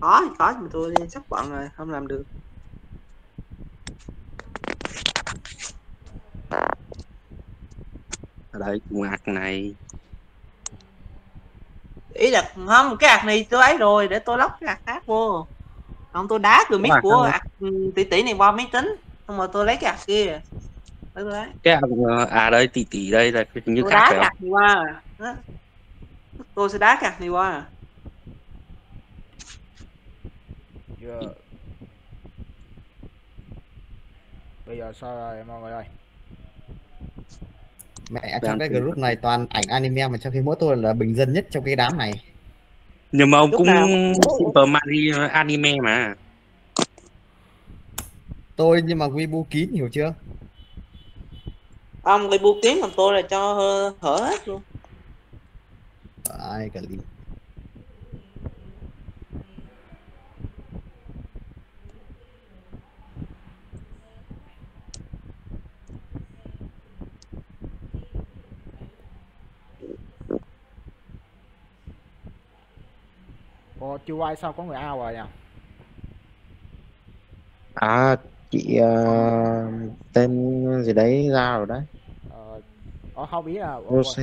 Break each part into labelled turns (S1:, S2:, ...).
S1: có có mà tôi sắp bận rồi không làm được.
S2: Ở đây cùng ạc này.
S1: Ý là không cái ạc này tôi ấy rồi để tôi lóc cái ạc khác vô. Không tôi đá từ mic của ạc ừ, tỷ tỷ này qua máy tính xong rồi tôi lấy cái ạc kia. Tôi lấy.
S2: Cái ạc ờ, à đây tỷ tỷ đây là như
S1: tôi
S2: khác
S1: đá
S2: phải
S1: cái
S2: không?
S1: ạc này qua. Tôi sẽ đá cái ạc này qua
S3: Giờ... Bây giờ sao rồi mọi người ơi?
S4: Mẹ
S2: Đang
S4: trong cái group này toàn ảnh anime mà trong khi mỗi tôi là bình dân nhất trong cái đám này.
S2: nhưng mà ông
S1: Lúc
S2: cũng
S1: nào-
S2: super mario anime mà
S4: Tôi nhưng mà Weibo kín hiểu chưa?
S1: ông cái bu kiếm còn tôi là cho hở, hết luôn
S4: Ai cả lý.
S3: Ồ, chưa ai sao? Có người ao rồi nhỉ?
S5: À chị ờ, tên gì đấy ra rồi đấy.
S3: Ờ, ờ không biết là... ồ,
S5: Rosé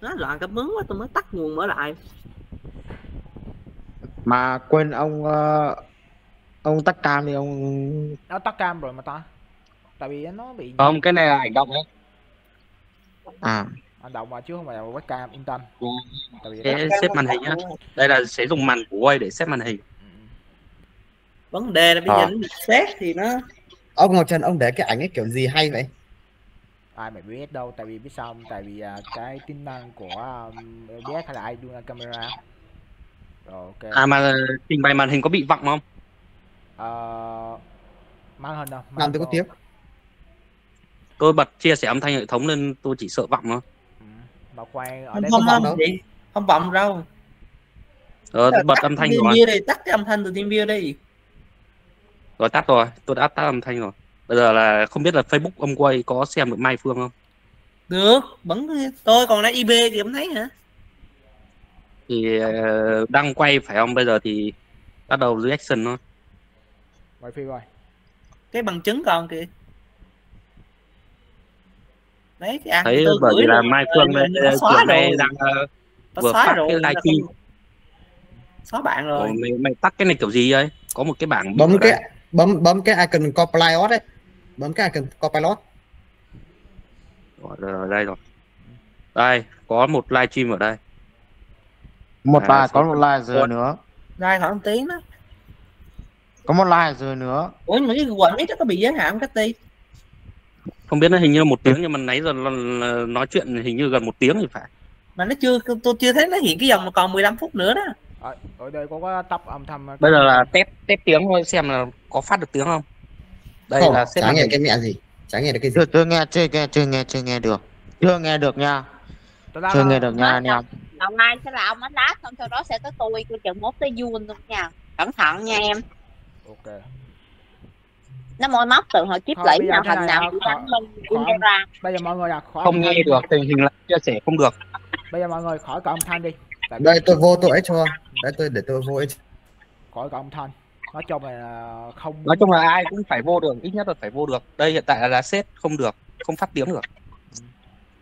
S1: nó loạn cái mướn quá tôi mới tắt nguồn mở lại.
S5: Mà quên ông ờ, ông tắt cam đi ông
S3: Nó tắt cam rồi mà ta. Tại vì nó bị...
S2: không cái này là ảnh động đấy
S5: à
S3: Hành động mà chứ không phải là webcam yên tâm. Tại vì
S2: Thế xếp màn hình nhá đây là sẽ dùng màn của quay để xếp màn hình
S1: vấn đề là bây
S5: Ờ.
S1: giờ bị xét thì nó
S4: Ông Ngọc Trần ông để cái ảnh ấy kiểu gì hay vậy?
S3: ai mà biết đâu tại vì biết sao không? tại vì à, cái tính năng của um, hay là ai đưa camera rồi ok
S2: à mà trình bày màn hình có bị vọng không
S3: Ờ, màn hình đâu
S4: Làm tôi có tiếng.
S2: tôi bật chia sẻ âm thanh hệ thống lên tôi chỉ sợ vọng thôi
S3: Ừ. mà khoan ở
S1: không
S3: đây
S1: không không
S4: đâu.
S1: chị không vọng đâu.
S2: Ờ, bật âm thanh rồi.
S1: đi tắt cái âm thanh từ team view đi.
S2: Rồi tắt rồi tôi đã tắt âm thanh rồi. Bây giờ là không biết là facebook ông quay có xem được mai phương không?
S1: Được vẫn tôi còn lấy ib thì không thấy hả?
S2: Thì ờ, đang quay phải không? Bây giờ thì bắt đầu reaction thôi.
S3: Quay phim rồi.
S1: Cái bằng chứng còn kìa đấy cái ạc
S2: thấy
S1: tôi
S2: bởi vì là
S1: rồi,
S2: mai phương đây
S1: nó xóa rồi
S2: đang ờ, vừa
S1: xóa
S2: phát
S1: rồi
S2: cái livestream.
S1: không- xóa bạn rồi
S2: Ồ, mày, mày tắt cái này kiểu gì ấy có một cái bảng
S4: Bấm
S2: đây.
S4: cái bấm bấm cái icon copilot đấy. Bấm cái icon copilot.
S2: Rồi, rồi, rồi, đây rồi đây có một livestream ở đây
S5: một
S2: À,
S5: like có một like giờ
S2: Ủa?
S5: nữa
S1: ra khoảng tiếng đó
S5: có một like giờ nữa
S1: ủa mà cái quản lý đó có bị giới hạn cách đi
S2: không biết nó hình như một tiếng nhưng mà nãy giờ nói chuyện hình như gần một tiếng thì phải.
S1: Mà nó chưa tôi chưa thấy nó hiện cái dòng mà còn 15 phút nữa đó.
S3: Ở, ở đây có có tóc âm thanh
S2: bây giờ là test test tiếng thôi xem là có phát được tiếng không. Đây
S4: Không,
S2: là xếp
S4: chả nghe cái mẹ gì. Chả nghe được cái gì.
S5: chưa chưa nghe chưa nghe chưa nghe chưa nghe được. Chưa nghe được nha.
S3: Tôi
S5: chưa nghe được nha anh em
S6: đầu nay sẽ là ông đánh đá xong sau đó sẽ tới tôi tôi chừng mốt tới Jun luôn nha. Cẩn thận nha em.
S3: Ok
S6: nó môi móc từ hồi kiếp lẫy nào
S3: này
S6: nào cũng camera
S3: bây giờ mọi người à khỏi
S2: không nghe được tình hình là chia sẻ không được.
S3: Bây giờ mọi người khỏi âm thanh đi. Tại
S4: Đây tôi vô tôi ấy cho. Đấy tôi để tôi vô ấy.
S3: khỏi âm thanh. Nói chung là không
S2: nói chung là ai cũng phải vô được ít nhất là phải vô được. Đây hiện tại là set không được không phát tiếng được.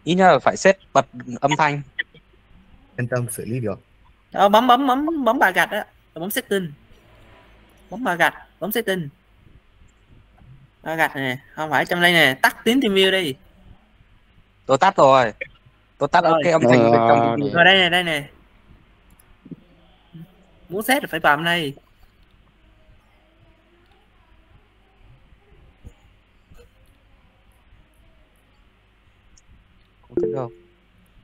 S2: Ít nhất là phải set bật âm thanh.
S4: Yên tâm xử lý được.
S1: ờ, bấm bấm bấm bấm ba gạch á. Bấm setting. Bấm ba gạch bấm setting ba gạch nè không phải trong đây nè tắt tiếng team view đi.
S2: Tôi tắt rồi. Tôi tắt
S1: Rồi.
S2: cái âm thanh bên trong
S1: rồi. Đây nè đây nè. Muốn set thì phải vào đây.
S2: Không thấy đâu.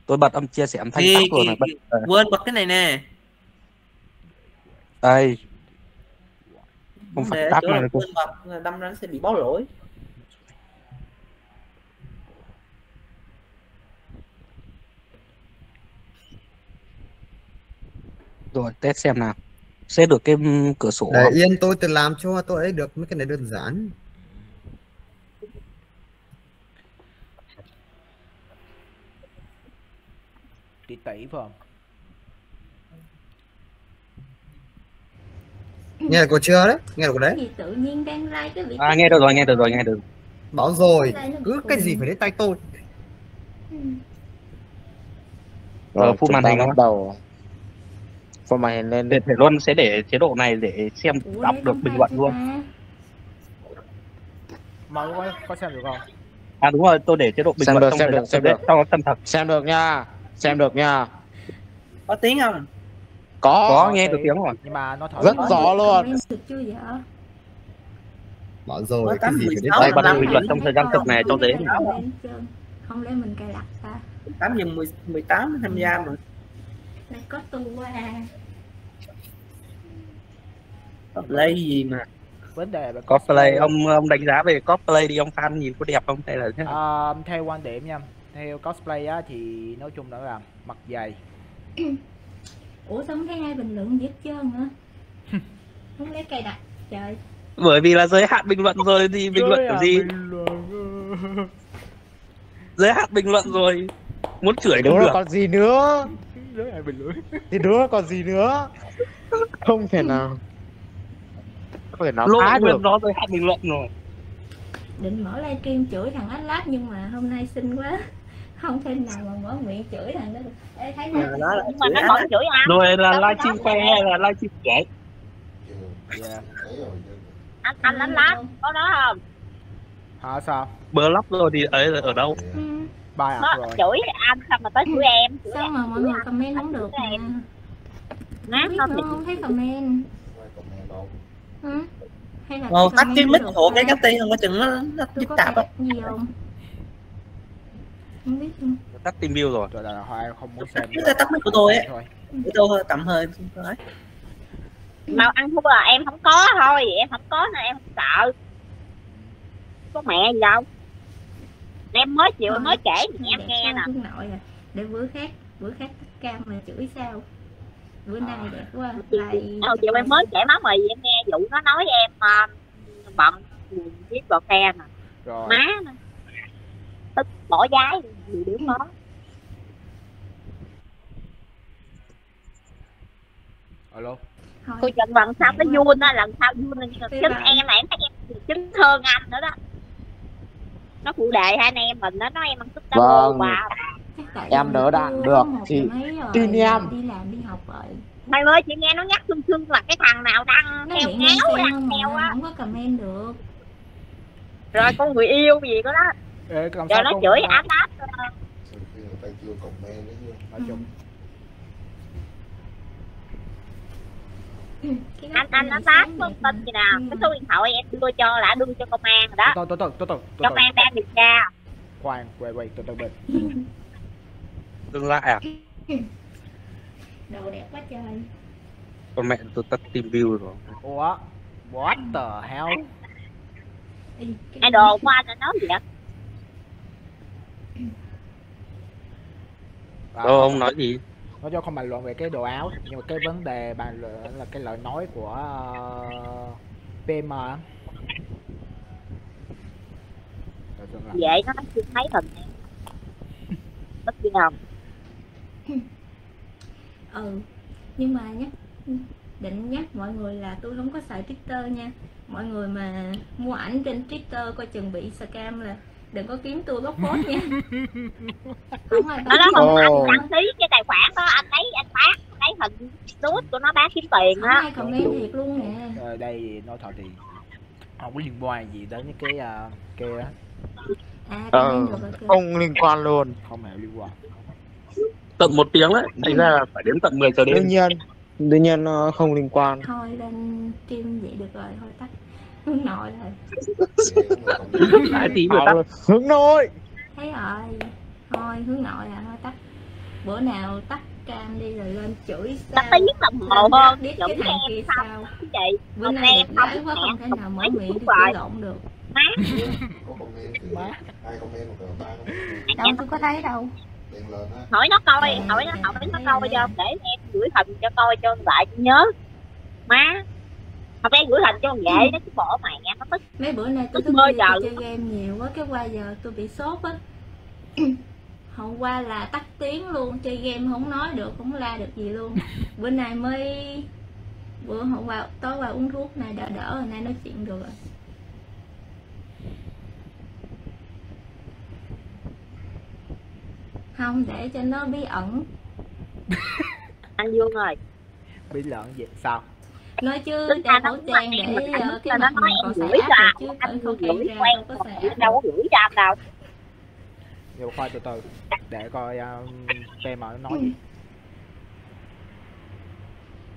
S2: Tôi bật âm chia sẻ âm thanh
S1: Thì-
S2: tắt rồi này bật
S1: quên bật cái này nè.
S2: Đây không
S1: Để
S2: phải tắt mà
S1: nào quên bật đâm ra nó sẽ bị báo lỗi
S2: rồi test xem nào set được cái cửa sổ
S4: Để
S2: không?
S4: yên tôi tự làm cho tôi ấy được mấy cái này đơn giản.
S3: tỷ phải không
S4: nghe được của chưa đấy? Nghe được đấy.
S7: Gì tự nhiên đang like cái vị
S2: à nghe được rồi nghe được rồi nghe được.
S4: Bảo rồi cứ cái gì phải đến tay tôi.
S7: Ừ.
S2: Ờ,
S5: rồi
S2: phút màn hình
S5: bắt đầu. Phút màn hình lên
S2: để thể luôn sẽ để chế độ này để xem
S7: Ủa,
S2: đọc được bình luận luôn.
S3: mà có có xem được không?
S2: À đúng rồi tôi để chế độ bình
S5: Xem
S2: luận
S5: được,
S2: trong
S5: xem được, xem được.
S2: chân thật
S5: xem được nha xem được nha.
S1: Có tiếng không
S5: có,
S2: có nghe được tiếng rồi.
S3: Nhưng mà nó thở
S5: Rất rõ luôn.
S4: bảo rồi cái gì phải
S2: Đây, bắt đầu
S4: tôi
S2: bình luận trong thời gian thực này cho dễ.
S7: Không lẽ mình cài đặt ta.
S1: Tám giờ mười mười tám tham gia mà.
S7: Lại có tu quá à.
S1: Lấy gì mà?
S3: Vấn đề về
S2: cosplay ông ông đánh giá về cosplay đi ông fan nhìn có đẹp không? Hay là thế nào?
S3: Ờ, theo quan điểm nha. Theo cosplay á thì nói chung đó là mặt dày
S7: ủa sao không thấy ai bình luận gì hết trơn nữa không lẽ cài đặt trời.
S2: Bởi vì là giới hạn bình luận rồi thì bình luận kiểu gì? giới hạn bình luận rồi muốn chửi
S5: đúng
S2: được
S5: là còn gì nữa? Thì đúng là còn gì nữa? Không thể nào. Không thể nào
S2: lỗi
S5: phá được.
S2: nguyên nó giới hạn bình luận rồi.
S7: Định mở livestream chửi thằng Atlas nhưng mà hôm nay xinh quá không thể nào mà mở miệng chửi thằng đó được Ê, thấy không?
S1: đó là
S6: nhưng mà nó
S1: chửi
S6: vẫn chửi anh
S2: rồi là livestream khoe hay là livestream kể.
S3: Yeah.
S6: anh anh đánh lát có đó không?
S3: Hả sao?
S2: Block rồi thì ấy là ở đâu?
S7: Ừ.
S3: bài
S6: nó
S3: rồi.
S6: chửi anh xong mà tới chửi em. Chửi
S7: sao
S6: em
S7: mà mọi người comment không được nè
S6: nát
S7: biết
S6: nó
S7: nữa
S6: thì
S7: không thấy comment. Ừ? hay là cái
S1: tắt cái mic hộ cái
S7: ta?
S1: cắt ti không có chừng nó nó phức tạp á
S7: không không biết nữa.
S2: tắt team view rồi.
S3: Rồi là hoa không muốn xem
S1: Cái ta tắt mic của tôi ấy.
S3: thôi.
S1: Tôi hơi tạm hơi nói
S6: mà ăn thua là em không có thôi. Em không có nên em không sợ. Có mẹ gì đâu. Em mới chịu mới kể thì em nghe nè.
S7: À? Để bữa khác bữa khác tắt cam mà chửi sao? Bữa nay đẹp quá lại
S6: Ờ, chiều em mới kể má mì em nghe vụ nó nói em ờ, bận viết vào khe nè.
S3: Rồi.
S6: Má nè. Tức bỏ giái gì đứa nó
S3: alo?
S6: Tôi chừng lần sau nó vui á lần sau vui lên
S7: Thế
S6: chính em là em thấy em chính thương anh nữa đó. Nó phụ đề hai anh em mình nó nói em ăn đau
S5: Vâng.
S6: bà.
S5: Em đỡ
S7: có
S5: được
S7: mấy rồi,
S5: tin em.
S7: đi làm đi học rồi
S6: mày ơi chị nghe nó nhắc xương xương là cái thằng nào đang
S7: nó
S6: theo ngáo
S7: đang
S6: theo á.
S7: không có comment được.
S6: Rồi con người yêu gì đó đó
S3: Ê, làm
S6: rồi
S3: sao
S6: nó
S3: con-
S6: chửi áp áp
S3: nói chung
S7: Cái
S6: anh anh nó tát
S7: đẹp
S6: tin gì nào? Cái số điện thoại em đưa cho đã đưa cho công an rồi đó.
S3: Tôi tôi tôi tôi tôi tôi
S6: công an đang điều tra.
S3: Khoan quay quay từ từ bình
S2: tương lai à?
S7: Đồ đẹp quá trời.
S2: Con mẹ tôi tắt team view rồi.
S3: Ủa? What the hell?
S7: Cái
S6: ai đồ anh là nói gì vậy
S2: đâu ông nói gì?
S3: Nói cho không bàn luận về cái đồ áo nhưng mà cái vấn đề bàn luận là cái lời nói của uh, PM
S6: vậy nó chưa thấy hình em. Bất gì không?
S7: Ừ nhưng mà nhá định nhắc mọi người là tôi không có xài twitter nha. Mọi người mà mua ảnh trên twitter coi chừng bị scam là đừng có kiếm tôi bóc phốt nha. Không ai
S6: nó nói không anh đăng ký cái tài khoản đó anh lấy anh bán lấy hình nút của nó bán kiếm tiền
S7: không
S6: đó
S7: ai comment thiệt luôn nè.
S3: Ờ, đây nói thật thì không có liên quan gì đến cái à, kia á.
S7: à
S5: Ờ,
S7: rồi
S5: không liên quan luôn.
S3: Không hề liên quan.
S2: Tận một tiếng đấy. Thành ra là phải đến tận 10 giờ đêm.
S5: Đương nhiên đương nhiên nó không liên quan.
S7: Thôi lên stream vậy được rồi thôi tắt hướng nội rồi
S2: hai tí vừa tắt.
S5: hướng nội.
S7: Thấy rồi. Thôi hướng nội là thôi tắt. Bữa nào tắt cam đi rồi lên chửi
S6: tắt
S7: sao?
S6: tiếng đồng hồ hơn.
S7: biết cái thằng kia sao?
S6: gì
S7: bữa nay
S6: em
S7: đẹp gái quá không thể nào mở miệng
S6: rồi.
S7: chửi lộn được.
S6: Má.
S7: Đâu tôi có thấy đâu.
S6: Hỏi nó coi hỏi nó hỏi nó coi cho để em gửi hình cho coi cho lại nhớ. Má không em gửi hình cho con vệ nó cứ bỏ mày nha nó tức
S7: mấy bữa nay tôi thức
S6: mơ giờ
S7: chơi game nhiều quá cái qua giờ tôi bị sốt á. Hôm qua là tắt tiếng luôn chơi game không nói được không la được gì luôn. Bữa nay mới bữa hôm qua tối qua uống thuốc này đỡ đỡ rồi nay nói chuyện được rồi. Không để cho nó bí ẩn.
S6: Anh dương ơi
S3: bí lợn gì? Sao
S7: nói chứ khẩu
S6: nó
S7: trang để cái mặt
S6: nó
S7: mình
S6: nói
S7: còn
S6: em
S7: xài
S6: gửi
S7: áp
S6: cho
S7: được chứ
S6: anh gửi
S7: trang ra
S6: quen
S7: đâu có áp
S6: đâu có gửi cho anh đâu.
S3: Nhiều khoai từ từ. Để coi um, PM nó nói gì.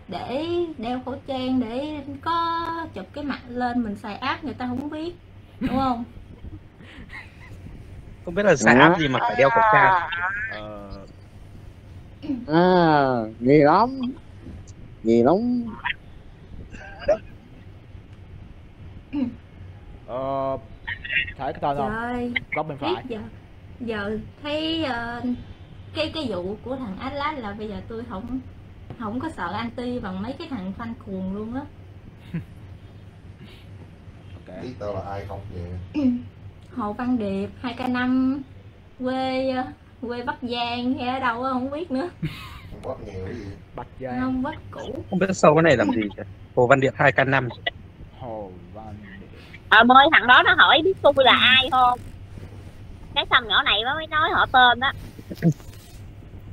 S7: Để đeo khẩu trang để có chụp cái mặt lên mình xài áp người ta không biết đúng không?
S2: Không biết là xài áp gì mà phải đeo khẩu trang.
S3: Ờ,
S5: à lắm. Nghi lắm
S3: ờ, thấy cái tên không?
S7: Trời.
S3: Góc bên phải.
S7: giờ giờ thấy ờ, cái cái vụ của thằng Atlas là bây giờ tôi không không có sợ anti bằng mấy cái thằng fan cuồng luôn á.
S3: Ok.
S8: Biết tao là ai không vậy
S7: Hồ Văn Điệp 2k5 quê ờ, quê Bắc Giang hay ở đâu không biết nữa.
S8: Có nghèo cái gì.
S3: Bạch giang.
S7: Không Bắc cũ
S2: không biết sau cái này làm gì hồ văn điện 2 k 5
S3: hồ
S6: ờ mới thằng đó nó hỏi biết tôi là ai không? Cái xong nhỏ này nó mới nói họ tên đó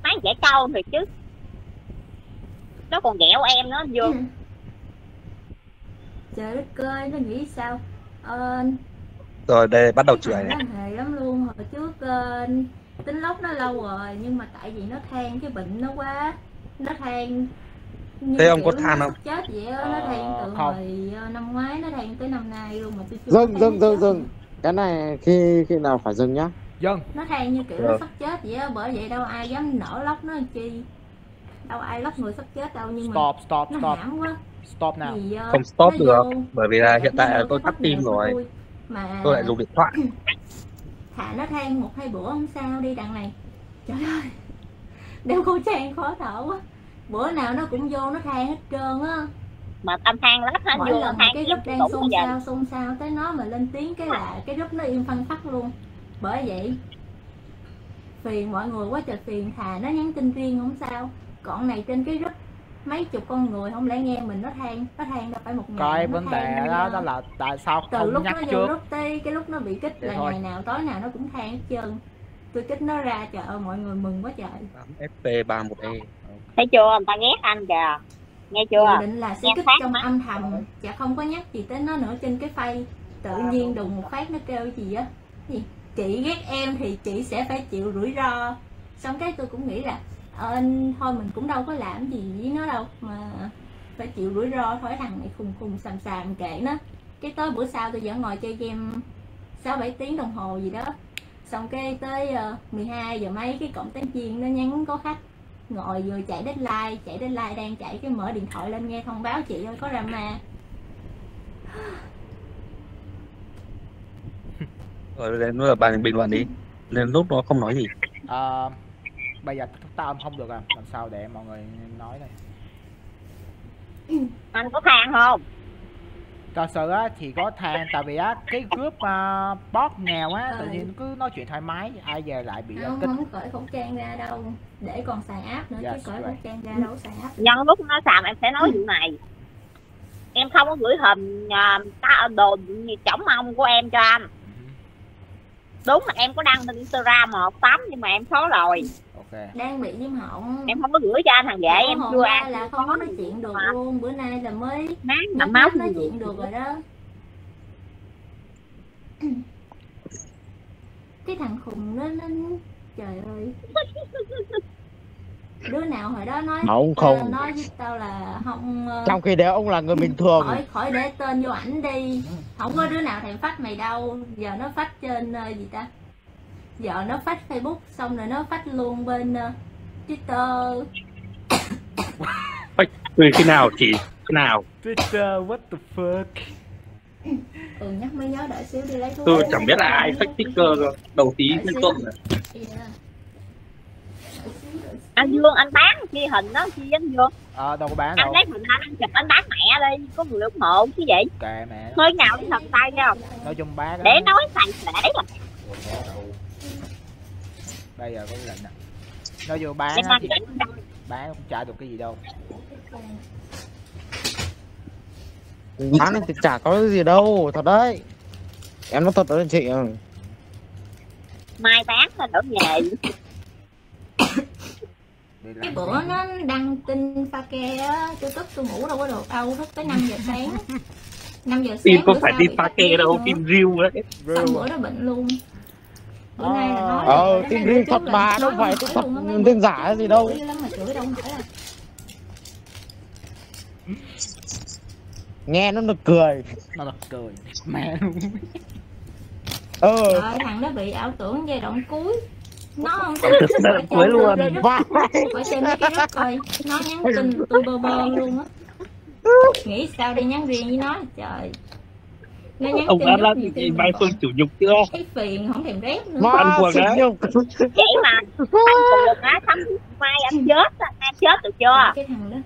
S6: mấy trẻ câu thiệt chứ. Nó còn ghẹo em nữa anh dương
S7: trời đất ơi nó nghĩ sao? Ờ,
S2: rồi đây bắt đầu chửi
S7: thằng
S2: này.
S7: hề lắm luôn. Hồi trước ờ, tính lóc nó lâu rồi nhưng mà tại vì nó than cái bệnh nó quá nó than
S2: Thế ông có than không?
S7: chết vậy á nó
S3: Ờ,
S7: than từ
S3: không.
S7: hồi ờ, năm ngoái nó than tới năm nay luôn mà tôi chưa
S5: dừng dừng dừng dừng. Cái này khi khi nào phải dừng nhá?
S3: Dân
S7: nó than như kiểu
S2: Ờ.
S7: nó sắp chết vậy á bởi vậy đâu ai dám nở lóc nó làm chi. Đâu ai lóc người sắp chết đâu nhưng mà
S3: stop stop
S7: nó
S3: stop.
S7: hãm quá.
S3: Stop nào.
S7: Vì ờ,
S2: không stop được.
S7: vô-
S2: bởi vì là hiện tại là tôi tắt tim rồi.
S7: tôi. mà
S2: tôi lại dùng điện thoại.
S7: Thả nó than một hai bữa không sao đi đằng này. Trời ơi. Đeo khẩu trang khó thở quá bữa nào nó cũng vô nó than hết trơn á.
S6: Mà tâm than lắm anh
S7: mỗi
S6: dương
S7: lần cái group đang xôn xao xôn xao tới nó mà lên tiếng cái là cái group nó im phăng phắc luôn. Bởi vậy phiền mọi người quá trời phiền thà nó nhắn tin riêng không sao. Còn này trên cái group mấy chục con người không lẽ nghe mình nó than nó than đâu phải một ngày
S3: coi
S7: nó
S3: vấn đề đó đó là tại sao
S7: từ
S3: không
S7: lúc
S3: nhắc
S7: nó vô
S3: trước?
S7: lúc tới cái lúc nó bị kích
S3: Vậy
S7: là
S3: thôi.
S7: ngày nào tối nào nó cũng than hết trơn. Tôi kích nó ra trời ơi mọi người mừng quá trời.
S2: Fp 31 e
S6: thấy chưa? Người ta ghét anh kìa. Nghe chưa?
S7: dự định là sẽ kích trong
S6: mà.
S7: âm thầm. Chả không có nhắc gì tới nó nữa. Trên cái phay tự nhiên đùng một phát nó kêu gì á. Gì? Chị ghét em thì chị sẽ phải chịu rủi ro. Xong cái tôi cũng nghĩ là ờ, thôi mình cũng đâu có làm gì với nó đâu mà phải chịu rủi ro thôi thằng này khùng khùng xàm xàm kệ nó. Cái tới bữa sau tôi vẫn ngồi chơi game sáu bảy tiếng đồng hồ gì đó. Xong cái tới ờ, 12 giờ mấy cái cộng tác viên nó nhắn có khách ngồi vừa chạy deadline chạy deadline đang chạy cái mở điện thoại lên nghe thông báo chị ơi có drama.
S2: Rồi đến là bạn bình luận đi. Nên lúc nó không nói gì.
S3: Ờ, bây giờ ta âm không được à. Làm sao để mọi người nói đây?
S6: Anh có than không
S3: thật sự á thì có than tại vì á cái group uh, bot nghèo á tự nhiên cứ nói chuyện thoải mái ai về lại bị uh,
S7: không
S3: kích.
S7: không cởi khẩu trang ra đâu. Để còn xài app nữa
S3: Yes,
S7: chứ cởi
S3: right.
S7: khẩu trang ra đâu xài app.
S6: Nhân lúc nó xàm em sẽ nói vụ này. Em không có gửi hình à, ta đồ gì chỏng mông của em cho anh. Đúng là em có đăng lên instagram một tấm nhưng mà em xóa rồi
S3: ok
S7: đang bị viêm họng.
S6: Em không có gửi cho anh thằng dễ em chưa ăn.
S7: là không có nói chuyện được luôn. Bữa nay là mới
S6: má
S7: mới
S6: mà máu
S7: nói chuyện được rồi đó. Cái thằng khùng nó nó trời ơi. Đứa nào hồi đó nói
S5: Ông khùng.
S7: nói với tao là không ờ,
S5: trong khi đấy ông là người bình thường.
S7: khỏi khỏi để tên vô ảnh đi. Không có đứa nào thèm phát mày đâu. Giờ nó phát trên ờ, gì ta giờ nó phát facebook xong rồi nó phát luôn bên ờ, twitter.
S2: Từ khi nào chị? Khi nào?
S3: Twitter what the fuck?
S7: Ừ nhắc mới nhớ đợi xíu đi lấy thuốc.
S2: Tôi chẳng biết là ai fake sticker cơ. Đầu tí lên tuần
S7: xíu.
S6: anh dương anh bán chi hình đó chi anh dương
S3: ờ đâu có bán
S6: anh
S3: đâu.
S6: lấy hình anh anh chụp anh bán mẹ đi có người ủng hộ chứ vậy
S3: kệ mẹ.
S6: Hơi nào đi thật tay không?
S3: Nói chung bán
S6: để nói xài sể là
S3: bây giờ có cái lệnh nè. Nói vô bán á,
S6: để
S3: bán cũng trả được cái gì đâu.
S5: Bán thì chả có cái gì đâu thật đấy. Em nói thật đó anh chị.
S6: Mai bán là đổi nghề.
S3: Đi
S7: cái bữa nó đăng tin pha ke á tôi tức tôi ngủ đâu có được đâu hết tới 5 giờ sáng. 5 giờ sáng
S2: phim không phải
S7: bị
S2: pha
S7: giết
S2: đâu phim riêu đấy
S7: xong bữa đó bệnh luôn bữa nay là nói
S5: Ờ,
S7: bữa
S5: riêng thật mà, đâu phải
S7: nổi
S5: thật,
S7: bữa
S5: giả gì đâu.
S7: là
S5: nghe nó được cười.
S3: Nó bật cười. Mẹ luôn
S5: ờ.
S7: Trời thằng đó bị ảo tưởng giai đoạn cuối. Nó không có
S2: đoạn cuối luôn.
S7: phải xem cái group coi. Nó nhắn tin tôi bơ bơ luôn á. Nghĩ sao đi nhắn riêng với nó trời
S2: ông đã
S7: tin
S2: vai
S7: còn
S2: phương chủ nhục chưa
S7: phiền không thèm rep nữa.
S5: Mà
S2: Ăn quần
S5: nhiều
S6: vậy mà anh được á thấm mai anh chết á, anh chết được chưa?
S7: Cái thằng đó.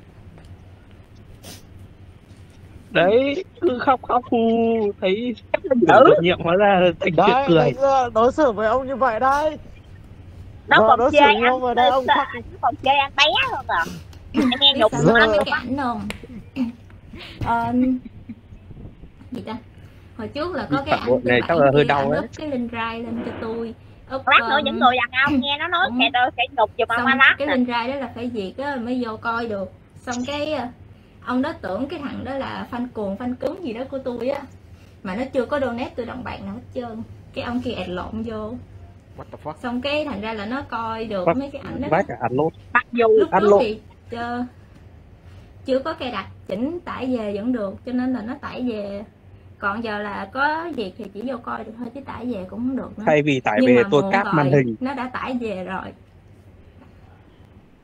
S2: Đấy cứ khóc khóc hu thấy bổ nhiệm hóa ra thành chuyện
S5: đấy
S2: cười.
S5: đối xử với ông như vậy đấy.
S6: Nó còn
S5: đối nhau
S6: anh
S5: vào đây ông
S6: nó
S5: khóc.
S6: còn chơi anh bé luôn à. Anh nghe nhục
S7: nó
S6: lắm.
S7: mấy cái ảnh không ờ, gì ta hồi trước là có cái ảnh
S2: này
S7: từ
S2: chắc là hơi đau
S7: ảnh
S2: đấy.
S7: cái link drive lên cho tôi up,
S6: lát nữa
S7: um,
S6: những người đàn ông nghe nó nói sẽ đôi sẽ nhục giùm ông ba lát
S7: cái link drive đó là phải duyệt á mới vô coi được. Xong cái ờ, ông đó tưởng cái thằng đó là fan cuồng fan cứng gì đó của tôi á mà nó chưa có donate tôi đồng bạc nào hết trơn. Cái ông kia ẹt lộn vô.
S3: What the fuck?
S7: Xong cái thành ra là nó coi được
S2: Bắt-
S7: mấy cái ảnh đó.
S2: Cả ăn lốt
S6: mặc dù
S7: lúc thì chưa, chưa có cài đặt chỉnh tải về vẫn được cho nên là nó tải về còn giờ là có việc thì chỉ vô coi được thôi chứ tải về cũng không được nữa.
S2: Thay vì tải
S7: Nhưng
S2: về tôi cáp
S7: rồi,
S2: màn hình.
S7: nó đã tải về rồi.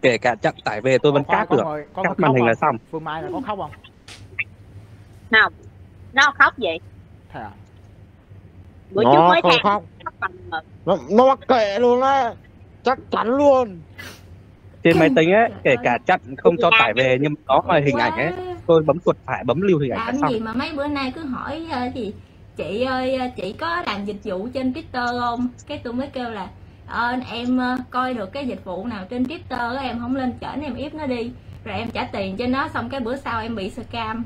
S2: Kể cả chặn tải về tôi vẫn cáp
S3: có
S2: được. cáp màn hình là
S3: không?
S2: xong.
S3: Phương mai là có khóc không?
S6: Không nó khóc gì
S3: thế à?
S6: Bữa trước
S5: nó
S6: mới
S5: không khóc. nó, nó mắc kệ luôn đấy chắc chắn luôn.
S2: Trên máy tính ấy kể cả chặn không cho tải về nhưng có hình ảnh ấy tôi bấm chuột phải bấm lưu hình ảnh là
S7: làm
S2: xong.
S7: gì mà mấy bữa nay cứ hỏi ờ, gì chị ơi ờ, chị có làm dịch vụ trên twitter không? Cái tôi mới kêu là ờ, em ờ, coi được cái dịch vụ nào trên twitter á, em không lên chở em ép nó đi. Rồi em trả tiền cho nó xong cái bữa sau em bị scam.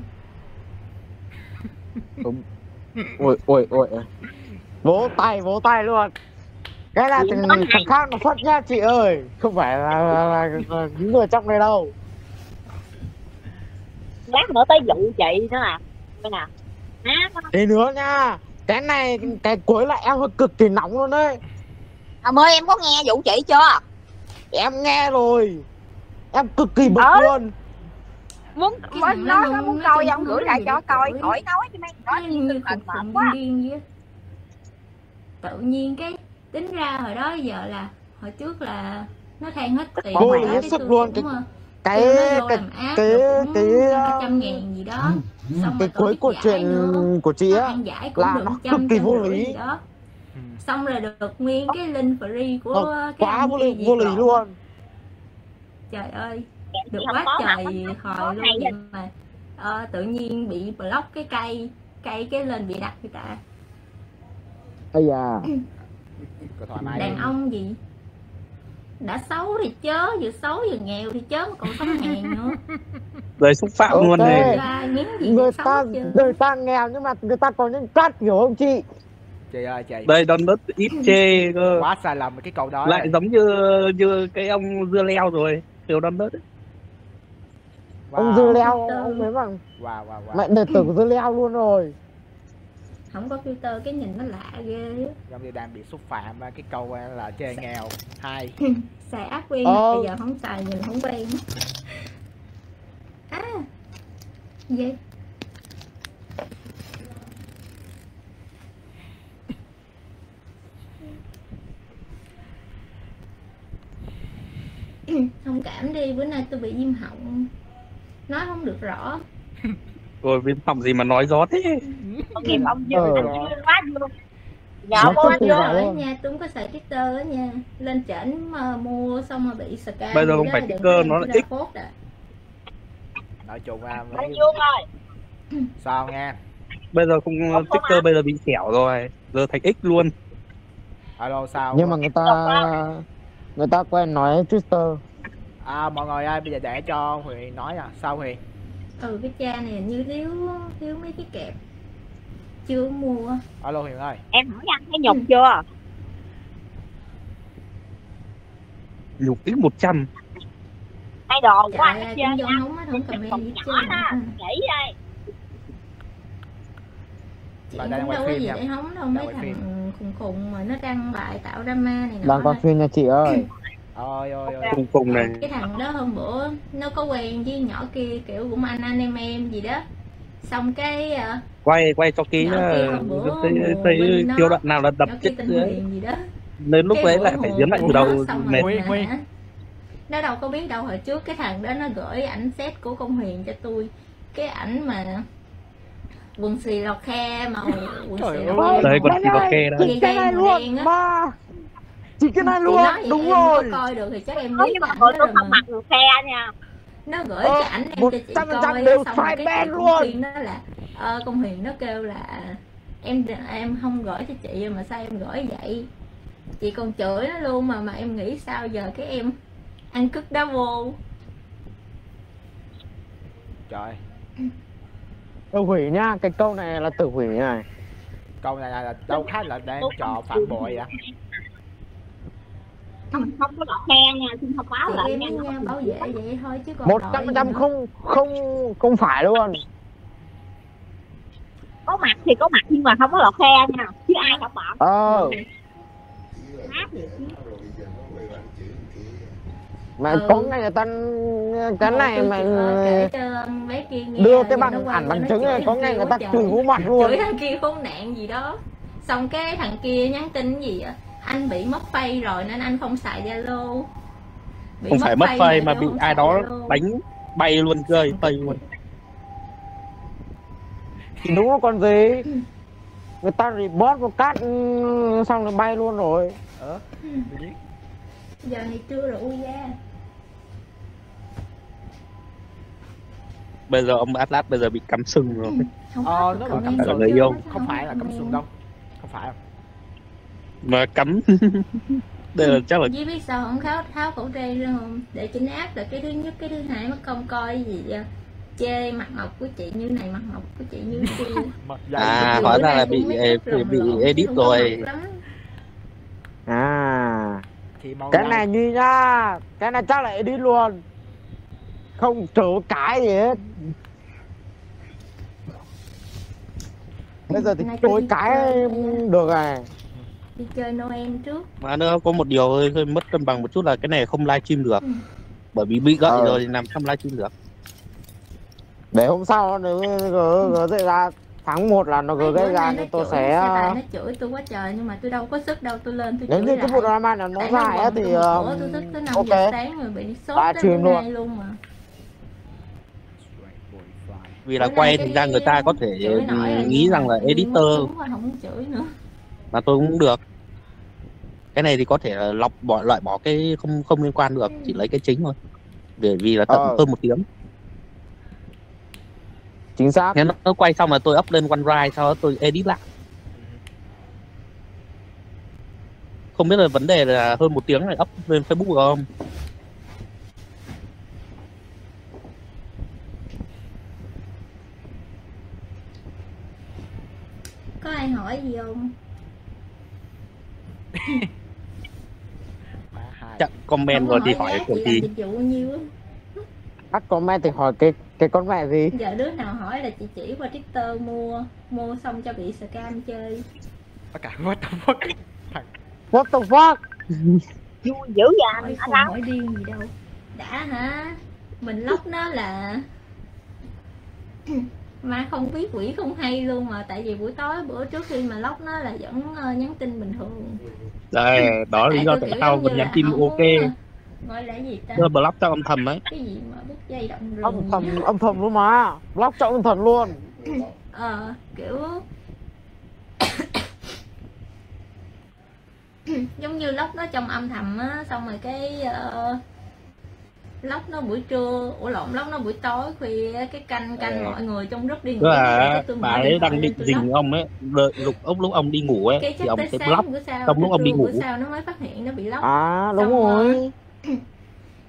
S5: Ôi ôi ôi vỗ tay vỗ tay luôn. Cái là thằng, thằng khác nó phất nha chị ơi. Không phải là, là, là, là những người trong đây đâu
S6: lát nữa tới dụ chị nữa à. Cái nào. Á nó
S5: thế nữa nha. Cái này cái cuối là em hơi cực kỳ nóng luôn đấy.
S6: Ông ơi em có nghe vụ chị chưa?
S5: Em nghe rồi. Em cực kỳ bực
S6: Ờ.
S5: luôn.
S6: Muốn mới
S7: nó
S6: nói nó
S7: không-
S6: muốn coi ông gửi lại cho coi. khỏi nói cho mấy nói tinh thần mệt quá.
S7: tự nhiên cái tính ra hồi đó giờ là hồi trước là nó than hết tiền đó,
S5: hết
S7: cái
S5: sức luôn, cái- cái cái cái- cái,
S7: hai trăm ngàn gì đó. xong
S5: cái
S7: rồi tổ
S5: cuối của chuyện
S7: nữa.
S5: của chị á là nó cực kỳ vô lý.
S7: gì đó.
S3: Ừ.
S7: xong rồi được nguyên cái link free của
S5: Ờ,
S7: cái
S5: quá vô lý vô lý luôn.
S7: Trời ơi được quá trời hồi luôn nhưng mà ờ, tự nhiên bị block cái cây cây cái lên bị đặt người ta.
S5: Ây da.
S7: Đàn ông gì đã xấu thì chớ vừa xấu vừa nghèo thì chớ mà còn sống hèn nữa.
S2: Rồi xúc phạm
S5: Ok.
S2: luôn này.
S5: Người ta người ta nghèo nhưng mà người ta có những cách hiểu không chị.
S3: Chị ơi chị
S2: đây đòn đất ít chê cơ.
S3: Quá sai lầm cái câu đó.
S2: Lại
S3: rồi.
S2: giống như như cái ông dưa leo rồi kiểu đòn đất ấy.
S5: ông
S3: Wow,
S5: dưa leo ông ấy bằng
S3: wow wow wow.
S5: mẹ đệ tử của dưa leo luôn rồi
S7: không có filter cái nhìn nó lạ ghê
S3: giống như đang bị xúc phạm và cái câu là chê nghèo hai
S7: xài ác quen
S5: Ờ.
S7: bây giờ không xài nhìn không quen. À gì? Thông cảm đi bữa nay tôi bị viêm họng. Nói không được rõ
S2: rồi viêm phòng gì mà nói gió thế?
S6: Ông
S5: Ờ.
S6: dương anh dương quá
S5: Nó
S6: quá
S5: cực kỳ
S6: dương
S5: rõ.
S7: ở nha không có xài twitter á nha lên trển mà mua xong rồi bị scam
S2: Bây giờ không phải Twitter,
S7: có
S2: nó là X.
S7: à.
S3: nói chung là
S6: anh
S3: mấy
S6: dương ơi
S3: sao nghe?
S2: Bây giờ không
S6: Không,
S2: sticker bây giờ bị xẻo rồi. Giờ thành x luôn.
S3: Alo sao?
S5: Nhưng mà người ta người ta quen nói twitter.
S3: À mọi người ơi bây giờ để cho huyền nói à. Sao huyền
S7: ừ cái cha này như thiếu thiếu mấy cái kẹp. Chưa mua
S3: alo hiền ơi.
S6: Em hỏi anh thấy nhục chưa?
S2: Nhục đến 100
S6: hay đồ của anh hết trơn
S7: hết không comment gì hết
S6: đó
S7: à.
S6: nghĩ đây.
S7: Chị cũng
S3: đang
S7: đâu
S3: quay
S7: có
S3: phim
S7: gì
S3: nha.
S7: để hóng đâu
S3: Đang
S7: mấy
S3: quay
S7: thằng
S3: phim.
S7: khùng khùng mà nó đăng bài tạo drama này nọ
S5: đang coi phim nha chị ơi
S3: ôi ôi ôi
S2: cùng cùng này.
S7: Cái thằng đó hôm bữa nó có quen với nhỏ kia kiểu cũng anh anh em em gì đó. Xong cái ờ,
S2: quay quay cho ký thấy thấy tiêu đoạn nào là đập chết đấy
S7: gì đó.
S2: Đến lúc đấy lại phải diễn lại từ đầu. mệt
S7: nó đâu có biết đâu hồi trước cái thằng đó nó gửi ảnh set của con Huyền cho tôi. Cái ảnh mà quần xì lò khe màu quần
S3: Trời
S7: xì
S3: ơi.
S7: lò khe
S2: còn chỉ có khe đó
S7: Chị cái này
S5: chỉ cái này
S7: chị
S5: luôn
S7: nói vậy
S5: đúng
S7: em
S5: rồi
S7: có coi được thì chắc em biết
S6: nhưng mà tôi
S7: rồi
S6: không mặc được khe nha.
S7: Nó gửi
S5: Ờ,
S7: cái ảnh em
S5: một
S7: cho chị coi
S5: đều
S7: xong
S5: phải
S7: rồi cái chị
S5: luôn.
S7: nó là ờ, con Huyền nó kêu là em em không gửi cho chị mà sao em gửi vậy? Chị còn chửi nó luôn mà mà em nghĩ sao giờ cái em ăn cứt đá vô.
S3: Trời.
S5: Tự hủy nha cái câu này là tự hủy này.
S3: Câu này là đâu khác là đang trò phản bội vậy
S6: không không có lọt khe nha xin thông báo lại nha.
S7: Nhau bảo vệ vậy thôi chứ còn
S5: một trăm phần trăm không không không phải luôn.
S6: Có mặt thì có mặt nhưng mà không có lọt khe nha chứ ai không bảo
S5: ờ. Mà
S7: Ừ.
S5: có ngày người ta cái này mà đưa cái bằng ảnh bằng chứng này có ngày
S7: kia
S5: người ta chửi vô mặt luôn.
S7: chửi thằng kia khốn nạn gì đó. Xong cái thằng kia nhắn tin gì ạ anh bị mất phay rồi nên anh không xài zalo. Bị
S2: không phải mất
S7: phay
S2: phây
S7: rồi
S2: mà
S7: đâu
S2: bị ai đó
S7: Zalo.
S2: đánh bay luôn rơi phây luôn.
S5: Thì đúng là còn gì? Người ta report một cát ừ, xong rồi bay luôn rồi.
S3: Ờ biết
S7: giờ này trưa rồi ui da
S2: bây giờ ông Atlas bây giờ bị cắm sừng rồi.
S7: Không
S3: Ờ, nó là cắm
S7: gì
S2: sừng. người yêu.
S3: không phải là cắm sừng đâu. Không phải không
S2: mà cắm đây là chắc là
S7: Dì biết sao không? Tháo tháo khẩu trang ra không? Để chỉnh áp là cái thứ nhất cái thứ hai mất công coi gì vậy? chê mặt ngọc của chị như này mặt ngọc của chị như kia.
S2: À, hóa ra là bị-
S7: up
S2: bị- bị edit rồi.
S5: à. Cái này như nhá cái này chắc là edit luôn. Không chở cái gì hết. Bây giờ thì
S7: tôi
S5: chối
S7: chơi,
S5: được rồi
S7: đi chơi Noel trước.
S2: Mà nữa có một điều hơi, hơi mất cân bằng một chút là cái này không livestream được.
S7: Ừ.
S2: bởi vì bị gậy
S5: Ờ.
S2: rồi thì làm sao livestream được?
S5: Để hôm sau nếu gỡ gỡ dậy ra. Tháng 1 là nó gỡ
S7: Mấy
S5: gây ra thì
S7: nó
S5: tôi sẽ
S7: tài nó chửi tôi quá trời. Nhưng mà tôi đâu có sức đâu tôi lên tôi
S5: nếu như cái vụ drama này nó dài á thì ờ,
S7: bữa tôi thức tới 5
S5: ok.
S7: giờ sáng rồi bị sốt
S5: Live
S7: tới
S5: stream
S7: bữa
S5: luôn.
S7: luôn mà.
S2: Vì là quay thành ra
S7: cái
S2: người ta có thể nghĩ rằng là editor
S7: không
S2: mà tôi cũng được cái này thì có thể là lọc bỏ loại bỏ cái không không liên quan được chỉ lấy cái chính thôi. Để vì là tận
S5: Ờ.
S2: hơn một tiếng.
S5: Chính xác.
S2: Nếu nó, nó quay xong là tôi up lên OneDrive sau đó tôi edit lại. Không biết là vấn đề là hơn một tiếng này up lên Facebook được không?
S7: Có ai hỏi gì không.
S2: chắc comment rồi thì
S7: giá
S2: hỏi
S7: chị nhiêu á
S5: các comment thì hỏi cái cái con mẹ gì?
S7: Giờ đứa nào hỏi là chị chỉ qua twitter mua mua xong cho bị scam chơi.
S3: Tất cả what the fuck?
S5: What the fuck?
S6: Vui dữ vậy anh
S7: không
S6: lắm
S7: hỏi điên gì đâu. Đã hả? Mình lóc nó là mà không biết quỷ không hay luôn mà tại vì buổi tối bữa trước khi mà lóc nó là vẫn ờ, nhắn tin bình thường.
S2: Đây đó là lý do tại sao mình nhắn tin ok.
S7: ờ, gọi là gì ta?
S2: Là block cho âm thầm ấy.
S7: Cái gì mà đứt dây động rừng
S5: âm thầm âm thầm luôn mà. Block cho âm thầm luôn.
S7: Ờ kiểu giống như lóc nó trong âm thầm á xong rồi cái uh, lóc nó buổi trưa ủa lộn lóc nó buổi tối khuya cái canh canh
S2: Ờ.
S7: mọi người trong group đi ngủ tôi
S2: bà ấy đang định dình
S7: lóc.
S2: ông ấy đợi lúc ông lúc ông đi ngủ ấy
S7: cái
S2: thì ông sẽ
S7: sau
S2: trong lúc ông đi ngủ.
S7: sau nó mới phát hiện nó bị lóc
S5: à đúng
S7: Xong
S5: rồi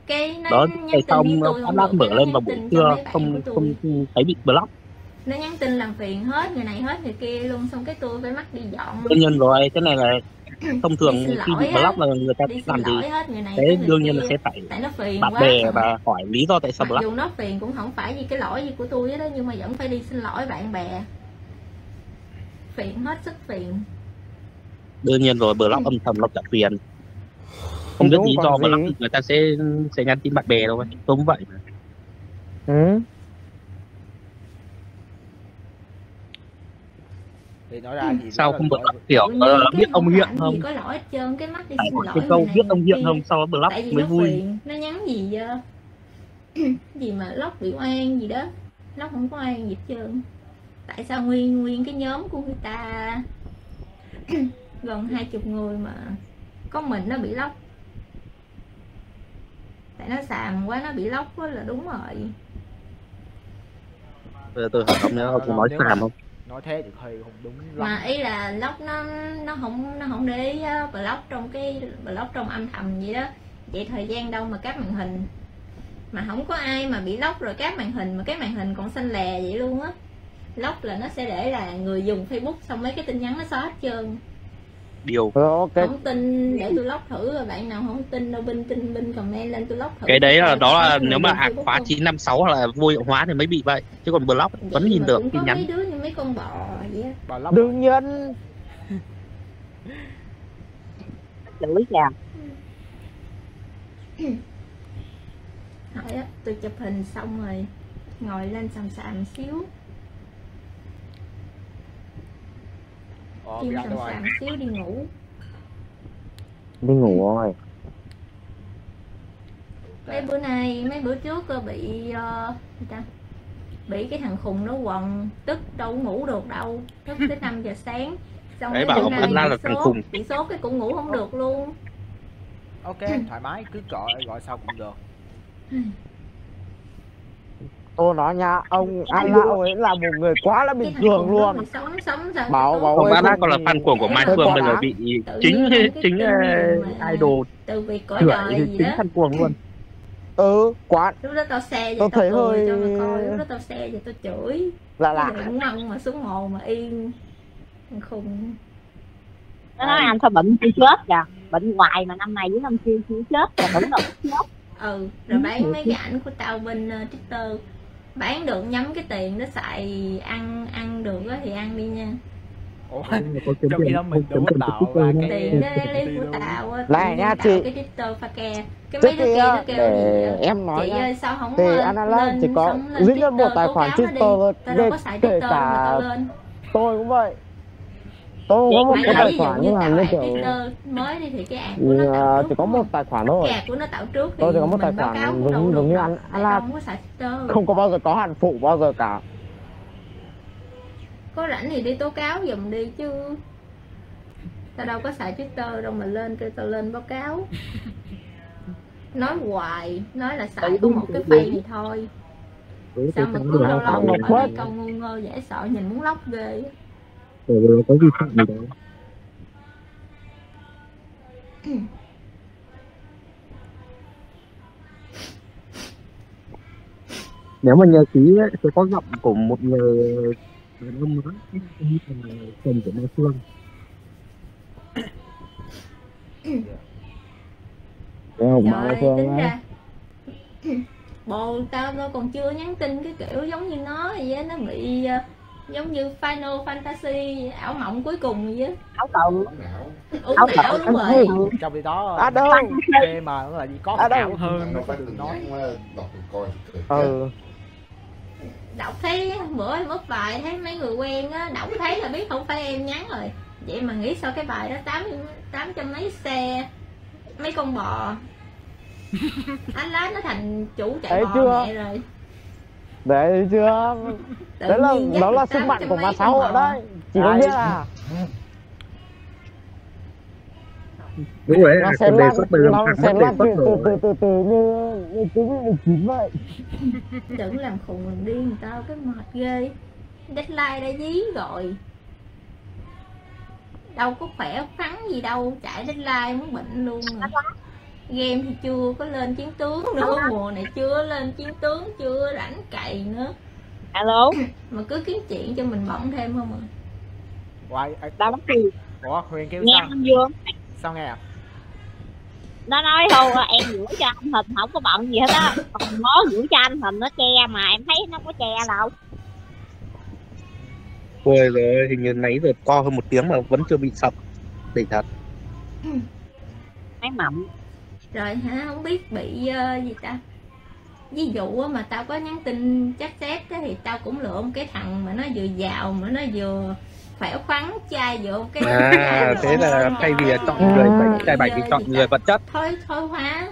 S7: cái nó
S2: đó
S7: với
S2: xong nó lát
S7: được
S2: mở lên vào buổi trưa không không thấy bị block
S7: nó nhắn tin làm phiền hết người này hết người kia luôn xong cái tôi phải mắc đi dọn
S2: đương nhiên rồi cái này là thông thường khi bị block là người ta
S7: đi
S2: làm gì? thế đương nhiên là sẽ phải
S7: phiền
S2: bạn bè và hỏi lý do tại sao block.
S7: dù nó phiền cũng không phải vì cái lỗi gì của tôi đó nhưng mà vẫn phải đi xin lỗi bạn bè. Phiền hết sức phiền.
S2: Đương nhiên rồi block âm thầm nó trả tiền không biết lý do block người ta sẽ sẽ nhắn tin bạn bè thôi tôi cũng vậy mà.
S5: ừ.
S3: Thì nói ra thì
S2: sao không block kiểu ờ,
S7: cái
S2: biết
S7: không
S2: ông hiện không?
S7: có lỗi hết trơn cái mắt đi xin lỗi
S2: cái câu biết ông hiện không? Sau đó block mới
S7: nó
S2: vui?
S7: phiền nó nhắn gì ờ, gì mà lóc bị oan gì đó lóc không có oan gì hết trơn. Tại sao nguyên nguyên cái nhóm của người ta? Gần hai chục người mà có mình nó bị lóc. Tại nó xàm quá nó bị lóc quá là đúng rồi.
S2: Bây giờ tôi hỏi ông nữa ông có nói xàm không
S3: nói thế thì hơi không đúng lắm.
S7: Mà ý là lóc nó nó không nó không để ý block trong cái, block trong âm thầm vậy đó. Vậy thời gian đâu mà cáp màn hình? Mà không có ai mà bị lóc rồi cáp màn hình, mà cái màn hình còn xanh lè vậy luôn á. Lóc là nó sẽ để là người dùng facebook xong mấy cái tin nhắn nó xóa hết trơn
S2: điều
S5: rồi ok
S7: không tin để tôi lóc thử rồi bạn nào không tin đâu binh tin binh comment lên tôi lóc thử.
S2: Cái đấy là đó là nếu mà
S7: Facebook
S2: khóa
S7: không.
S2: 956 hoặc là vô hiệu hóa thì mới bị vậy. Chứ còn block
S7: Vậy
S2: vẫn nhìn được tin nhắn
S7: mấy đứa như mấy con bò vậy
S5: đương nhiên.
S6: Chửi chà
S7: hỏi á tôi chụp hình xong rồi ngồi lên sàm sàm xíu kim
S3: rồi?
S7: sàm xíu đi ngủ.
S5: Đi ngủ rồi.
S7: Mấy bữa nay mấy bữa trước ờ, bị gì ta? Bị cái thằng khùng nó quần tức đâu ngủ được đâu. Thức tới 5 giờ sáng. Xong
S2: Đấy,
S7: cái
S2: bảo
S7: bữa
S2: ông
S7: nay
S2: là thằng
S7: sốt,
S2: khùng.
S7: bị sốt cái cũng ngủ không được luôn.
S3: Ok thoải mái cứ gọi gọi sau cũng được
S5: tôi nói nha ông anh là ông ấy là một người quá là bình thường luôn. Bảo- bảo không
S2: đã còn là fan cuồng của Mai Phương bây giờ bị chính chính ờ, idol chửi
S7: đời gì
S2: chính fan cuồng luôn.
S5: Ừ quá.
S7: Lúc đó tao xe
S5: Tôi
S7: vậy tao
S5: thấy
S7: cười
S5: hơi-
S7: cho mà coi lúc đó tao xe vậy tao chửi.
S5: Là lạ.
S7: Đừng mong mà xuống hồ mà yên khùng
S6: nó nói anh sao bệnh chưa chết kìa? Bệnh hoài mà năm này với năm kia chưa chết kìa đúng rồi chết.
S7: Ừ rồi bán mấy cái ảnh của tao bên uh, twitter bán được nhắm cái tiền nó xài ăn ăn được á thì ăn đi nha.
S3: Ủa? Trong khi đó mình có tạo ra cái
S7: tiền đó lấy
S3: đi
S7: của tự nhiên
S5: nha,
S7: tạo
S5: chị.
S7: cái twitter pha ke. Cái mấy đứa
S5: kia
S7: nó kêu
S5: để em nói
S7: chị ơi sao không
S5: thì Analyze
S7: lên
S5: chỉ có duy nhất một tài khoản. Twitter
S7: tao đâu có xài twitter mà tao lên.
S5: tôi cũng vậy tôi có một cái tài khoản
S7: như
S5: nhưng mà như kiểu
S7: mới đi thì cái ạc của nó tạo trước
S5: chỉ có một tài khoản thôi.
S7: Cái ạc của nó tạo trước thì
S5: Tôi chỉ có một tài khoản đúng
S7: được
S5: như anh- anh
S7: không có xài twitter
S5: không có bao giờ có hạn phụ bao giờ cả.
S7: Có rảnh thì đi tố cáo giùm đi chứ. Tao đâu có xài twitter đâu mà lên kêu tao lên báo cáo. Nói hoài nói là xài có một cái phay này thôi. Sao mà cứ lâu lâu mà câu ngu ngơ dễ sợ nhìn muốn lóc ghê á.
S2: Có vi phạm gì đó. Nếu mà nhờ ký ấy, tôi có giọng của một người đàn ông đó chồng của Mai Phương.
S5: Cái hồng
S7: trời
S5: Mai Phương
S7: tính
S5: á.
S7: ra. Bồ tao nó còn chưa nhắn tin cái kiểu giống như nó vậy á nó bị ờ, giống như Final Fantasy ảo mộng cuối cùng vậy á.
S6: Cầu
S7: ú
S6: Ảo
S7: ảo
S6: mộng.
S7: đúng rồi
S3: trong khi đó
S5: à đâu?
S3: game mà nó là gì? Có
S5: À,
S3: ảo hơn
S8: nó. phát
S3: đừng nói
S8: đọc coi
S5: ừ.
S7: Đọc thấy bữa em up bài thấy mấy người quen á đọc thấy là biết không phải em nhắn rồi. Vậy mà nghĩ sao cái bài đó tám tám trăm mấy xe mấy con bò. Anh lát nó thành chủ chạy
S5: Thấy
S7: bò
S5: chưa?
S7: mẹ rồi
S5: đấy chưa?
S7: Tự
S5: đấy là đó là sức mạnh
S7: 800
S5: của mạng xã hội
S7: bò.
S5: đấy. Chỉ có biết là
S2: đúng rồi
S5: nó
S2: à,
S5: sẽ lan
S2: giờ
S5: nó sẽ lan từ từ
S2: rồi.
S5: từ từ từ như như chín vậy.
S7: Đừng làm khùng làm điên người ta cái mệt ghê. Deadline đã dí rồi. Đâu có khỏe khoắn gì đâu chạy deadline muốn bệnh luôn à. Game thì chưa có lên chiến tướng nữa. Mùa này chưa lên chiến tướng chưa rảnh cày nữa.
S6: Alo?
S7: Mà cứ kiếm chuyện cho mình bận thêm không à?
S3: Ai-
S6: tao bắt cười
S3: ủa Huyền kêu
S6: nghe
S3: sao?
S6: anh dương
S3: sao nghe à?
S6: Nó nói thôi em gửi cho anh hình không có bận gì hết á. Còn nó gửi cho anh hình nó che mà em thấy nó có che đâu.
S2: Ôi rồi hình như nãy giờ co hơn một tiếng mà vẫn chưa bị sập. Đỉnh thật.
S6: mấy mậm
S7: rồi hả không biết bị ờ, gì ta ví dụ á, mà tao có nhắn tin chat xét thì tao cũng lựa một cái thằng mà nó vừa giàu mà nó vừa khỏe khoắn trai vừa cái
S2: À, thế là thay vì chọn người phải trai bạch thì chọn người vật chất.
S7: thôi thôi hóa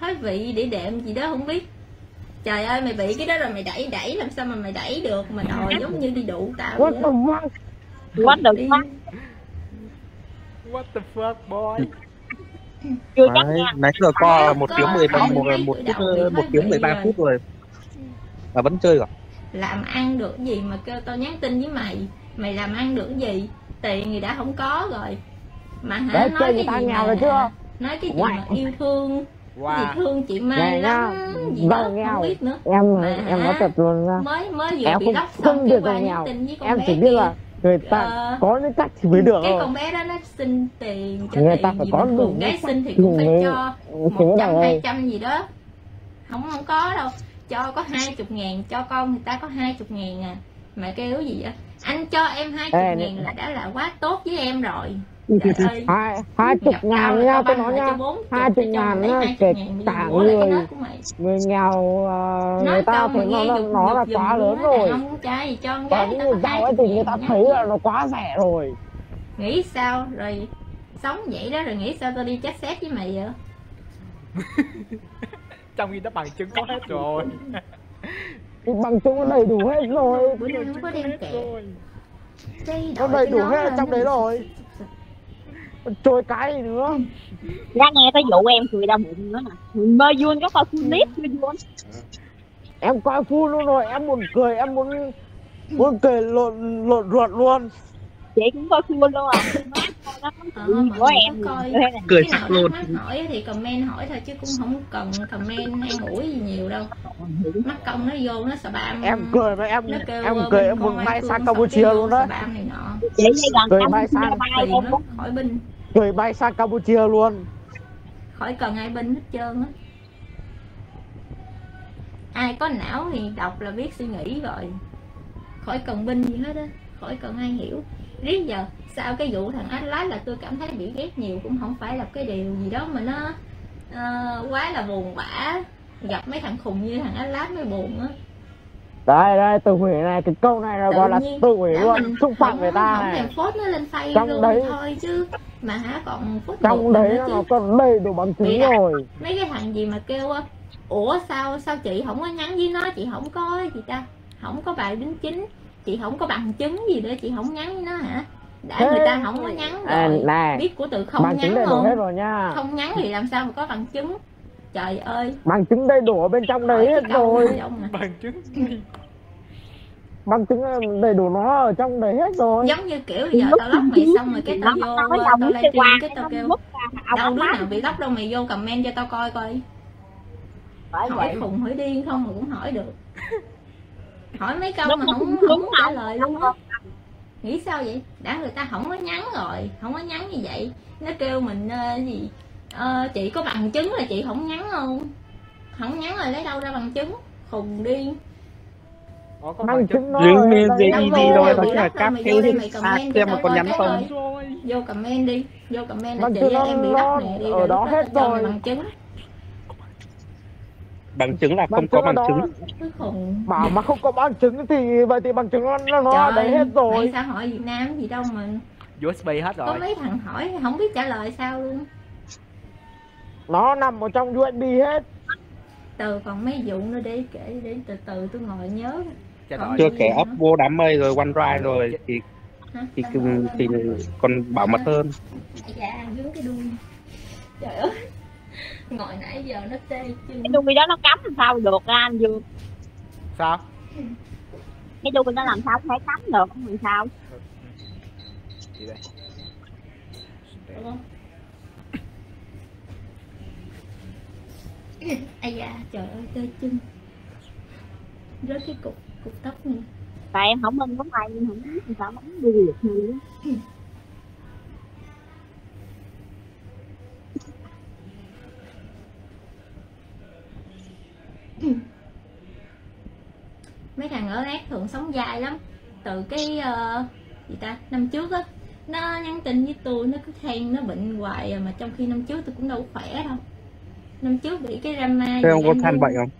S7: thói vị để đệm gì đó không biết trời ơi mày bị cái đó rồi mày đẩy đẩy làm sao mà mày đẩy được mà đòi giống như đi đụ tao
S5: What the
S7: đó.
S5: fuck?
S6: What the fuck?
S3: what the fuck boy
S6: chưa chắc
S2: Đấy,
S6: nha
S2: nãy giờ co một tiếng 13
S7: hai
S2: một, một phút một tiếng
S7: bị
S2: 13
S7: rồi.
S2: phút rồi. Mà vẫn chơi rồi.
S7: làm ăn được gì mà kêu tao nhắn tin với mày mày làm ăn được gì tiền thì đã không có rồi mà hả
S5: Đấy,
S7: nói
S5: chơi
S7: cái gì
S5: nghèo
S7: mà
S5: rồi chưa?
S7: nói cái gì mà yêu thương cái gì
S3: wow
S7: thương chị Mai lắm gì đó
S5: Vâng, nghèo.
S7: không biết nữa
S5: Em
S7: Mà
S5: em nói thật luôn nha.
S7: mới mới vừa
S5: Em
S7: bị
S5: không
S7: lóc
S5: không
S7: xong cái
S5: được nghèo.
S7: tin với con
S5: Em
S7: bé
S5: chỉ biết
S7: kia.
S5: là người ta
S7: Ờ,
S5: có những cách thì mới được
S7: cái con bé đó nó xin tiền cho
S5: Người ta phải có
S7: gái
S5: cái
S7: xin thì cũng phải
S5: mới-
S7: cho một trăm hai trăm gì đó. Không không có đâu. Cho có hai chục ngàn cho con người ta có hai chục ngàn à. Mà kêu gì vậy? Anh cho em hai chục ngàn là đã là quá tốt với em rồi trời
S5: Hai hai chục ngàn nha,
S7: tao
S5: tôi nói nha. Hai chục ngàn
S7: hai
S5: kể cả người người nghèo ờ,
S7: nói
S5: người ta thấy nó nó, nó là quá lớn rồi. còn những người giàu ấy
S7: 20
S5: thì người ta thấy là nó quá rẻ rồi.
S7: Nghĩ sao? Rồi sống vậy đó rồi nghĩ sao tao đi chat xét với mày vậy?
S3: Trong khi đó bằng chứng có hết rồi.
S5: thì bằng chứng nó đầy đủ hết rồi.
S7: bữa nay không có đem đây
S5: nó đầy đủ hết trong
S7: nó-
S5: đấy rồi trôi cái nữa?
S6: Ra nghe tới vụ em cười đau bụng nữa nè. Mơ vui có coi full clip chưa vui.
S5: Em coi full luôn rồi em muốn cười em muốn muốn cười lộn lộn ruột luôn
S6: chị cũng coi full luôn. À nó
S7: Ờ,
S6: ừ,
S7: mọi
S6: của
S7: người
S6: em
S7: cứ coi
S2: Cười
S7: nào
S2: luôn.
S7: hỏi thì comment hỏi thôi chứ cũng không cần comment an ủi gì nhiều đâu. Mắc công nó vô nó sợ bam
S5: em cười mà em
S7: nó kêu
S5: em
S7: ờ,
S5: cười em
S7: Mai
S5: bay sang Campuchia luôn đó.
S6: chị
S5: Cười bay sang
S6: em
S7: khỏi binh
S5: cười bay sang Campuchia luôn.
S7: Khỏi cần ai binh hết trơn á. Ai có não thì đọc là biết suy nghĩ rồi. Khỏi cần binh gì hết á. Khỏi cần ai hiểu riết giờ sau cái vụ thằng Atlas là tôi cảm thấy bị ghét nhiều cũng không phải là cái điều gì đó mà nó ờ, quá là buồn bã. Gặp mấy thằng khùng như thằng Atlas mới buồn á.
S5: Đây đây từ hủy này cái câu này là
S7: Tự
S5: gọi là hủy
S7: đã
S5: luôn xúc phạm người ta này.
S7: thèm phốt nó lên phay
S5: Trong
S7: luôn
S5: đấy-
S7: thôi chứ. Mà hả còn phốt
S5: trong đấy nó
S7: chứ.
S5: có đầy đủ bằng chứng rồi.
S7: mấy cái thằng gì mà kêu ủa sao sao chị không có nhắn với nó chị không có gì ta không có bài đính chính chị không có bằng chứng gì để chị không nhắn nó hả? Đã
S5: Thế-
S7: người ta không có nhắn
S5: à,
S7: rồi.
S5: này
S7: biết của từ không
S5: bằng chứng
S7: nhắn
S5: hết rồi nha.
S7: Không nhắn thì làm sao mà có bằng chứng? Trời ơi.
S5: Bằng chứng đầy đủ ở bên trong đấy hết rồi.
S7: nè.
S3: bằng chứng
S5: bằng chứng đầy đủ nó ở trong đấy hết rồi.
S7: Giống như kiểu giờ tao lóc mày xong rồi cái tao vô tao livestream cái tao kêu đâu
S6: ông
S7: đứa
S6: lắm
S7: nào bị lóc đâu mày vô comment cho tao coi coi. Hỏi khùng hỏi điên không mà cũng hỏi được hỏi mấy câu
S6: Nó
S7: mà
S6: không
S7: không trả lời luôn á. Nghĩ sao vậy? Đã người ta không có nhắn rồi không có nhắn như vậy. Nó kêu mình ờ, gì? Ờ, chị có bằng chứng là chị không nhắn không? Không nhắn rồi lấy đâu ra bằng chứng? Khùng điên
S3: có
S5: bằng chứng nó
S2: mail
S5: đây
S2: gì đi
S5: rồi.
S2: đi thôi,
S7: Bị
S2: đó là các xem
S7: cho
S2: mà còn nhắn không
S3: rồi
S7: vô comment đi vô comment là chị em bị lóc nè đi
S5: ở
S7: rồi
S5: đó hết rồi.
S7: bằng chứng
S2: Bằng chứng là
S5: bằng
S2: không có bằng
S5: đó.
S2: chứng.
S5: bảo mà không có bằng chứng thì vậy thì bằng chứng nó nó, đấy hết rồi.
S7: xã hội Việt Nam gì đâu mà.
S3: USB hết
S7: có
S3: rồi
S7: mấy thằng hỏi không biết trả lời sao luôn.
S5: Nó nằm ở trong USB hết.
S7: Từ còn mấy vụ nữa để kể để từ từ tôi ngồi nhớ.
S2: Chưa kể up vô đám mây rồi OneDrive rồi thì
S7: Hả?
S2: thì, thì, thì còn bảo mật hơn.
S7: dạ cái đuôi. Trời ơi ngồi nãy giờ nó tê chân
S6: cái đuôi đó nó cắm làm sao được ra anh dương
S3: sao?
S6: Cái đuôi nó làm sao có thể cắm được không làm sao?
S3: Chị đây.
S7: Không? ai da trời ơi tê chân. Rớt cái cục cục tóc này.
S6: Tại em không ưng bóng ai nhưng không biết sao bóng đi được nữa
S7: mấy thằng ở ác thường sống dài lắm. Từ cái ờ, gì ta năm trước á nó nhắn tin với tôi nó cứ than nó bệnh hoài à, mà trong khi năm trước tôi cũng đâu khỏe đâu. Năm trước bị cái rama
S2: thế ông có than bệnh không?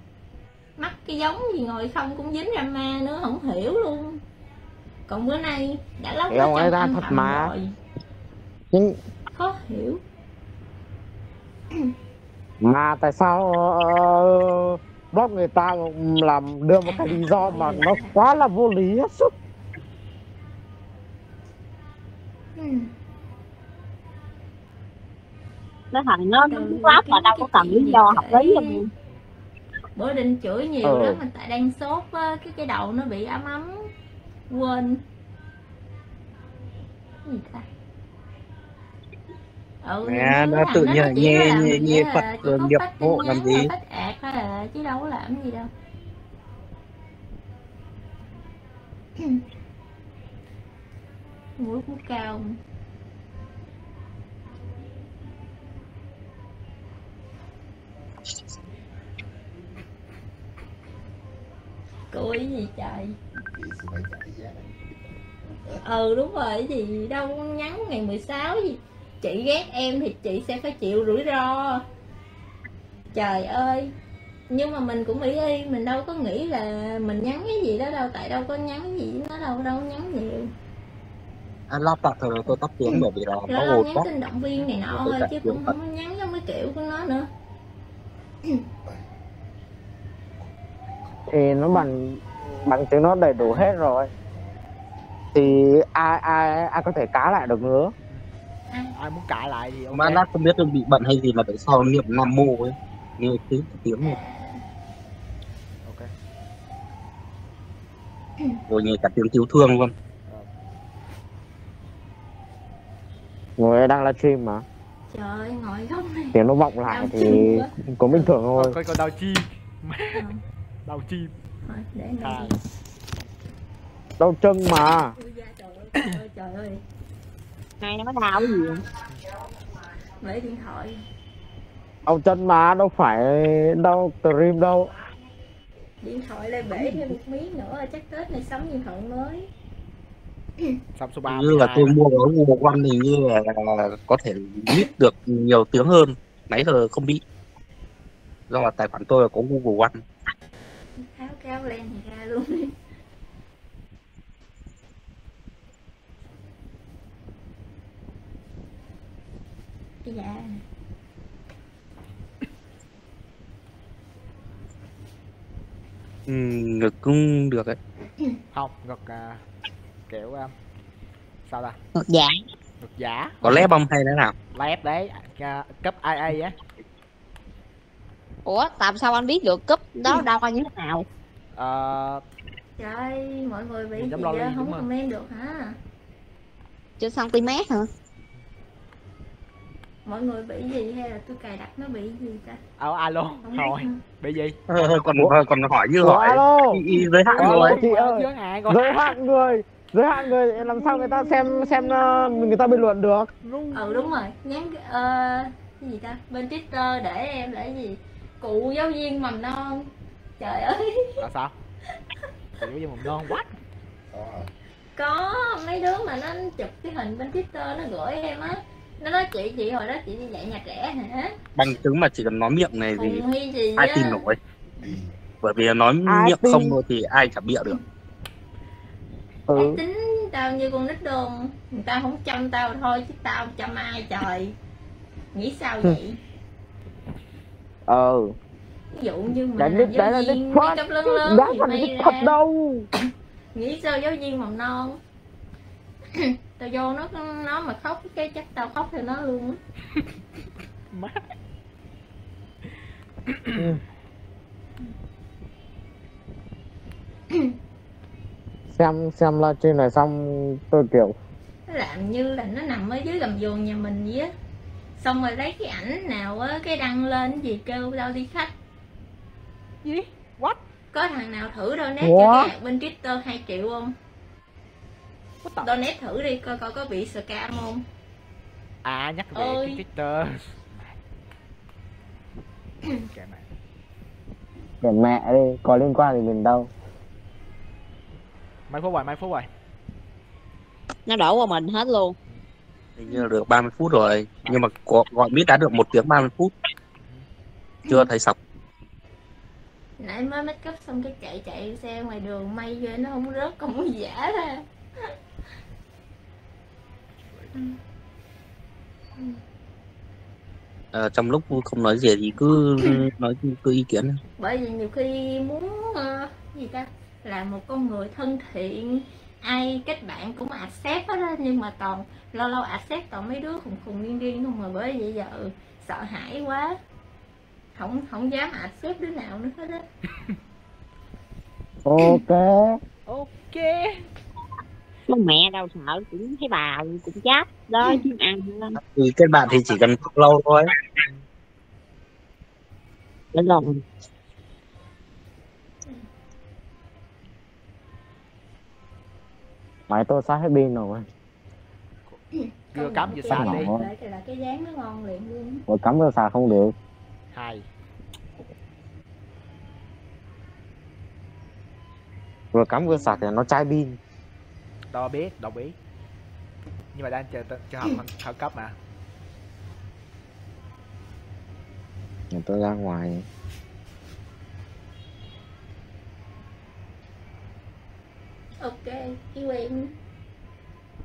S7: mắc cái giống gì ngồi không cũng dính rama nữa không hiểu luôn. Còn bữa nay đã lóc nó
S5: ông ấy
S7: trong
S5: ra thật mà.
S7: rồi.
S5: Nhưng
S7: khó hiểu.
S5: Mà tại sao uh, bóc người ta làm đưa một cái lý do mà nó quá là vô lý hết sức
S7: Ừ.
S6: nó thành nó lắp mà đâu có cần lý do hợp lý đâu
S7: bữa định chửi nhiều
S5: Ờ.
S7: lắm mà tại đang sốt á cái cái đầu nó bị ấm ấm quên Cái gì ta ừ nhớ
S2: nó tự nhiên nghe- nghe- nghe Phật
S7: là
S2: rồi
S7: có
S2: nghiệp hộ làm gì.
S7: và phát ạt thôi à chứ đâu có làm gì đâu. Mũi cũng cao. Cười gì trời? Ừ đúng rồi cái gì đâu nhắn ngày 16 gì chị ghét em thì chị sẽ phải chịu rủi ro. Trời ơi nhưng mà mình cũng nghĩ y mình đâu có nghĩ là mình nhắn cái gì đó đâu tại đâu có nhắn cái gì nó đâu đâu có nhắn nhiều.
S2: Anh lắp tạm thời tôi tắt tiếng bởi vì là nó
S7: lâu nhắn tin động viên này nọ thôi chứ cũng không có nhắn giống cái kiểu của nó nữa.
S5: Thì nó bằng bằng chứng nó đầy đủ hết rồi. Thì ai ai ai có thể cá lại được nữa
S3: ai muốn cãi lại thì ok.
S2: Mà lát không biết bị bận hay gì mà tại sao niệm nam mô ấy. Nghe tiếng tiếng này.
S3: Ok.
S2: Rồi nghe cả tiếng cứu thương luôn.
S5: Người đang livestream mà.
S7: Trời ơi ngồi không này.
S5: Tiếng nó vọng lại
S7: Đau
S5: thì cũng bình thường thôi.
S3: Coi coi đau chim. Đau chim.
S7: Thôi để
S3: à,
S5: đau chân mà.
S7: Trời ơi trời ơi
S6: này nó có đau cái gì
S7: bể điện thoại.
S5: Đau chân mà đâu phải đau stream đâu.
S7: Điện thoại lại bể thêm một miếng nữa chắc tết này sắm điện thoại mới.
S3: Samsung 3
S2: như là tôi mua ở Google One hình như là có thể lít được nhiều tiếng hơn. Nãy giờ không bị. Do là tài khoản tôi là có Google One.
S7: Tháo kéo len này ra luôn dạ.
S2: Ừ, ngực cũng được ấy.
S3: Không ngực à, kiểu à, sao ta?
S6: Dạ
S3: ngực giả.
S2: Có lép không hay thế nào?
S3: Lép đấy à, cấp IA á?
S6: Ủa làm sao anh biết được cúp đó đau như thế nào?
S3: Ờ,
S7: trời ơi, mọi người bị gì
S3: đúng không?
S7: comment được hả?
S6: Trên cm hả
S7: mọi người bị gì hay là tôi cài đặt nó bị gì ta?
S3: Ờ alo
S7: không
S3: rồi bị gì?
S2: Ờ, còn còn hỏi như
S5: Ủa,
S2: hỏi
S5: alo?
S2: giới hạn rồi.
S5: chị ơi.
S3: giới hạn rồi.
S5: Giới hạn người giới hạn người làm sao người ta xem xem uh, người ta bình luận được?
S7: Ừ đúng rồi. Nhắn ờ, cái gì ta? Bên twitter để em cái gì? Cụ giáo viên mầm non. Trời ơi.
S3: Là sao? Kiểu như mầm non quá
S8: có
S7: mấy đứa mà nó chụp cái hình bên twitter nó gửi em á nó nói chị chị hồi đó chị đi dạy nhà trẻ hả?
S2: Bằng chứng mà chỉ cần nói miệng này thì
S7: gì
S2: ai
S7: á
S2: tin nổi. Bởi vì nói
S5: Ai
S2: miệng
S5: tin?
S2: không thôi thì ai chả bịa được.
S5: Ừ.
S7: Tính tao như con nít đôn. Người ta không chăm tao thôi chứ tao chăm ai trời. Nghĩ sao vậy?
S5: Ờ.
S7: Ví dụ như mà làm
S5: đấy
S7: giáo
S5: là thoát
S7: mấy cấp lớn lớn may
S5: đích thật
S7: ra
S5: đâu.
S7: Nghĩ sao giáo viên mầm non tao vô nó nó mà khóc cái chắc tao khóc theo nó luôn á.
S3: Má.
S5: Xem xem livestream này xong tôi kiểu
S7: làm như là nó nằm ở dưới gầm giường nhà mình vậy á. Xong rồi lấy cái ảnh nào á cái đăng lên gì kêu tao đi khách.
S3: Gì? What?
S7: Có thằng nào thử donate
S5: Ủa?
S7: cho cái bên twitter 2 triệu không?
S3: what
S7: donate thử đi coi coi có bị scam không?
S3: À nhắc về
S7: Ôi.
S3: cái twitter. Kệ mẹ
S5: để mẹ đi có liên quan gì mình đâu.
S3: Mấy phút rồi mấy phút rồi
S6: nó đổ qua mình hết luôn.
S2: Hình như là được 30 phút rồi nhưng mà có, gọi mít đã được một tiếng 30 phút. Chưa thấy sọc.
S7: Nãy mới make up xong cái chạy chạy xe ngoài đường may ghê nó không rớt còn muốn giả ra
S2: Ờ, trong lúc không nói gì thì cứ nói cứ ý kiến
S7: bởi vì nhiều khi muốn ờ, gì ta là một con người thân thiện ai kết bạn cũng accept hết á nhưng mà toàn lâu lâu accept toàn mấy đứa khùng khùng điên điên không mà bởi vậy giờ sợ hãi quá. Không không dám accept đứa nào nữa hết á.
S5: Ok.
S3: Ok
S6: con mẹ đâu sợ cũng thấy bà cũng chát đó chứ ăn
S2: thì kết bạn thì chỉ cần lâu thôi.
S6: Lên rồi.
S5: Máy tôi sát hết pin rồi.
S3: Vừa cắm vừa
S7: Cái
S3: sạc
S7: dáng
S3: đi.
S7: cái dáng nó ngon liền luôn.
S5: Rồi cắm vào sạc không được.
S3: Hai
S5: vừa cắm vừa sạc thì nó chai pin
S3: tôi biết đồng ý nhưng mà đang chờ chờ học khẩn- cấp mà.
S5: Để tôi ra ngoài.
S7: Ok yêu em.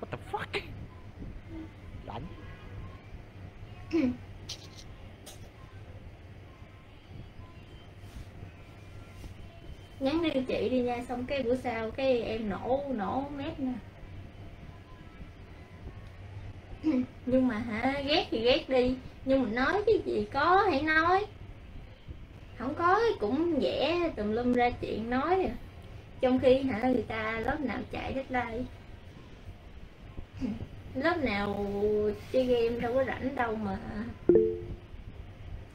S3: What the fuck? Lạnh
S7: nhắn đi chị đi nha, xong cái bữa sau cái em nổ nổ mét nè. Nhưng mà hả, ghét thì ghét đi, nhưng mà nói cái gì có hãy nói. Không có cũng vẽ tùm lum ra chuyện nói à. trong khi hả, người ta lớp nào chạy deadline. Lớp nào chơi game đâu có rảnh đâu mà.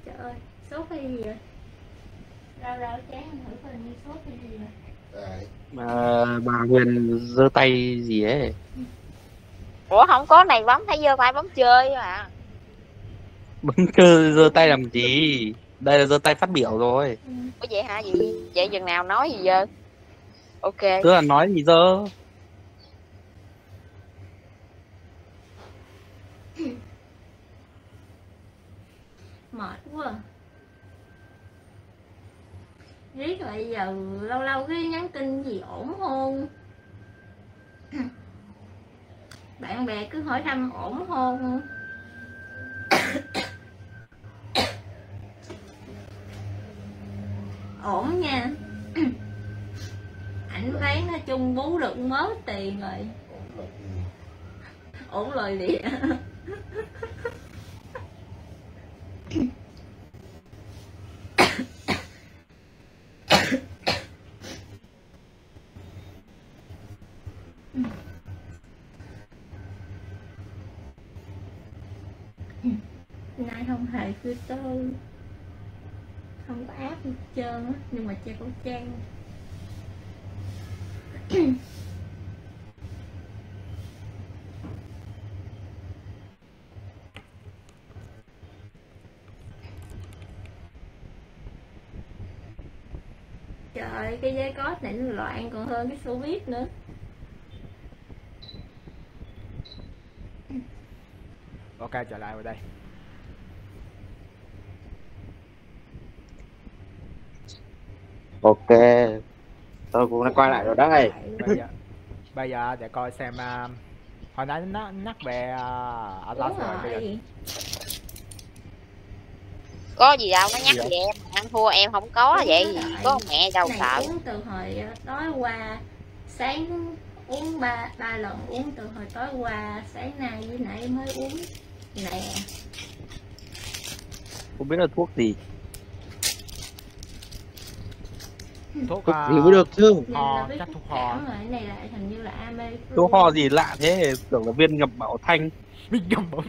S7: Trời ơi, sốt hay gì vậy? Chán thử sốt gì
S8: Rồi.
S2: mà bà Huyền giơ tay gì ấy?
S6: Ủa không có này bấm thấy giơ tay bấm chơi mà.
S2: Bấm cơ giơ tay làm gì? Đây là giơ tay phát biểu rồi.
S6: Có vậy hả? Vậy vậy chừng nào nói gì giờ? Ok.
S2: Tức là nói gì dơ
S7: mệt quá à. Riết lại giờ lâu lâu cái nhắn tin gì ổn không bạn bè cứ hỏi thăm ổn không ổn nha ảnh thấy nói chung bú được mớ tiền rồi ổn lời địa filter không có áp hết trơn á nhưng mà che khẩu trang trời ơi, cái giấy code này nó loạn còn hơn cái số biết nữa.
S3: Ok trở lại vào đây
S5: ok. Tôi cũng đã quay lại rồi đấy
S3: bây giờ bây giờ để coi xem uh, hồi nãy nó nhắc về uh, Atlas rồi bây giờ.
S7: Rồi.
S6: Có gì đâu nó nhắc về em ăn thua em không có vậy.
S7: Đúng rồi.
S6: có mẹ đâu
S7: này
S6: sợ.
S7: uống từ hồi ờ, tối qua sáng uống ba ba lần uống từ hồi tối qua sáng nay với nãy mới uống nè.
S2: Không biết là thuốc gì
S3: thuốc uh,
S4: gì mới được chứ?
S7: biết
S3: chắc
S7: thuốc
S3: thuốc ho.
S7: cảm rồi cái này là hình như là ame
S2: thuốc ho gì lạ thế? Tưởng là viên ngập bảo thanh.
S3: Cầm bộ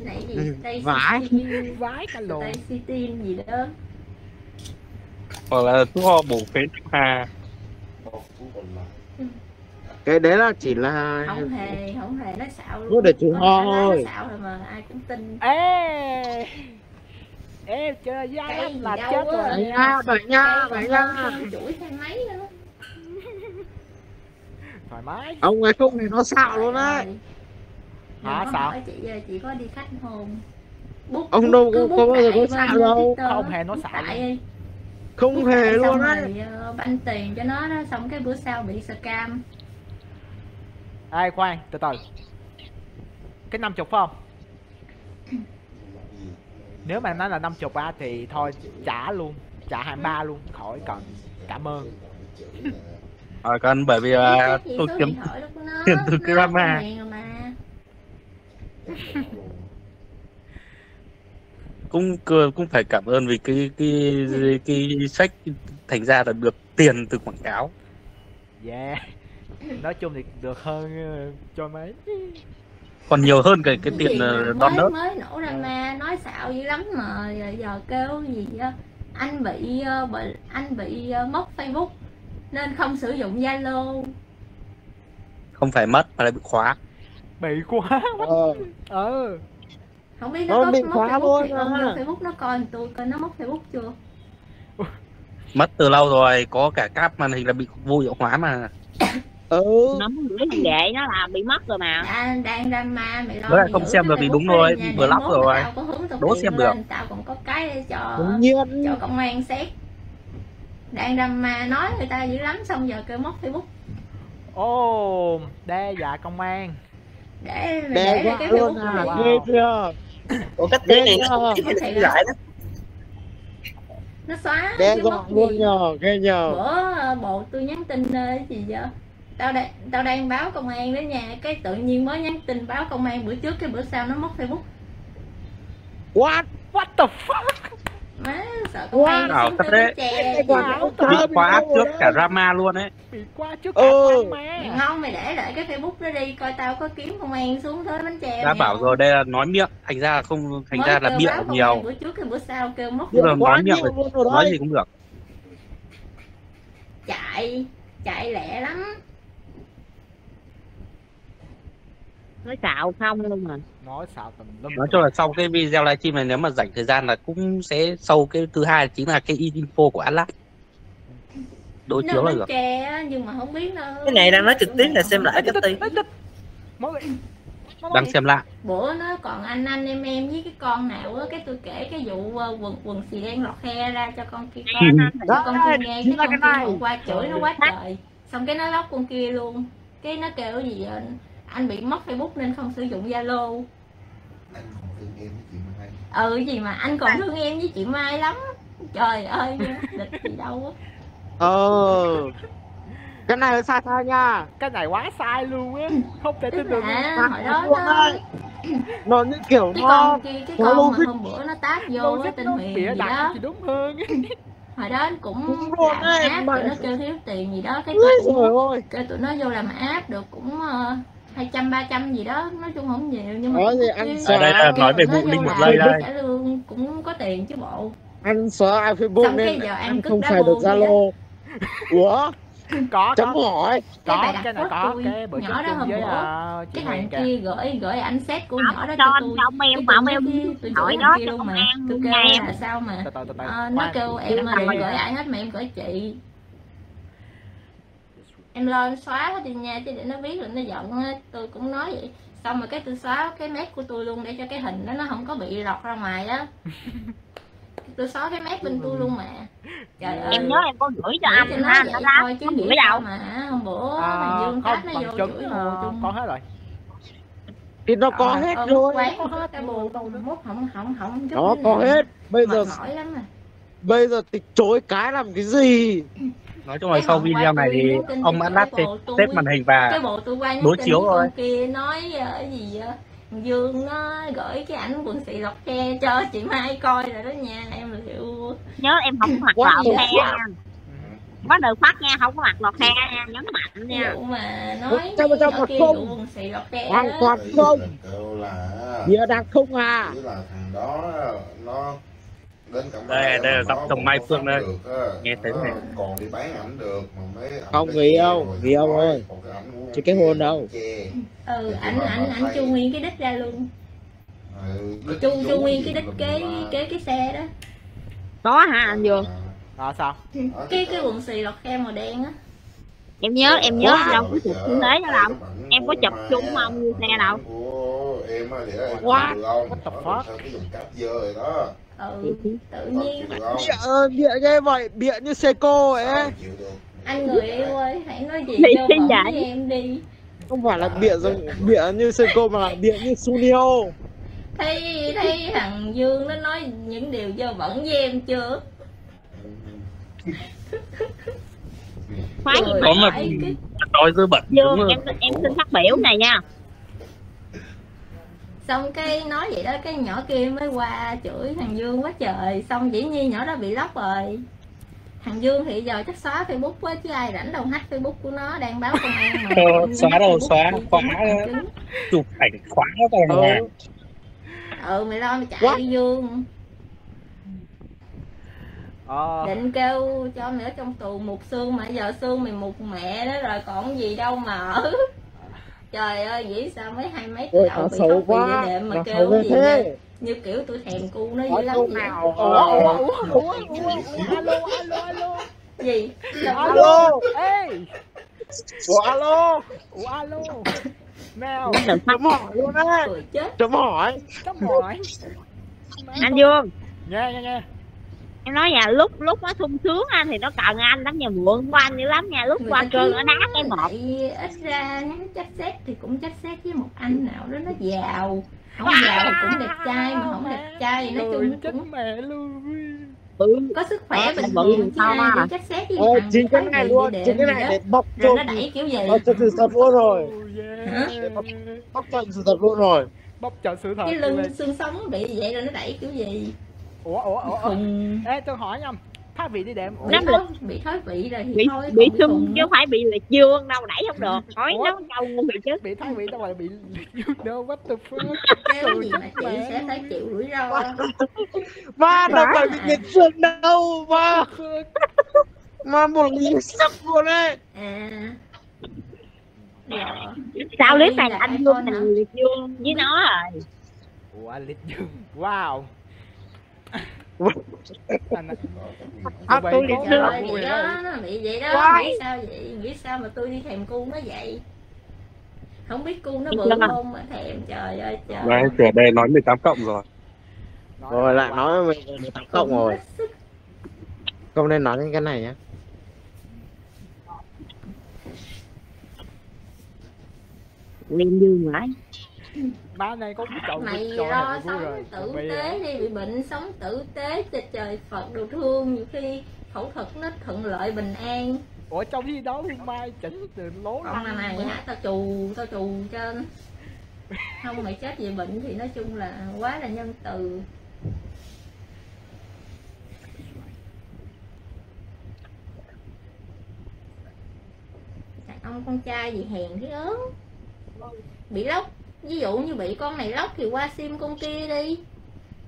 S7: này gì
S5: Ừ,
S7: đây
S5: vãi.
S3: vái cả lồn
S7: đây City gì đó.
S2: Hoặc là thuốc ho bổ phế hà.
S8: Cùng là
S5: cái đấy là chỉ là
S7: không hề không hề nói xạo
S5: Cứ để chịu ho thôi.
S7: xạo rồi mà ai cũng tin.
S3: Ê ê chơi da lắm là chết
S7: á.
S3: rồi.
S5: Đẩy nha đẩy nha
S7: còn
S5: nha.
S7: chuỗi xe máy nữa
S3: thoải mái.
S5: Ông ấy không thì nó xạo luôn đấy
S7: Rồi.
S3: Hả, sao?
S7: chị giờ chị có đi khách hồn Bút-
S5: Ông đâu có- có bao giờ có xạo đâu.
S3: Không hề
S7: bút
S3: xạo
S5: không hề luôn
S7: rồi, ờ, banh tiền cho nó đó xong cái bữa sau bị scam.
S3: Ê khoan từ từ. Cái năm chục phải không nếu mà nói là năm chục á thì thôi trả luôn trả hai ba luôn khỏi cần. Cảm ơn.
S2: À, cần bởi vì
S7: Cái gì
S2: tôi kiếm tiền từ cái drama.
S7: rồi
S2: cũng cũng phải cảm ơn vì cái cái cái sách thành ra là được tiền từ quảng cáo.
S3: Yeah. Nói chung thì được hơn ờ, cho mấy
S2: còn nhiều hơn cái cái tiền
S7: mà
S2: ờ, đón
S7: mới
S2: lớp.
S7: mới nổ ra ma nói xạo dữ lắm mà. Giờ, giờ kêu gì anh bị ờ, bị anh bị ờ, mất Facebook nên không sử dụng Zalo.
S2: Không phải mất mà lại bị khóa.
S3: Bị quá
S5: ờ.
S3: Ờ.
S7: Không biết nó,
S5: Nó
S7: có
S5: bị
S7: mất
S5: khóa
S7: Facebook
S5: luôn
S7: thì không
S5: à.
S7: Facebook nó coi tôi coi nó mất Facebook chưa?
S2: Mất từ lâu rồi có cả cáp màn hình là bị vô hiệu hóa mà
S5: ừ.
S6: Nó ghệ nó là bị mất rồi mà.
S7: Đang đang drama mày lo mày
S2: không xem được thì đúng rồi, bị block
S7: mốt
S2: rồi. Đố xem được.
S7: tao còn có cái cho cho công an xét. Đang drama nói người ta dữ lắm xong giờ kêu mất Facebook.
S3: Ô đe dọa công an.
S7: Để mày
S5: đe
S7: để cái
S5: luôn
S7: Facebook
S5: à.
S7: này
S5: ghê chưa?
S1: Ủa cách tiếng này nó lại đó.
S7: nó xóa
S5: đe
S7: mất
S5: luôn nhờ ghê nhờ.
S7: Bữa ờ, bộ tôi nhắn tin ờ, cái gì vậy tao đang tao đang báo công an đó nha cái tự nhiên mới nhắn tin báo công an bữa trước cái bữa sau nó mất facebook.
S5: What?
S3: What the fuck?
S7: Má sợ công an
S2: Wow,
S7: xuống tới
S5: ơi,
S2: bị khóa
S5: đâu
S2: trước. cả drama luôn ấy.
S3: Bị qua trước cả
S5: Ừ.
S3: mà
S7: không mày để lại cái facebook đó đi coi tao có kiếm công an xuống tới bánh tre
S2: đã bảo
S7: không?
S2: rồi đây là nói miệng. Thành ra là không thành
S7: Mới
S2: ra là
S7: an
S2: nhiều.
S7: bữa trước cái bữa sau kêu mất
S2: là
S5: quá
S2: nói miệng nói gì cũng được.
S7: Chạy chạy lẹ lắm
S6: nói xạo không luôn mà.
S3: Nói xạo tùm lum
S2: nói chung là sau cái video livestream này nếu mà dành thời gian là cũng sẽ sâu cái thứ hai chính là cái info của Atlas. Đối chiếu là
S7: bánh
S2: được.
S7: nhưng mà không biết nó
S1: cái này đang nói trực tiếp là xem lại cái
S3: người
S2: đang xem lại.
S7: Bữa nó còn anh anh em em với cái con nào á cái tôi kể cái vụ ờ, quần quần xì đen lọt he ra cho con kia
S6: anh
S7: cho con kia nghe cái con
S5: cái
S7: kia
S5: này.
S7: hôm qua chửi nó quá trời. Xong cái nó lóc con kia luôn. Cái nó kêu gì vậy? Anh bị mất facebook nên không sử dụng zalo.
S8: Anh còn thương em với chị hay
S7: ừ gì mà anh còn thương em với chị mai lắm. Trời ơi địch gì đâu á.
S5: Ờ. Cái này là sai sao nha.
S3: Cái này quá sai luôn á. Không thể tin được
S7: là hồi đó
S5: luôn
S7: nó
S5: như kiểu
S7: cái
S5: nó
S7: con kia cái con mà
S5: logic.
S7: hôm bữa nó tát vô
S3: nó
S7: huyền
S3: bịa
S7: gì đó.
S3: thì đúng hơn.
S7: Hồi đó anh cũng
S5: Đúng
S7: làm app
S5: mà-
S7: rồi nó kêu thiếu tiền gì đó cái cũng
S5: ơi.
S7: kêu tụi nó vô làm app được cũng hai trăm ba trăm gì đó nói chung không nhiều nhưng mà
S5: ăn
S7: kêu-
S5: xóa.
S2: ở đây là nói về vụ linh một lây đây.
S7: Trả lương cũng có tiền chứ bộ.
S5: Anh xóa ai facebook
S7: Xong cái
S5: nên
S7: giờ
S5: anh không xài được zalo. ủa?
S3: Có
S5: chấm
S3: có
S5: hỏi
S7: cái
S3: có
S7: đặt
S3: cái này có cái bữa
S7: nhỏ đó hôm
S3: với
S7: bữa,
S3: ờ,
S7: cái thằng kia gửi gửi ảnh set của nhỏ đó
S6: cho anh
S7: tôi
S6: cho ông em
S7: Cái
S6: bảo em
S7: tôi
S6: hỏi đó
S7: kia luôn mà. tôi kêu là sao mà? Ờ, nó kêu em
S3: Cái
S7: gửi ảnh hết mà em gửi chị em lên xóa hết đi nha chứ để nó biết là nó giận á tôi cũng nói vậy. Xong rồi cái tôi xóa cái mét của tôi luôn để cho cái hình đó nó không có bị lọt ra ngoài á. Tôi xóa cái mét bên tôi luôn mà. Trời ơi.
S6: em nhớ em có gửi cho anh ha
S7: nó thôi chứ
S6: không gửi đâu.
S7: mà hôm bữa
S3: À,
S7: thằng Dương
S3: không
S7: tát nó vô
S3: chứng
S7: chửi
S3: ờ,
S7: hồ chung
S3: có hết rồi.
S5: Thì nó có
S3: À,
S5: hết
S7: Ờ,
S5: rồi
S7: quán có cái bù mốt không không không
S5: nó có hết. Bây giờ
S7: à.
S5: bây giờ thì chối cái làm cái gì
S2: nói chung là
S7: Cái
S2: sau video này thì ông
S7: cho
S2: Atlas
S7: cái
S2: xếp màn hình và đối chiếu
S7: con kia nói ờ, cái gì Dương nó gửi cái ảnh quần xì lọc tre cho chị Mai coi rồi đó nha em liệu.
S6: Nhớ em không mặc
S5: nhiều
S6: xe có đời phát nha không có mặt lọt xe nha nhấn mạnh nha.
S7: Vụ mà nói
S5: Cho- cho- cho
S7: nhỏ
S5: một
S7: kia
S5: khung.
S7: vụ quần xì lọt xe
S5: Hoàn toàn không. Bịa đặt không à.
S8: là thằng đó nó đến
S2: Đây, đây là gặp chồng Mai Phương đây.
S8: á.
S2: Nghe tiếng
S8: Nó
S2: này.
S8: còn đi bán ảnh được mà mấy ảnh
S5: Không, yêu,
S8: rồi
S5: người yêu
S8: nói,
S5: ơi.
S8: còn cái
S5: hôn đâu.
S7: ừ ảnh ảnh ảnh chu nguyên cái đít ra luôn
S8: Ừ,
S7: chu chu nguyên cái đít kế kế cái xe đó
S6: có hả anh dương
S3: Rồi sao?
S7: cái cái quần xì lọt xe màu đen á
S6: em nhớ em nhớ đâu có chụp như thế đâu đâu Em có chụp chung không như xe đâu?
S8: em á để em được không Đó,
S3: fuck?
S8: sao cái dùng cáp dơ rồi đó
S7: ừ tự nhiên.
S5: Bịa bịa như vậy bịa như ấy
S8: Sao chịu được?
S7: Anh người yêu ơi hãy nói gì cho với em đi.
S5: Không phải là bịa giống bịa như Seiko mà là bịa như Sunio.
S7: Thấy thấy thằng dương nó nói những điều dơ bẩn với em chưa?
S6: Khoái gì mà
S2: nói dơ bẩn
S6: dương
S2: rồi
S6: em em xin phát biểu này nha
S7: xong cái nói vậy đó cái nhỏ kia mới qua chửi thằng dương quá trời. Xong dĩ nhiên nhỏ đó bị lóc rồi. Thằng dương thì giờ chắc xóa facebook quá chứ ai rảnh đâu hack facebook của nó đang báo công an mà.
S2: Ờ, xóa đâu, xóa, khóa. chụp ảnh khóa toàn
S5: ừ.
S2: là
S7: ừ mày lo mày chạy
S5: What?
S7: đi dương.
S3: Ờ,
S7: định kêu cho mày ở trong tù mục xương mà giờ xương mày mục mẹ đó rồi còn gì đâu mà ở trời ơi nghĩ sao mấy hai mấy
S5: Ôi,
S7: cậu
S5: nó
S7: bị
S5: xấu
S7: khóc vì
S5: quá.
S7: vậy đệm mà
S5: nó
S7: kêu gì
S5: thế.
S7: vậy? như kiểu tôi thèm cu nó
S5: nói
S7: dữ lắm vậy.
S5: nào
S3: ủa, ủa, ủa, ủa, ủa, ủa, alo, alo, alo,
S7: gì?
S5: Alo
S3: ê,
S5: Ủa, alo.
S3: Ủa, alo, nào,
S5: chấm hỏi luôn á? Chấm hỏi.
S3: Chấm hỏi.
S6: anh dương
S3: Nghe, nghe, nghe.
S6: Em nói nhà lúc lúc nó sung sướng anh thì nó cần anh lắm nhà muộn của anh dữ lắm nha. Lúc
S7: Người
S6: qua cơn nó đá cái một.
S7: Ít ra nhắn chat xét thì cũng chat xét với một anh nào đó nó giàu. Không giàu thì cũng đẹp trai mà không đẹp trai. Nói chung
S3: chết
S7: cũng
S3: mẹ luôn.
S6: ừ.
S7: có sức khỏe
S6: Ờ,
S7: bình
S6: bự
S7: thường chứ
S6: sao
S7: ai chat xét
S5: ờ,
S7: thằng
S5: chính cái này luôn chính cái này
S7: gì
S5: để bóc cho
S7: nó đẩy kiểu gì
S5: bóc cho sự thật luôn rồi. Bóc cho sự thật luôn rồi.
S3: Bóc cho sự thật.
S7: cái lưng xương sống bị vậy rồi nó đẩy kiểu gì
S3: Ủa, ủa, ủa, ủa. Ê, tôi hỏi nha. Thoát vị đi đệm.
S6: Năm
S7: thoái, bị thoái vị rồi thì
S6: bị
S7: thôi
S6: bị sung
S7: khùng
S6: chứ không phải bị liệt dương đâu đẩy không được nói
S3: Ủa?
S6: nó đâu ngu thì chứ
S3: Bị thoát vị đâu mà bị you know what the fuck.
S7: cái gì mà chị sẽ phải chịu rủi ro
S5: mà đâu phải bị liệt xương đâu mà
S3: Fuck.
S5: mà một liệt sắp luôn đấy
S7: à
S6: sao clip này
S7: là
S6: anh dương thành liệt dương với nó rồi
S3: Ủa, lịch dương. Wow.
S5: À,
S3: Tụi
S5: tôi
S7: Trời
S3: vui
S7: vậy
S3: đó.
S7: nó bị vậy đó, nghĩ sao vậy, nghĩ sao mà tôi đi thèm cu nó vậy? Không biết cu nó bự không mà thèm, trời ơi trời.
S2: Đấy, cửa đây nói 18 cộng rồi.
S5: Rồi
S3: là
S5: lại nói về người ta cộng rồi. không nên nói đến cái này nhá.
S6: Liệt dương lại
S3: Má này có chậu
S7: Mày lo sống
S3: rồi.
S7: tử
S3: Bây
S7: tế đi, bị bệnh sống tử tế cho trời Phật đồ thương Nhiều khi phẫu thuật nó thuận lợi bình an.
S3: Ủa trong khi đó Mai chỉnh từ lố
S7: Còn là này hả, tao trù, tao trù trên. Không mày chết vì bệnh thì nói chung là quá là nhân từ. Đàn ông con trai gì hèn thế ớn Bị lóc Ví dụ như bị con này lóc thì qua sim con kia đi.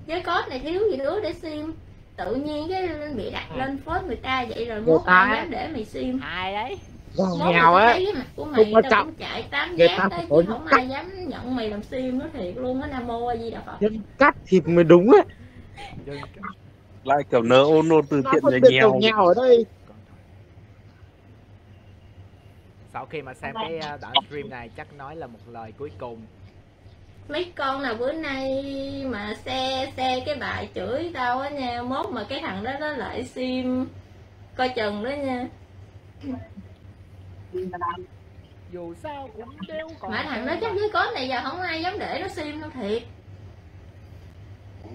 S7: Với code này thiếu gì nữa để sim. Tự nhiên cái bị đặt lên phốt người ta vậy rồi mốt ai dám để mày sim.
S3: Ai đấy?
S5: Nghèo á
S7: thấy cái mặt của mày tao
S5: trọng.
S7: cũng chạy tám
S5: ta
S7: tới chứ không ai dám nhận mày làm sim nó thiệt. Luôn á nam mô a di đà phật.
S5: Nhân cắt thì mới đúng ấy
S3: Dân
S2: lại kiểu nỡ ôn ôn từ thiện người nghèo.
S5: nghèo ở đây.
S3: Sau khi mà xem cái uh, đoạn stream này chắc nói là một lời cuối cùng
S7: mấy con nào bữa nay mà xe xe cái bài chửi tao á nha mốt mà cái thằng đó nó lại sim coi chừng đó nha.
S3: Dù sao cũng đeo còn
S7: mà thằng đó chắc với code này giờ không ai dám để nó sim đâu thiệt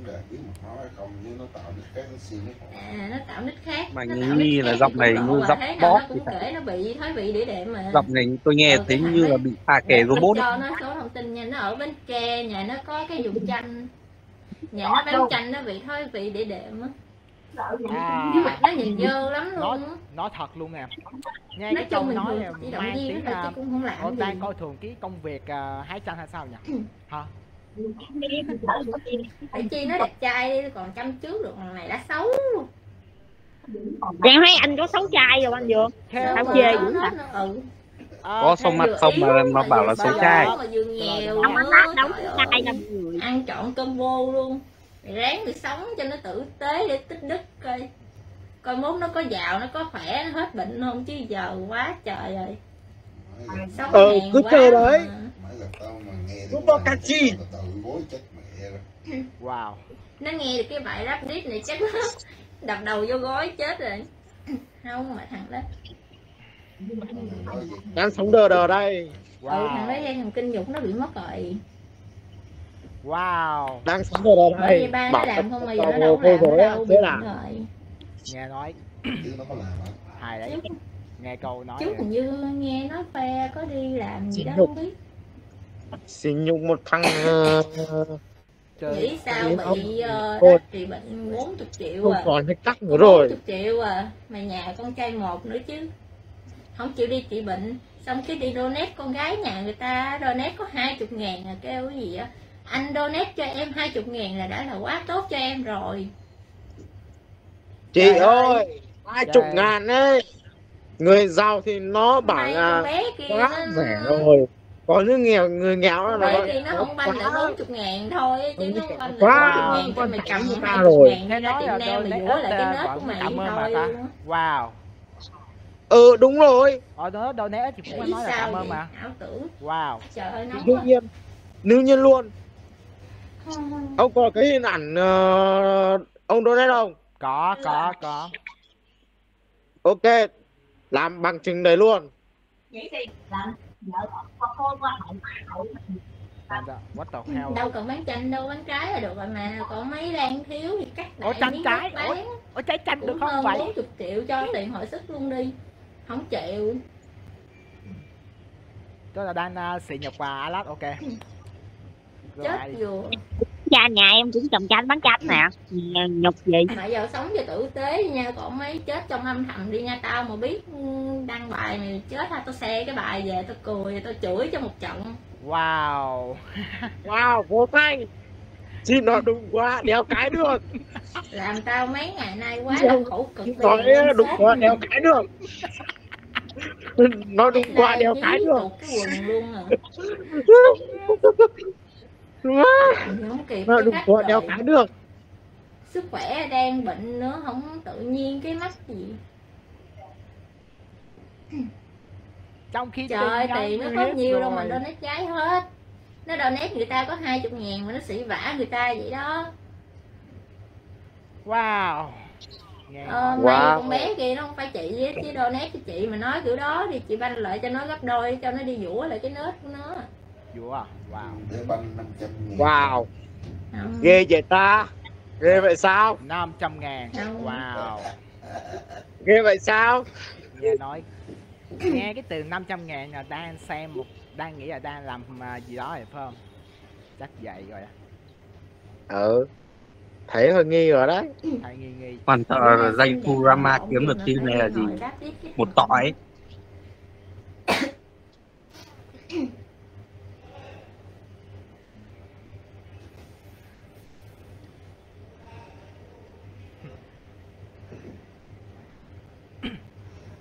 S8: cũng để biết một nói hay không nhưng nó tạo được cái xin nó còn
S7: à nó tạo nick khác
S2: Mà
S7: nó
S2: nghi
S7: nick
S2: là
S7: khác
S2: giọng này như giọng bot
S7: nó cũng
S2: thì phải.
S7: kể nó bị thoái vị địa đệm mà.
S2: Giọng này tôi nghe
S7: Ừ,
S2: thấy như là bị pha kè
S7: tôi
S2: robot
S7: cho nó số thông tin nha nó ở bến tre nhà nó có cái vùng chanh. Nhà nó bán chanh nó bị thoái vị địa đệm á.
S3: À.
S7: Nhưng mà nó nhìn dơ lắm
S3: nói
S7: luôn á.
S3: nói thật luôn nè. Nghe
S7: nói
S3: cái câu
S7: chung mình
S3: nói
S7: thường chỉ động
S3: mang
S7: viên
S3: tiếng
S7: nó thôi chứ
S3: à,
S7: cũng không làm
S3: Ủa,
S7: gì
S3: đang coi thường cái công việc à, hái chanh hay sao nhỉ? Hả
S7: phải chi nó đẹp trai đi còn chăm trước được thằng này đã xấu
S6: em thấy anh có xấu trai rồi anh Sao
S7: Đâu
S6: chê dữ hả?
S7: ừ.
S2: Có xong mặt
S7: vừa
S2: không mà nó bảo là xấu trai.
S3: Không,
S6: anh
S7: nữa,
S6: bác đóng trai
S7: ăn trọn combo luôn Mày ráng mày sống cho nó tử tế để tích đức coi coi mốt nó có giàu nó có khỏe nó hết bệnh không chứ giờ quá trời rồi
S8: lần-
S7: sống
S5: Ờ,
S7: hèn
S5: cứ chờ đấy.
S7: mà.
S8: Mà
S5: đó
S8: bài
S5: cà chi.
S8: tao tự bối chết mẹ rồi
S3: wow.
S7: Nó nghe được cái bài rap diss này chắc nó đập đầu vô gối chết rồi. Không mà thằng đó.
S5: Đang sống đờ đờ đây.
S7: ừ, thằng đó
S3: wow.
S7: dây thần kinh dục nó bị mất rồi.
S3: Wow.
S5: Đang sống đờ đờ
S7: bởi vì
S5: đây.
S7: ba nó làm không bao
S5: tao
S7: giờ nó đâu
S5: vô
S7: làm đâu
S5: thế là
S7: rồi.
S3: Nghe nói.
S8: Có
S3: hài đấy. Nghe câu nói này.
S7: hình như nghe nói phe có đi làm gì đó không biết
S5: xin nhung một thằng ờ,
S3: chơi
S7: nghĩ sao bị uh,
S5: Thôi.
S7: trị bệnh 40 triệu
S5: không
S7: à
S5: còn hay cắt nữa rồi.
S7: 40 triệu à mà nhà con trai một nữa chứ không chịu đi trị bệnh xong cái đi donate con gái nhà người ta donate có 20 ngàn à kêu cái gì á anh donate cho em 20 ngàn là đã là quá tốt cho em rồi
S5: Chị
S7: Trời ơi.
S5: ơi, hai chục
S3: Trời.
S5: ngàn đấy. Người giàu thì nó bảo là
S7: bé kia
S5: quá rẻ rồi. Có những nghèo người nghèo đó là
S7: kia nó không banh lại 40 ngàn thôi chứ nó không banh lại
S5: Quá,
S7: 40 ngàn cho mày cầm
S5: quá
S7: 20
S5: rồi.
S7: ngàn ra tiệm nail mày dũa lại cái nết của mày
S3: cảm ơn mà
S7: thôi
S3: wow
S5: Ừ đúng rồi.
S3: ở đó donate thì cũng có
S7: nghĩ
S3: nói là cảm
S7: vậy
S3: ơn mà
S7: ảo tưởng
S3: wow
S7: trời ơi nóng
S5: Đương nhiên. Đương nhiên luôn. Ông có cái hình ảnh ờ, ông donate không?
S3: có có có
S5: Ok. Làm bằng chứng đấy luôn.
S3: Làm sao? what the hell?
S7: Đâu còn bán chanh đâu bán trái là được rồi mà. Còn mấy đang thiếu thì cắt
S3: Ủa, chanh
S7: miếng
S3: trái?
S7: bán.
S3: Ủa trái chanh được
S7: cũng
S3: không?
S7: hơn
S3: vậy
S7: 40 triệu cho tiền hội sức luôn đi. Không chịu.
S3: Đó là đang uh, xị nhục và Alat ok.
S7: Chết
S3: rồi.
S7: vừa
S6: cha nhà em cũng trồng chanh bán chanh nè Nh- nhục gì
S7: mà giờ sống cho tử tế nha còn mấy chết trong âm thầm đi nha tao mà biết ừ, đăng bài mày chết ha tao xe cái bài về tao cười tao chửi cho một trận
S3: wow
S5: Wow, vỗ tay. Chị nói đúng quá, đéo cái được.
S7: làm tao mấy ngày nay quá
S5: Sao?
S7: là khổ cực
S5: nói đúng quá, đéo cái được. Nói đúng quá,
S7: dí
S5: cái được.
S7: cái quần luôn à Thì không kịp
S5: đúng
S7: khách
S5: quá, đéo
S7: rồi.
S5: cái được.
S7: sức khỏe đang bệnh nữa không tự nhiên cái mắt gì
S3: trong khi
S7: trời tiền nó có nhiều đâu mà
S3: rồi.
S7: donate trái hết nó donate người ta có 20 ngàn mà nó xỉ vả người ta vậy đó
S3: wow
S7: ờ, may
S5: Wow.
S7: con bé kia nó không phải chị á, chứ donate cho chị mà nói kiểu đó thì chị banh lại cho nó gấp đôi cho nó đi vũa lại cái nết của nó
S3: Dũa à wow
S8: để banh 500 ngàn
S5: Wow,
S7: không,
S5: ghê vậy ta. Ghê vậy sao?
S3: 500 ngàn
S7: Không.
S3: wow
S5: Ghê vậy sao?
S3: nghe nói nghe cái từ 500 ngàn là đang xem một đang nghĩ là đang làm mà gì đó rồi phải không chắc vậy rồi á.
S5: Ừ. Thấy hơi nghi rồi đấy.
S3: hay nghi nghi
S2: Hoàn
S7: bữa
S2: toàn
S7: nay
S2: doanh
S7: sinh
S2: thu
S7: nhật
S2: Rama
S7: ổn
S2: kiếm được tin này là gì? Một tỏi.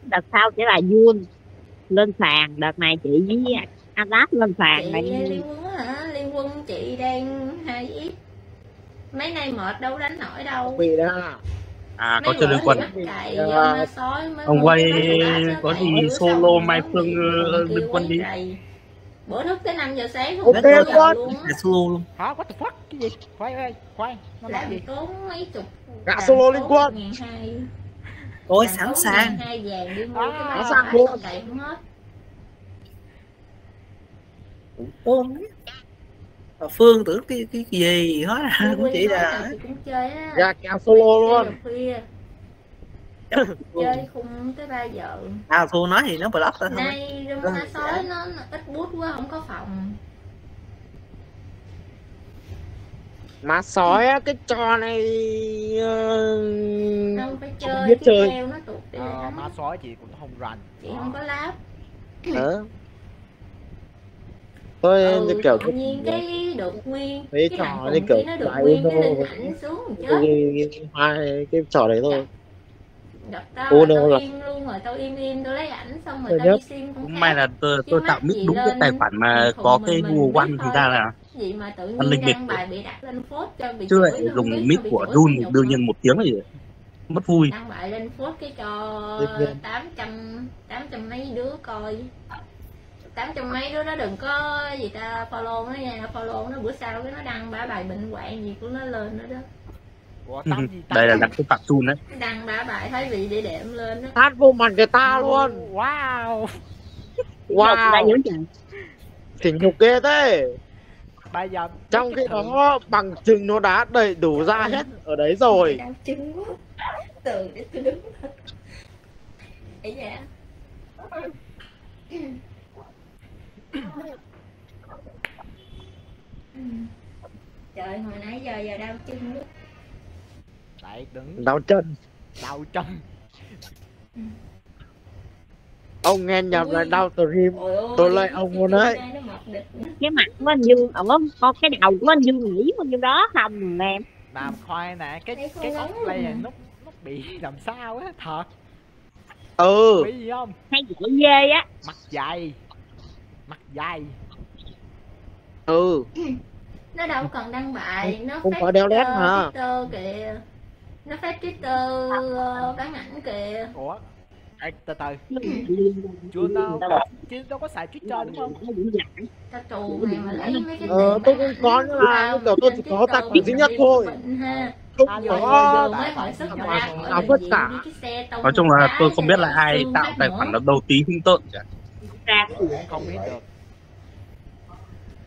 S6: đợt sau sẽ là Jun lên sàn đợt này chị với Alat lên sàn
S7: chị
S6: này
S7: liên quân hả liên quân chị đang hai ít mấy nay mệt đâu đánh nổi đâu
S5: Bị đó.
S2: À,
S7: mấy
S2: có chơi liên quân.
S5: Dạ.
S7: mới
S2: Ông quay có gì solo Mai Phương, ờ, liên quân
S7: quay
S2: đi.
S7: bữa thức tới 5 giờ sáng
S5: Ok,
S7: không biết giờ
S5: con.
S7: luôn á
S2: Là solo luôn.
S3: hả what the fuck cái gì khoan ơi khoan nó nói
S7: làm
S3: gì
S7: tốn mấy chục làm
S5: solo liên quân.
S7: Ngàn hai
S1: Ôi
S7: làm
S1: sẵn sàng.
S7: hai vàng đi mua
S3: À,
S7: cái bát
S5: sẵn sàng
S1: Bà Phương tưởng cái cái gì hết à cũng chỉ là
S5: Ra kéo solo luôn.
S7: Chơi khung tới 3 giờ.
S1: À Thu nói thì nó block thôi
S7: nay sói
S1: dạ.
S7: nó, nó ít bút quá không có phòng
S5: Má sói á, cái trò này ờ,
S7: không phải
S5: Không
S7: chơi
S5: biết
S7: cái
S5: chơi.
S7: keo nó tụt đi
S3: Ờ, má sói chị cũng không rành.
S7: Chị không có láp.
S5: Ờ. Tôi
S7: ừ,
S5: như kiểu
S7: tự nhiên cái được nguyên cái
S5: trò
S7: cùng
S5: kiểu
S7: nó được
S5: bài
S7: nguyên cái linh ảnh xuống rồi chết.
S5: cái, hai cái trò đấy thôi.
S7: Gặp tao tao
S5: là-
S7: im luôn rồi tao im im tao lấy ảnh xong rồi tao đi sim
S1: cũng may là tôi tôi tạo nick
S7: gì
S1: đúng cái tài khoản mà có cái Google One thì ra là
S7: gì mà tự
S1: Anh linh
S7: nhiên
S1: lịch.
S7: đăng bài bị đặt lên phốt cho bị
S1: chứ
S7: chửi
S1: lại
S7: nó
S1: dùng
S7: bị
S1: của
S7: chửi
S1: Run đương nhiên một tiếng là gì? Mất vui.
S7: Đăng bài lên phốt cái cho tám trăm tám trăm mấy đứa coi. Tám trăm mấy đứa nó đừng có gì ta follow nó nha. Follow nó bữa sau cái nó đăng bả bài bệnh hoạn gì của nó lên nữa đó.
S3: Ủa, gì tắm
S1: đây là đặt cái phạt Run đấy.
S7: Nó đăng bả bài thái vị để đệm lên đó.
S5: Hát vô mặt người ta luôn.
S3: Wow.
S5: Wow. Thì nhục ghê thế
S3: Bây giờ
S5: trong
S3: cái
S5: khi đó bằng chứng nó đã đầy đủ ra hết ở đấy rồi.
S7: Đau chân quá. Để tôi đứng ấy dạ trời hồi nãy giờ giờ đau chân quá.
S3: Đấy đứng.
S5: Đau chân.
S3: Đau chân
S5: ông nghe nhầm là đau stream
S7: Ôi ôi,
S5: Tôi lấy ông luôn đấy.
S7: cái
S6: mặt của anh Dương ủa có cái đầu của anh Dương nghĩ bao nhiêu đó không em?
S3: Làm khoai nè cái cái ốc đây
S7: mà.
S3: là nó nó bị làm sao á thật.
S5: Ừ.
S3: Bị gì không?
S6: Hay dễ ghê á.
S3: Mặt dày. Mặt dày.
S5: Ừ.
S7: Nó đâu cần đăng bài nó
S5: Không phải đeo led mà.
S7: Twitter kìa. Nó phát Twitter ờ, bán ảnh kìa.
S3: Ủa Ê, từ từ chưa đâu chứ đâu có xài twitter đúng không
S7: tao trù mày mà lấy mấy cái
S5: Ờ, tôi cũng có nhưng mà kiểu tôi chỉ có tài khoản duy nhất thôi. không
S3: À,
S5: có nào
S7: viện
S5: cả.
S1: nói chung là tôi không biết là ai tạo tài khoản nó đầu tí hung tợn cả
S3: không biết được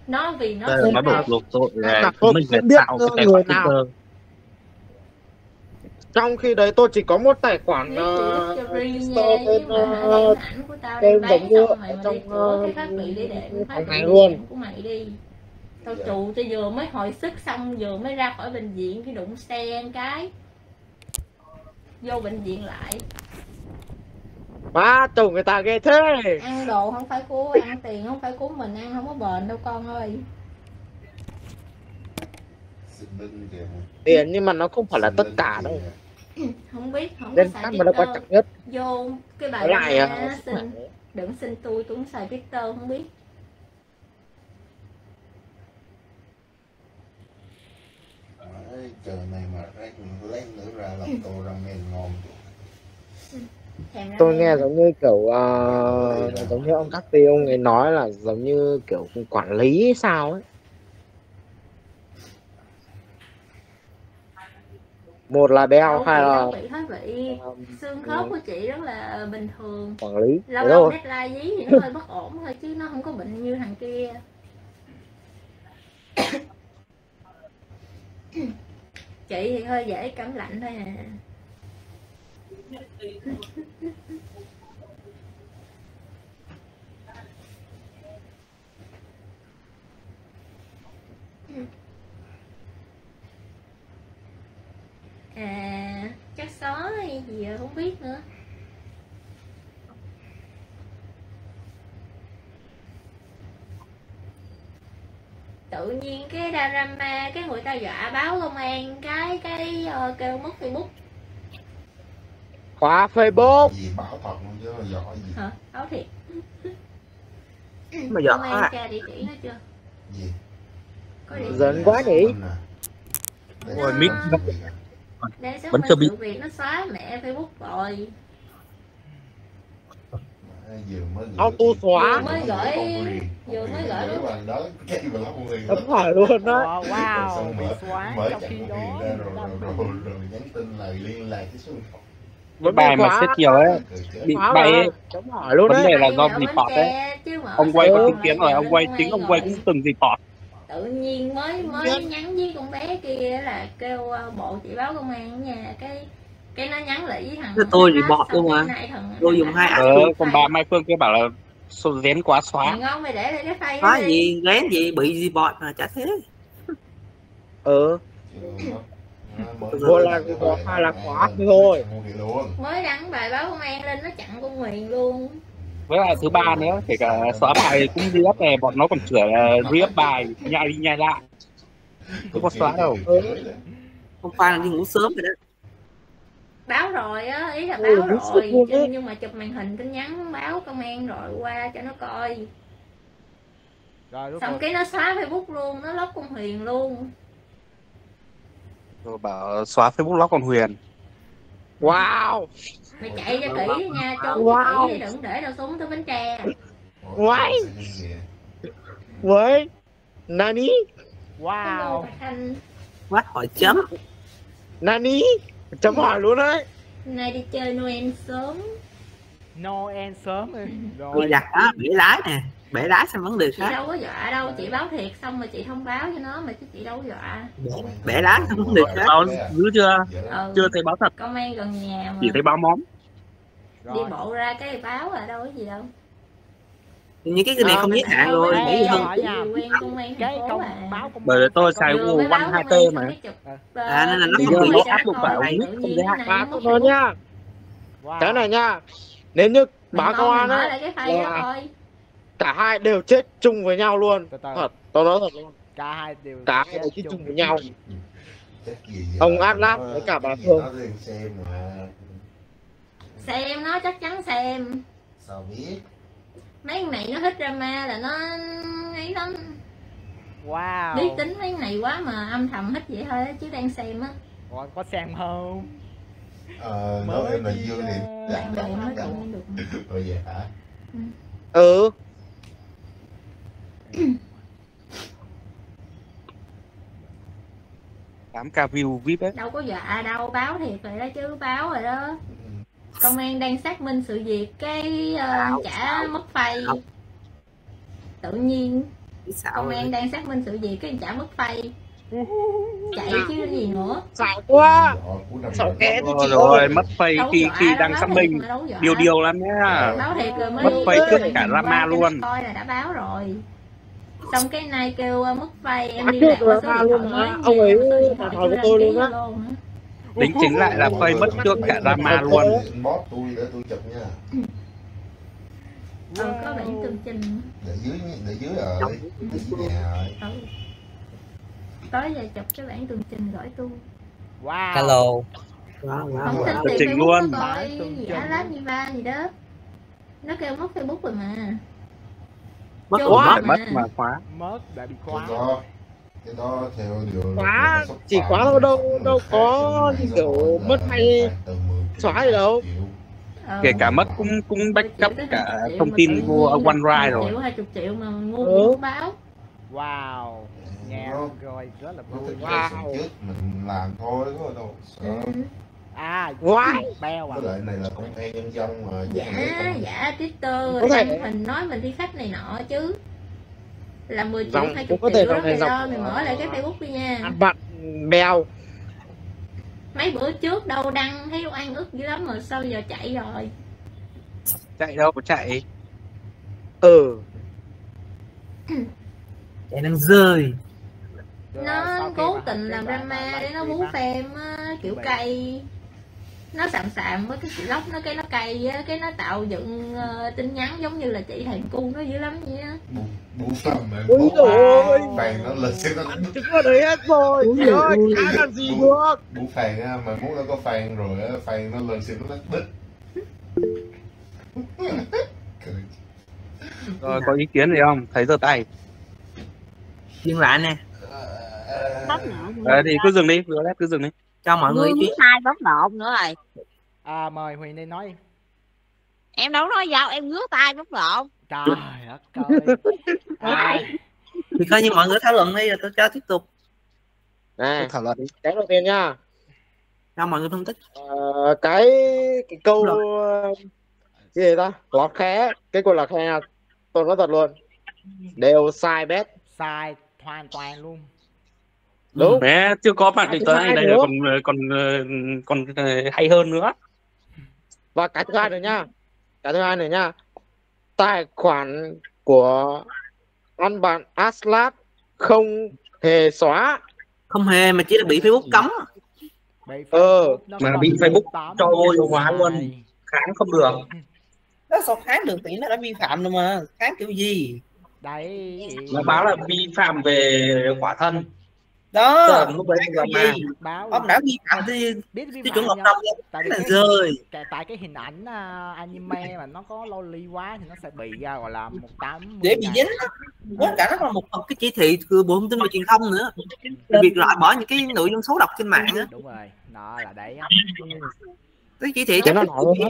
S7: nó vì nó
S1: nó đột lột tội là mình phải
S5: biết
S1: tạo cái tài khoản. Twitter
S5: trong khi đấy tôi chỉ có một tài khoản ờ,
S7: nha,
S5: store tên ờ,
S7: tao
S5: tên giống như trong, ờ,
S7: bị
S5: này luôn.
S7: tao trụ tao vừa mới hồi sức xong vừa mới ra khỏi bệnh viện cái đụng xe một cái. Vô bệnh viện lại.
S5: Má chồng người ta ghê thế.
S7: Ăn đồ không phải của ăn tiền không phải của mình ăn không có bền đâu con ơi.
S5: Tiền nhưng mà nó không phải là tất cả đâu
S7: không biết không có
S5: nên
S7: xài
S5: mà nó quan trọng nhất.
S7: Vô cái bài
S5: lại
S7: đó nó xin đừng xin tôi tôi không xài Twitter không biết.
S8: Đấy, trời này mà lấy nữa ra làm tô ramen ngon
S7: Thèm ra
S5: tôi nghe giống như kiểu ờ, giống như ông các ty ông ấy nói là giống như kiểu quản lý hay sao ấy một là đeo
S7: Đâu,
S5: hai là
S7: bị vị
S5: ờ,
S7: xương khớp của chị rất là bình thường.
S5: Quản lý
S7: lâu lâu deadline dí thì nó hơi bất ổn thôi chứ nó không có bệnh như thằng kia. Chị thì hơi dễ cảm lạnh thôi à à chắc xó hay gì rồi không biết nữa. Tự nhiên cái drama cái người ta dọa báo công an cái cái ờ, kêu mất facebook.
S5: Khóa facebook.
S8: Gì bảo thật luôn chứ giỏi gì?
S7: Hả? Báo thiệt.
S1: Mà giờ
S7: công an tra địa chỉ nó chưa?
S8: Gì?
S7: Có địa
S5: Giận
S7: chỉ
S5: quá nhỉ?
S1: Ôi, mít
S7: minh
S1: chưa biết.
S7: sự việc nó xóa mẹ facebook rồi.
S8: Vừa mới gửi
S5: Auto xóa.
S7: Vừa mới gửi- vừa mới gửi
S8: đó cái mà lắm
S5: đúng rồi luôn đó
S3: wow bị xóa
S8: mở
S3: trong
S8: chặn
S3: khi
S8: cái
S3: đó.
S8: rồi rồi, nhắn tin là liên lạc cái số
S5: vẫn
S1: bài mà xét chiều ấy. Bị bay ấy. vấn đề là do report đấy ông quay có chứng kiến rồi ông quay chính ông quay cũng từng report
S7: tự nhiên mới mới nhắn với con bé kia là kêu ờ, bộ chị báo công an ở nhà cái cái nó nhắn lại với thằng
S1: tôi thì
S7: xong
S1: luôn mà. tôi dùng hai
S7: kêu
S1: ờ, còn bà Mai Phương kia bảo là số dén quá xóa.
S7: Ngon mày để lại cái đó
S1: xóa
S7: đi.
S1: gì? Lén gì? Bị report mà chả thế.
S5: Ờ.
S8: Mới
S5: Vô là có
S8: cái
S5: hai là thế thôi.
S7: mới đăng bài báo công an lên nó chặn con Huyền luôn
S2: với lại thứ ba nữa kể cả xóa bài cũng đi up này bọn nó còn chửi là re bài nhai đi nhai lại. Không có xóa đâu.
S1: Không phải là đi ngủ sớm rồi đó.
S7: Báo rồi á ý là
S5: Ừ,
S7: báo
S5: đúng
S7: rồi nhưng mà chụp màn hình tin nhắn báo công an rồi qua cho nó coi.
S3: Rồi rốt
S7: xong
S3: cuộc
S7: cái nó xóa facebook luôn nó lóc con Huyền luôn.
S2: Rồi bảo xóa facebook lock còn huyền.
S5: Wow
S7: mày chạy cho kỹ nha trốn
S5: Wow.
S7: cho kỹ đừng để đâu súng tới bến tre.
S5: Quái. với nani?
S3: Wow.
S1: Quá hỏi chấm.
S5: Nani? Chấm hỏi luôn đấy.
S7: Nay đi chơi Noel sớm.
S3: Noel sớm. Đi
S1: bị
S3: rồi.
S1: đặt đó bể lái nè. Bể lái sang vấn đề
S7: chị
S1: khác
S7: đâu có dọa đâu chị báo thiệt xong rồi chị thông báo cho nó mà chứ chị đâu có dọa.
S1: Bể lái sang vấn đề khác
S2: báo dữ chưa
S7: ừ.
S2: chưa thấy báo thật.
S7: Công an gần nhà mà.
S2: Chỉ thấy báo móm
S7: đi
S3: rồi.
S7: bộ ra cái báo là đâu có gì đâu.
S1: Những cái cái này
S5: À,
S1: không giới hạn rồi
S7: gì
S1: hơn
S3: cái công báo công
S2: bởi vì tôi xài Google One 2T
S7: an
S2: mà.
S7: chụp,
S3: À.
S1: Nên là nó không bị
S2: áp dụng vào không giới hạn.
S5: à tôi nói nha.
S3: Wow.
S5: cái này nha. Nếu như báo công an á cả hai đều chết chung với nhau luôn. Thật tôi nói thật luôn.
S3: Cả hai đều
S5: cả
S3: chết
S5: hai đều chết
S3: chung.
S5: với nhau. Ông Atlas với cả bà Phương.
S8: Xem
S7: nó chắc chắn xem.
S8: Sao biết?
S7: Mấy con này nó thích drama là nó ấy lắm.
S3: Wow.
S7: Biết tính mấy con này quá mà âm thầm thích vậy thôi chứ đang xem á.
S3: Ủa, có xem không?
S8: Ờ nói
S3: Mới
S8: em là dương thì
S7: bạn bè mới cùng được.
S8: Rồi vậy hả?
S5: Ừ.
S2: Tám k view vip ấy
S7: đâu có dọa đâu báo thiệt rồi đó chứ báo rồi đó công an đang xác minh sự việc cái trả mất phay tự nhiên. Công an đang xác minh sự việc cái trả mất phay chạy chứ gì nữa.
S5: Xạo quá.
S8: Rồi.
S5: ké thế chị
S2: rồi mất phây
S7: đâu
S2: khi
S7: dọa
S2: khi đang xác minh. điều điều lắm nhá. Mất phây
S5: trước
S2: cả drama luôn.
S7: coi là đã báo rồi. Xong cái này kêu ờ, mất phay em đi qua số điện
S5: luôn
S7: thoại mới
S5: Ông ấy
S7: nhà, số điện thoại
S5: hỏi
S7: chưa
S5: của tôi luôn á.
S2: Đính chính lại là phây mất trước cả drama luôn.
S8: Inbox tôi để tôi chụp nha.
S7: Ừ có bản tường trình.
S8: Để dưới để dưới rồi. Để dưới nhà rồi.
S7: Ừ. Tới giờ chụp cái bản tường trình gửi tôi.
S3: Wow.
S4: Hello.
S1: Wow, wow.
S7: không tin
S2: Tường
S7: tìm
S2: trình
S7: Facebook
S2: luôn.
S7: nó coi gì á lát gì ba gì đó. Nó kêu mất facebook rồi mà.
S1: Mất rồi mất
S2: mất mà khóa.
S3: Mất đã bị khóa
S8: cái đó theo điều
S5: Khóa, chỉ khóa thôi đâu- đâu có
S8: cái
S5: kiểu mất hay
S8: phạt từ 10 triệu
S5: xóa gì đâu.
S7: ờ.
S2: kể cả mất cũng cũng backup cả
S7: 20
S2: thông tin vô OneDrive rồi
S7: triệu hai chục triệu mà ngu
S5: Ừ.
S7: báo
S3: wow nghe
S8: Nó-
S3: rồi rất là vui
S5: Wow.
S8: trước mình làm thôi có đâu sợ
S7: ừ.
S3: à
S5: Why?
S3: beo à
S8: với lại này là công an nhân dân mà công-
S7: giả twitter
S5: Có thể-
S7: đăng hình nói mình đi khách này nọ chứ là 10 triệu
S5: Dòng-
S7: hai
S5: cũng
S7: chục
S5: có thể
S7: triệu đó
S5: dòng này
S7: mày lo mày mở lại cái facebook đi nha.
S5: Ăn vặt bèo.
S7: Mấy bữa trước đâu đăng thấy oan ức dữ lắm mà sao giờ chạy rồi?
S2: Chạy đâu có chạy?
S5: Ừ.
S1: Chạy đang rơi.
S3: Rồi,
S7: nó cố tình làm
S3: bạn
S7: drama để nó bú phèm á, kiểu
S3: Vậy.
S7: Nó sạm sạm với cái chị lóc nó cái nó cay á cái nó tạo dựng ờ, tin nhắn giống như là chị hàng cu nó dữ lắm vậy á.
S8: Bu bu phầm mà
S5: dồi ôi.
S8: phàn nó lên. Xem nó
S5: trứng vào đấy hết rồi Trời ơi chả làm gì được.
S8: bu phàn á mà muốn nó có phàn rồi á phàn nó lên xem nó đứt
S2: rồi có ý kiến gì không? Thấy giơ tay.
S1: Dừng lại nè.
S6: Bóc nộp
S2: đấy thì cứ dừng đi vừa lép cứ dừng đi
S1: cho mọi người
S6: muốn hai bóc nộp nữa rồi.
S3: À mời huyền đi nói
S6: em đâu nói đâu em ngứa tay bóc nộp
S3: trời đất ơi. À,
S1: thì coi như mọi người thảo luận đi rồi tôi cho tiếp tục.
S5: Này
S2: thảo luận
S5: cái đầu tiên nha.
S1: Cho mọi người phân tích.
S5: Ờ, cái cái câu ờ, cái gì ta? Lọt khé cái câu lọt khé nha. Tôi nói thật luôn. Đều sai bét.
S3: Sai hoàn toàn luôn
S5: đúng.
S2: Bé chưa có bạn
S5: thứ
S2: tới đây là còn còn còn còn hay hơn nữa.
S5: Và cái thứ hai nữa nha. Cái thứ hai nữa nha. Tài khoản của anh bạn Aslat không hề xóa.
S1: Không hề mà chỉ là bị Facebook cấm.
S3: Bị
S5: Ờ,
S3: nó
S2: mà bị Facebook cho vô hiệu hóa luôn. kháng không được.
S1: Đó sao kháng được? Thì nó đã vi phạm rồi mà. Kháng kiểu gì?
S3: Đấy.
S2: Nó báo là vi phạm về quả thân
S1: đó.
S2: Là
S3: báo
S1: ông đã vi phạm thì
S3: biết vi
S1: tiêu chuẩn
S3: phạm
S1: hợp đồng
S3: tại
S1: là
S3: cái
S1: rơi.
S3: tại, tại cái hình ảnh à, anime mà nó có loli quá thì nó sẽ bị ra gọi là một tám
S1: để bị dính quá cả nó là một phần cái chỉ thị từ bộ thông tin và truyền thông nữa. Việc loại bỏ những cái nội dung xấu độc trên mạng á
S3: đúng rồi nó là đấy
S1: cái chỉ thị
S5: Cái nó á.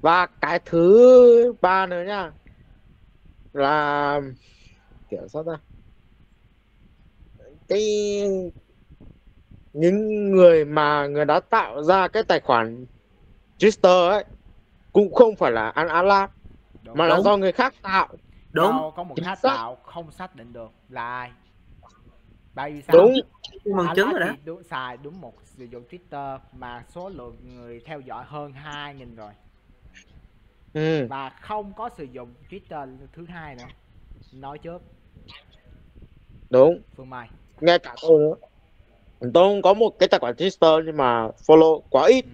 S5: Và cái thứ ba nữa nha là kiểu sao ta? Cái những người mà người đã tạo ra cái tài khoản Twitter ấy cũng không phải là An Alat
S3: đúng,
S5: mà là
S1: Đúng.
S5: do người khác tạo.
S1: Đúng.
S3: Đâu có một
S5: xác.
S3: tạo không xác định được là ai. Bởi vì sao?
S5: Đúng.
S1: Bằng chứng rồi đó.
S3: đúng, xài đúng một sử dụng Twitter mà số lượng người theo dõi hơn 2.000 rồi
S5: ừ.
S3: và không có sử dụng Twitter thứ hai nữa. Nói trước.
S5: Đúng.
S3: Phương Mai.
S5: Nghe cả tôi nữa. Tôi không có một cái tài khoản Twitter nhưng mà follow quá ít.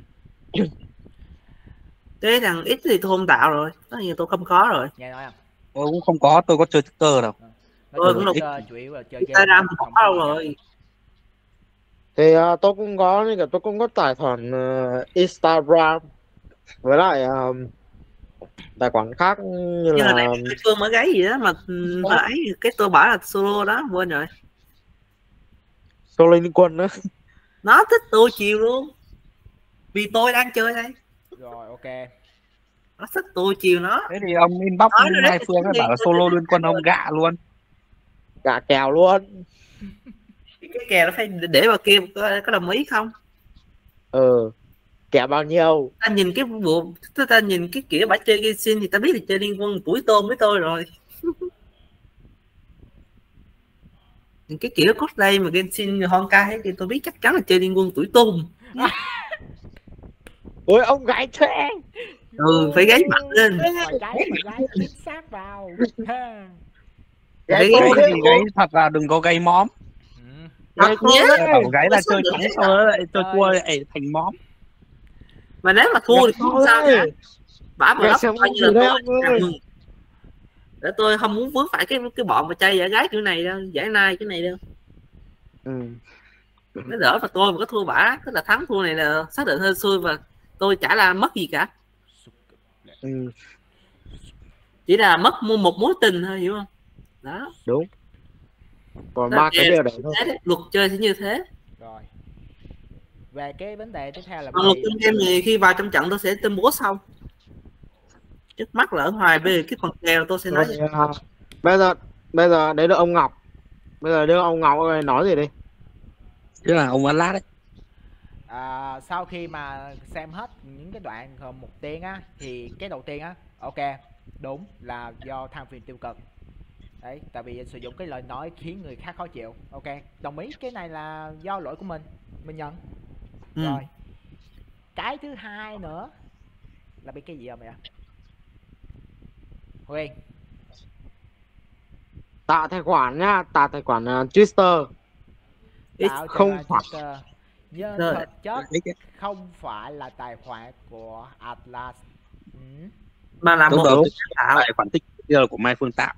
S1: Thế thằng ít thì tôi không tạo rồi. Tất nhiên tôi không có rồi.
S3: Nghe nói không?
S2: Tôi cũng không có tôi có chơi Twitter đâu.
S3: Nói
S1: Tôi cũng
S3: Twitter chủ yếu là chơi game.
S1: Instagram
S3: không
S1: có đâu rồi.
S5: Thì à, tôi cũng có như cả tôi cũng có tài khoản ờ, Instagram. Với lại ờ, tài khoản khác như
S1: mà
S5: là
S1: nãy cái phương mới gáy gì đó mà ừ, mà ấy cái tôi bảo là solo đó quên rồi.
S5: Sô Linh Quân nữa.
S1: Nó thích tôi chiều luôn. Vì tôi đang chơi đây.
S3: Rồi ok.
S1: Nó thích tôi chiều nó.
S2: Thế thì ông inbox
S1: Nói rồi đấy,
S2: hai phương bảo là solo liên quân ông gạ luôn.
S5: Cả kèo luôn.
S1: Cái kè nó phải để vào kia có, có đồng ý không?
S5: Ừ kèo bao nhiêu?
S1: Ta nhìn cái bộ ta, ta nhìn cái kiểu bả chơi Genshin thì ta biết là chơi liên quân tuổi tôm với tôi rồi. Nhìn cái kiểu cosplay mà Genshin Honkai ấy thì tôi biết chắc chắn là chơi liên quân tuổi tôm.
S5: Ôi ông gái thuê.
S1: Ừ phải gáy mặt lên.
S3: Gáy mà gáy chính xác vào.
S1: Gáy
S2: thật là đừng có gây móm.
S3: Ừ.
S1: thật nhé
S2: gáy là chơi
S1: thế
S2: sau đó lại chơi
S3: Ơi.
S2: thua lại thành móm
S1: mà nếu mà thua thì không sao cả bả mà
S5: xong
S1: coi như là tôi để tôi không muốn vướng phải cái cái bọn mà chơi giả gái kiểu này đâu giải nai cái này đâu.
S5: Ừ.
S1: nó đỡ mà tôi mà có thua bả tức là thắng thua này là xác định hơi xui và tôi chả là mất gì cả.
S5: Ừ.
S1: Chỉ là mất mua một mối tình thôi hiểu không? Đó.
S5: Còn
S1: Đó,
S5: ba cái điều đấy thôi.
S1: Luật chơi sẽ như thế
S3: về cái vấn đề tiếp theo là
S1: còn luật
S3: gì?
S1: trong game thì khi vào trong trận tôi sẽ tuyên bố sau. Trước mắt là ở ngoài về cái phần kèo tôi sẽ nói.
S5: Rồi, à, bây giờ bây giờ đấy là ông Ngọc. Bây giờ đưa ông Ngọc ơi nói gì đi.
S2: Chứ là ông ăn lát đấy.
S3: À, sau khi mà xem hết những cái đoạn gồm một tiếng á thì cái đầu tiên á ok đúng là do tham phiền tiêu cực. Đấy tại vì sử dụng cái lời nói khiến người khác khó chịu ok. Đồng ý cái này là do lỗi của mình. Mình nhận
S1: ừ.
S3: rồi cái thứ hai nữa là bị cái gì không vậy Huyền
S5: tạo tài khoản nha tạo tài khoản uh, Twitter
S3: tạo
S5: không phải.
S3: Twitter. nhưng
S1: Rồi.
S3: thực chất không phải là tài khoản của Atlas ừ.
S1: mà là
S2: đúng
S1: một tạo
S2: lại khoản tích giờ của Mai Phương tạo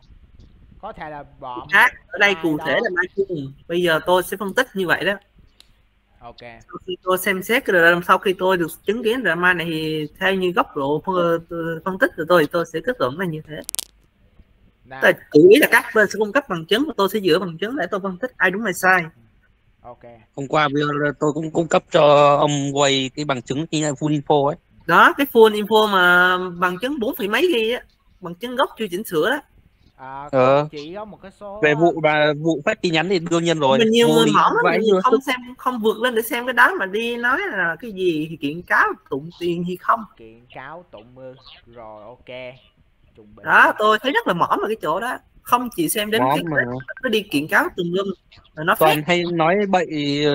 S3: có thể là bọn
S1: khác ở đây cụ thể là Mai Phương bây giờ tôi sẽ phân tích như vậy đó
S3: ok.
S1: Sau khi tôi xem xét cái drama sau khi tôi được chứng kiến drama này thì theo như góc độ phân, phân tích của tôi thì tôi sẽ kết luận là như thế. Là chủ ý là các bên sẽ cung cấp bằng chứng và tôi sẽ dựa bằng chứng để tôi phân tích ai đúng ai sai.
S3: Ok.
S2: Hôm qua tôi cũng cung cấp cho ông quay cái bằng chứng cái full info ấy.
S1: Đó cái full info mà bằng chứng bốn phẩy mấy ghi á bằng chứng gốc chưa chỉnh sửa đó
S3: à,
S2: Ờ.
S3: chỉ có một cái số
S2: về vụ và vụ phát tin nhắn thì đương nhiên rồi.
S1: Mình nhiều người mỏng lắm
S2: vừa
S1: không xem không vượt lên để xem cái đó mà đi nói là cái gì thì kiện cáo tụng tiền gì không?
S3: Kiện cáo tụng mưa. Rồi ok. Trùng bình
S1: đó tôi thấy rất là mỏng ở cái chỗ đó. Không chỉ xem đến cái
S2: mà.
S1: nó đi kiện cáo tùm lum nó
S2: toàn hay nói bậy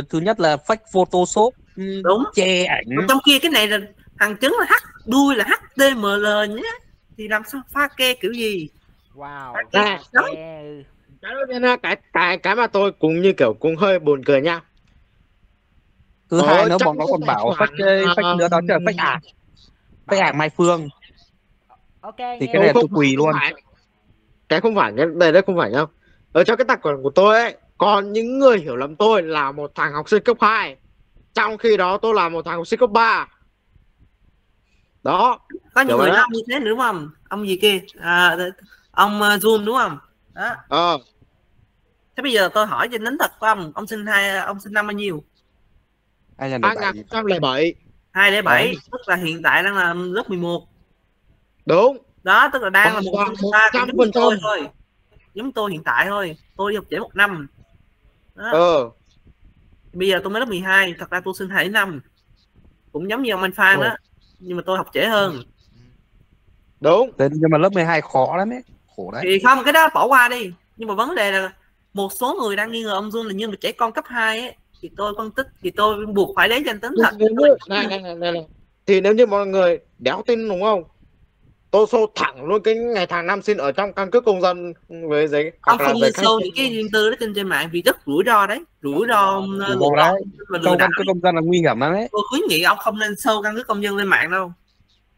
S2: thứ nhất là fake photoshop ừ,
S1: Đúng.
S2: che ảnh.
S1: Mà trong kia cái này là thằng chứng là h đuôi là html nhé. Thì làm sao pha ke kiểu gì
S3: wow ok.
S5: cái đầu tiên là cái cái cái mà tôi cũng như kiểu cũng hơi buồn cười nha.
S2: Thứ
S5: Ờ,
S2: hai nữa bọn nó còn bảo fake
S5: ờ,
S2: nữa đó là fake ạc fake ạc mai phương.
S3: Ok
S2: thì cái này tôi quỳ
S5: không
S2: luôn
S5: phải. cái không phải cái đây đây không phải đâu ở trong cái tài khoản của tôi ấy còn những người hiểu lầm tôi là một thằng học sinh cấp 2 trong khi đó tôi là một thằng học sinh cấp 3 đó
S1: có những người
S5: đó.
S1: như thế nữa đúng không? Ông gì kia? À, ông uh, Jun đúng không? Đó.
S5: Ờ.
S1: Thế bây giờ tôi hỏi cho nín thật của ông ông sinh hai ông sinh năm bao nhiêu?
S2: Hai nghìn
S5: lẻ bảy.
S1: Hai lẻ bảy tức là hiện tại đang là lớp 11
S5: đúng.
S1: Đó tức là đang là một như tôi
S5: 100%.
S1: thôi. Giống tôi hiện tại thôi tôi đi học trễ một năm. Đó.
S5: ờ.
S1: Bây giờ tôi mới lớp 12 thật ra tôi sinh hai năm. Cũng giống như ông anh Phan
S5: Ồ.
S1: đó nhưng mà tôi học trễ hơn.
S5: Đúng.
S2: Thế nhưng mà lớp 12 khó lắm ấy khổ đấy.
S1: Thì không cái đó bỏ qua đi. Nhưng mà vấn đề là một số người đang nghi ngờ ông Jun là như một trẻ con cấp 2 ấy. Thì tôi phân tích thì tôi buộc phải lấy danh tính thật.
S5: Nếu như này, này, này, này, này. thì nếu như mọi người đéo tin đúng không? Tôi show thẳng luôn cái ngày tháng năm sinh ở trong căn cước công dân với giấy
S1: ông không nên sâu những cái riêng tư đó trên trên mạng vì rất rủi ro đấy. Rủi ro
S2: ro
S1: lừa đảo.
S2: Sâu
S1: đảo
S2: căn cước công dân là nguy hiểm lắm đấy.
S1: Tôi khuyến nghị ông không nên sâu căn cước công dân lên mạng đâu.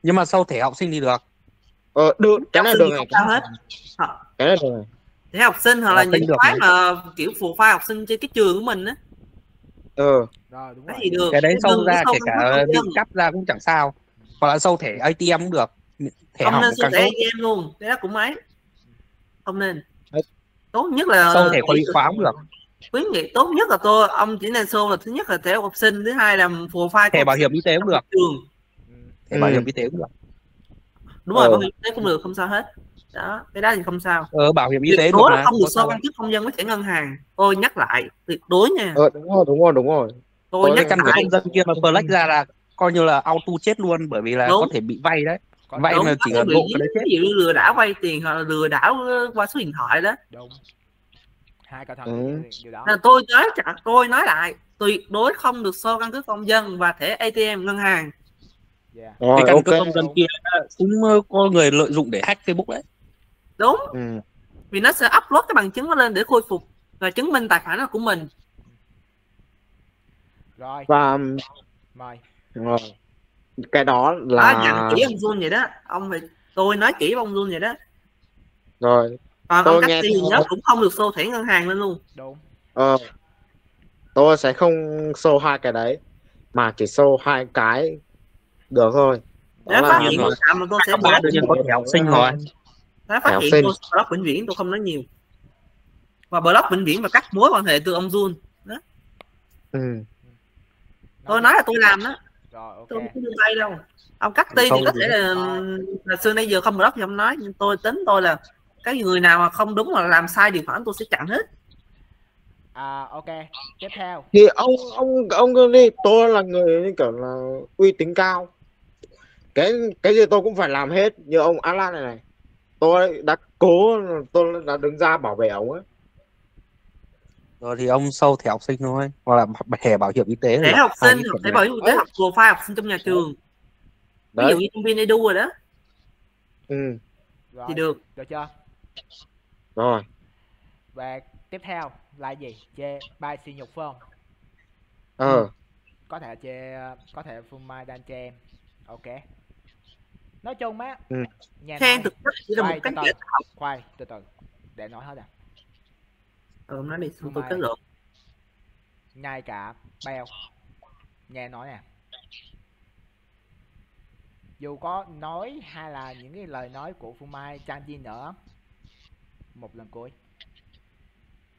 S2: Nhưng mà sâu thẻ học sinh thì được
S5: ờ được. Cái này
S1: sinh
S5: này
S1: không sao hết?
S5: cái này được này.
S1: Để học sinh hoặc là những cái
S2: mà.
S1: kiểu phù phai học sinh trên cái trường của mình á.
S5: Ờ.
S3: Rồi đúng
S1: cái
S3: rồi.
S1: được.
S2: Cái đấy sâu ra kể cả bị cắt ra cũng chẳng sao. Hoặc là sâu thẻ ATM cũng được. Thẻ
S1: không nên sâu thẻ ATM luôn. Cái đó cũng mấy không nên. Tốt nhất là
S2: sâu thẻ khóa khóa cũng được.
S1: khuyến nghị tốt nhất là tôi ông chỉ nên sâu là thứ nhất là thẻ học sinh thứ hai là phù phai
S2: thẻ bảo hiểm y tế cũng được.
S1: trường.
S3: Ừ.
S2: thẻ bảo
S5: Ừ.
S2: hiểm y tế cũng được
S1: đúng rồi
S5: Ờ.
S1: bảo hiểm y tế cũng được không sao hết. Đó cái đó thì không sao.
S2: Ờ, bảo hiểm y
S1: tuyệt
S2: tế được
S1: đối là không được sâu căn cước công dân với thẻ ngân hàng. Tôi nhắc lại tuyệt đối nha.
S5: Ờ đúng rồi đúng rồi đúng rồi.
S1: Tôi
S5: Tôi
S1: nhắc
S2: căn cước
S1: lại.
S2: công dân kia mà flash ra là coi như là auto chết luôn bởi vì là
S1: Đúng.
S2: có thể bị vay đấy. Vay
S1: đúng
S2: mà chỉ
S1: bị
S2: độ cái đấy chết.
S1: ví dụ lừa đảo vay tiền hoặc là lừa đảo ờ, qua số điện thoại đó.
S3: Đúng. Hai cẩn thận
S5: Ừ.
S3: điều- đó.
S1: Nên tôi nói chặt tôi nói lại tuyệt đối không được so căn cước công dân và thẻ ATM ngân hàng
S3: yeah.
S2: thì
S5: rồi
S2: căn
S5: ok.
S2: cước công dân kia cũng có người lợi dụng để hack Facebook đấy.
S1: Đúng.
S5: Ừ.
S1: vì nó sẽ upload cái bằng chứng nó lên để khôi phục và chứng minh tài khoản là của mình.
S3: Rồi.
S5: Và
S3: mời.
S5: rồi. cái đó là
S1: dặn kỹ ông Jun vậy đó. Ông phải tôi nói với ông Jun vậy đó.
S5: Rồi.
S1: Còn
S5: Tôi
S1: ông
S5: nghe
S1: nhớ cũng không được xô thẻ ngân hàng lên luôn.
S3: Đúng.
S5: Ờ. Tôi sẽ không show hai cái đấy mà chỉ show hai cái được thôi Đó
S1: nếu
S5: là-
S1: phát hiện phạm mà tôi sẽ
S2: đương nhiên có thẻ học sinh rồi.
S1: Nếu phát
S5: học
S1: hiện
S5: sinh.
S1: tôi block vĩnh viễn tôi không nói nhiều. Và block vĩnh viễn và cắt mối quan hệ từ ông Jun.
S5: Ừ.
S1: tôi nói là tôi làm đó.
S3: Rồi ok.
S1: Tôi không tay đâu. Ông cắt ti thì có thể là là xưa nay giờ không block thì không nói nhưng tôi tính tôi là cái người nào mà không đúng mà làm sai điều khoản tôi sẽ chặn hết.
S3: À ok. Tiếp theo.
S5: Thì ông ông ông đi tôi là người kiểu là uy tín cao cái cái gì tôi cũng phải làm hết như ông Alan này này. Tôi đã cố tôi đã đứng ra bảo vệ ông ấy.
S2: Rồi thì ông sâu thẻ học sinh thôi hoặc là thẻ bảo hiểm y tế
S1: thẻ học sinh thẻ bảo hiểm y tế học profile học sinh trong nhà trường. Ví
S5: đấy.
S1: dụ như trong viên edu rồi đó.
S5: Ừ.
S3: Rồi.
S1: Thì được.
S3: Được chưa?
S5: Rồi.
S3: Và tiếp theo là gì? Chê bài xì nhục phải không?
S5: Ờ.
S3: Có thể chê có thể phương mai đang chê em. Ok nói chung á
S5: Ừ.
S3: nhà
S1: khen thực chất chỉ là một cách giải
S3: từ khoai từ từ để nói hết à.
S1: Ừ, nói đi
S3: Phương
S1: tôi kết luận.
S3: ngay cả beo nghe nói nè. Dù có nói hay là những cái lời nói của Phương Mai Trang Di nữa một lần cuối.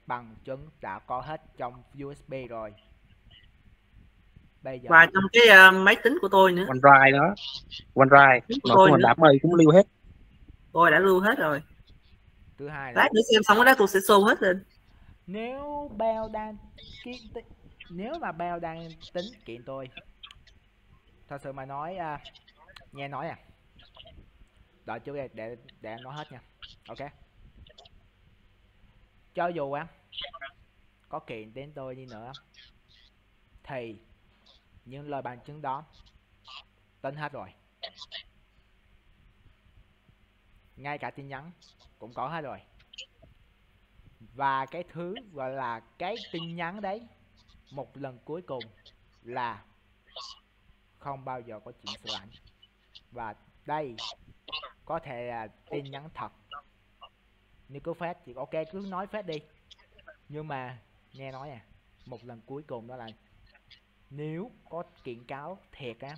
S3: Bằng chứng đã có hết trong USB rồi bây giờ
S1: và trong cái ờ, máy tính của tôi nữa.
S2: OneDrive đó. OneDrive nó còn
S1: nữa.
S2: đám mây cũng lưu hết.
S1: Tôi đã lưu hết rồi.
S3: Thứ hai là
S1: lát nữa xem xong cái đó tôi sẽ show hết lên.
S3: Nếu Bell đang nếu mà Bell đang tính kiện tôi thật sự mà nói à, nghe nói à. Đợi trước đây để để em nói hết nha. Ok. Cho dù á có kiện đến tôi đi nữa thì những lời bằng chứng đó tính hết rồi. Ngay cả tin nhắn cũng có hết rồi. Và cái thứ gọi là cái tin nhắn đấy, một lần cuối cùng là không bao giờ có chuyện sửa ảnh. Và đây có thể là tin nhắn thật. Nếu cứ phép thì ok, cứ nói phép đi. Nhưng mà nghe nói à một lần cuối cùng đó là nếu có kiện cáo thiệt á,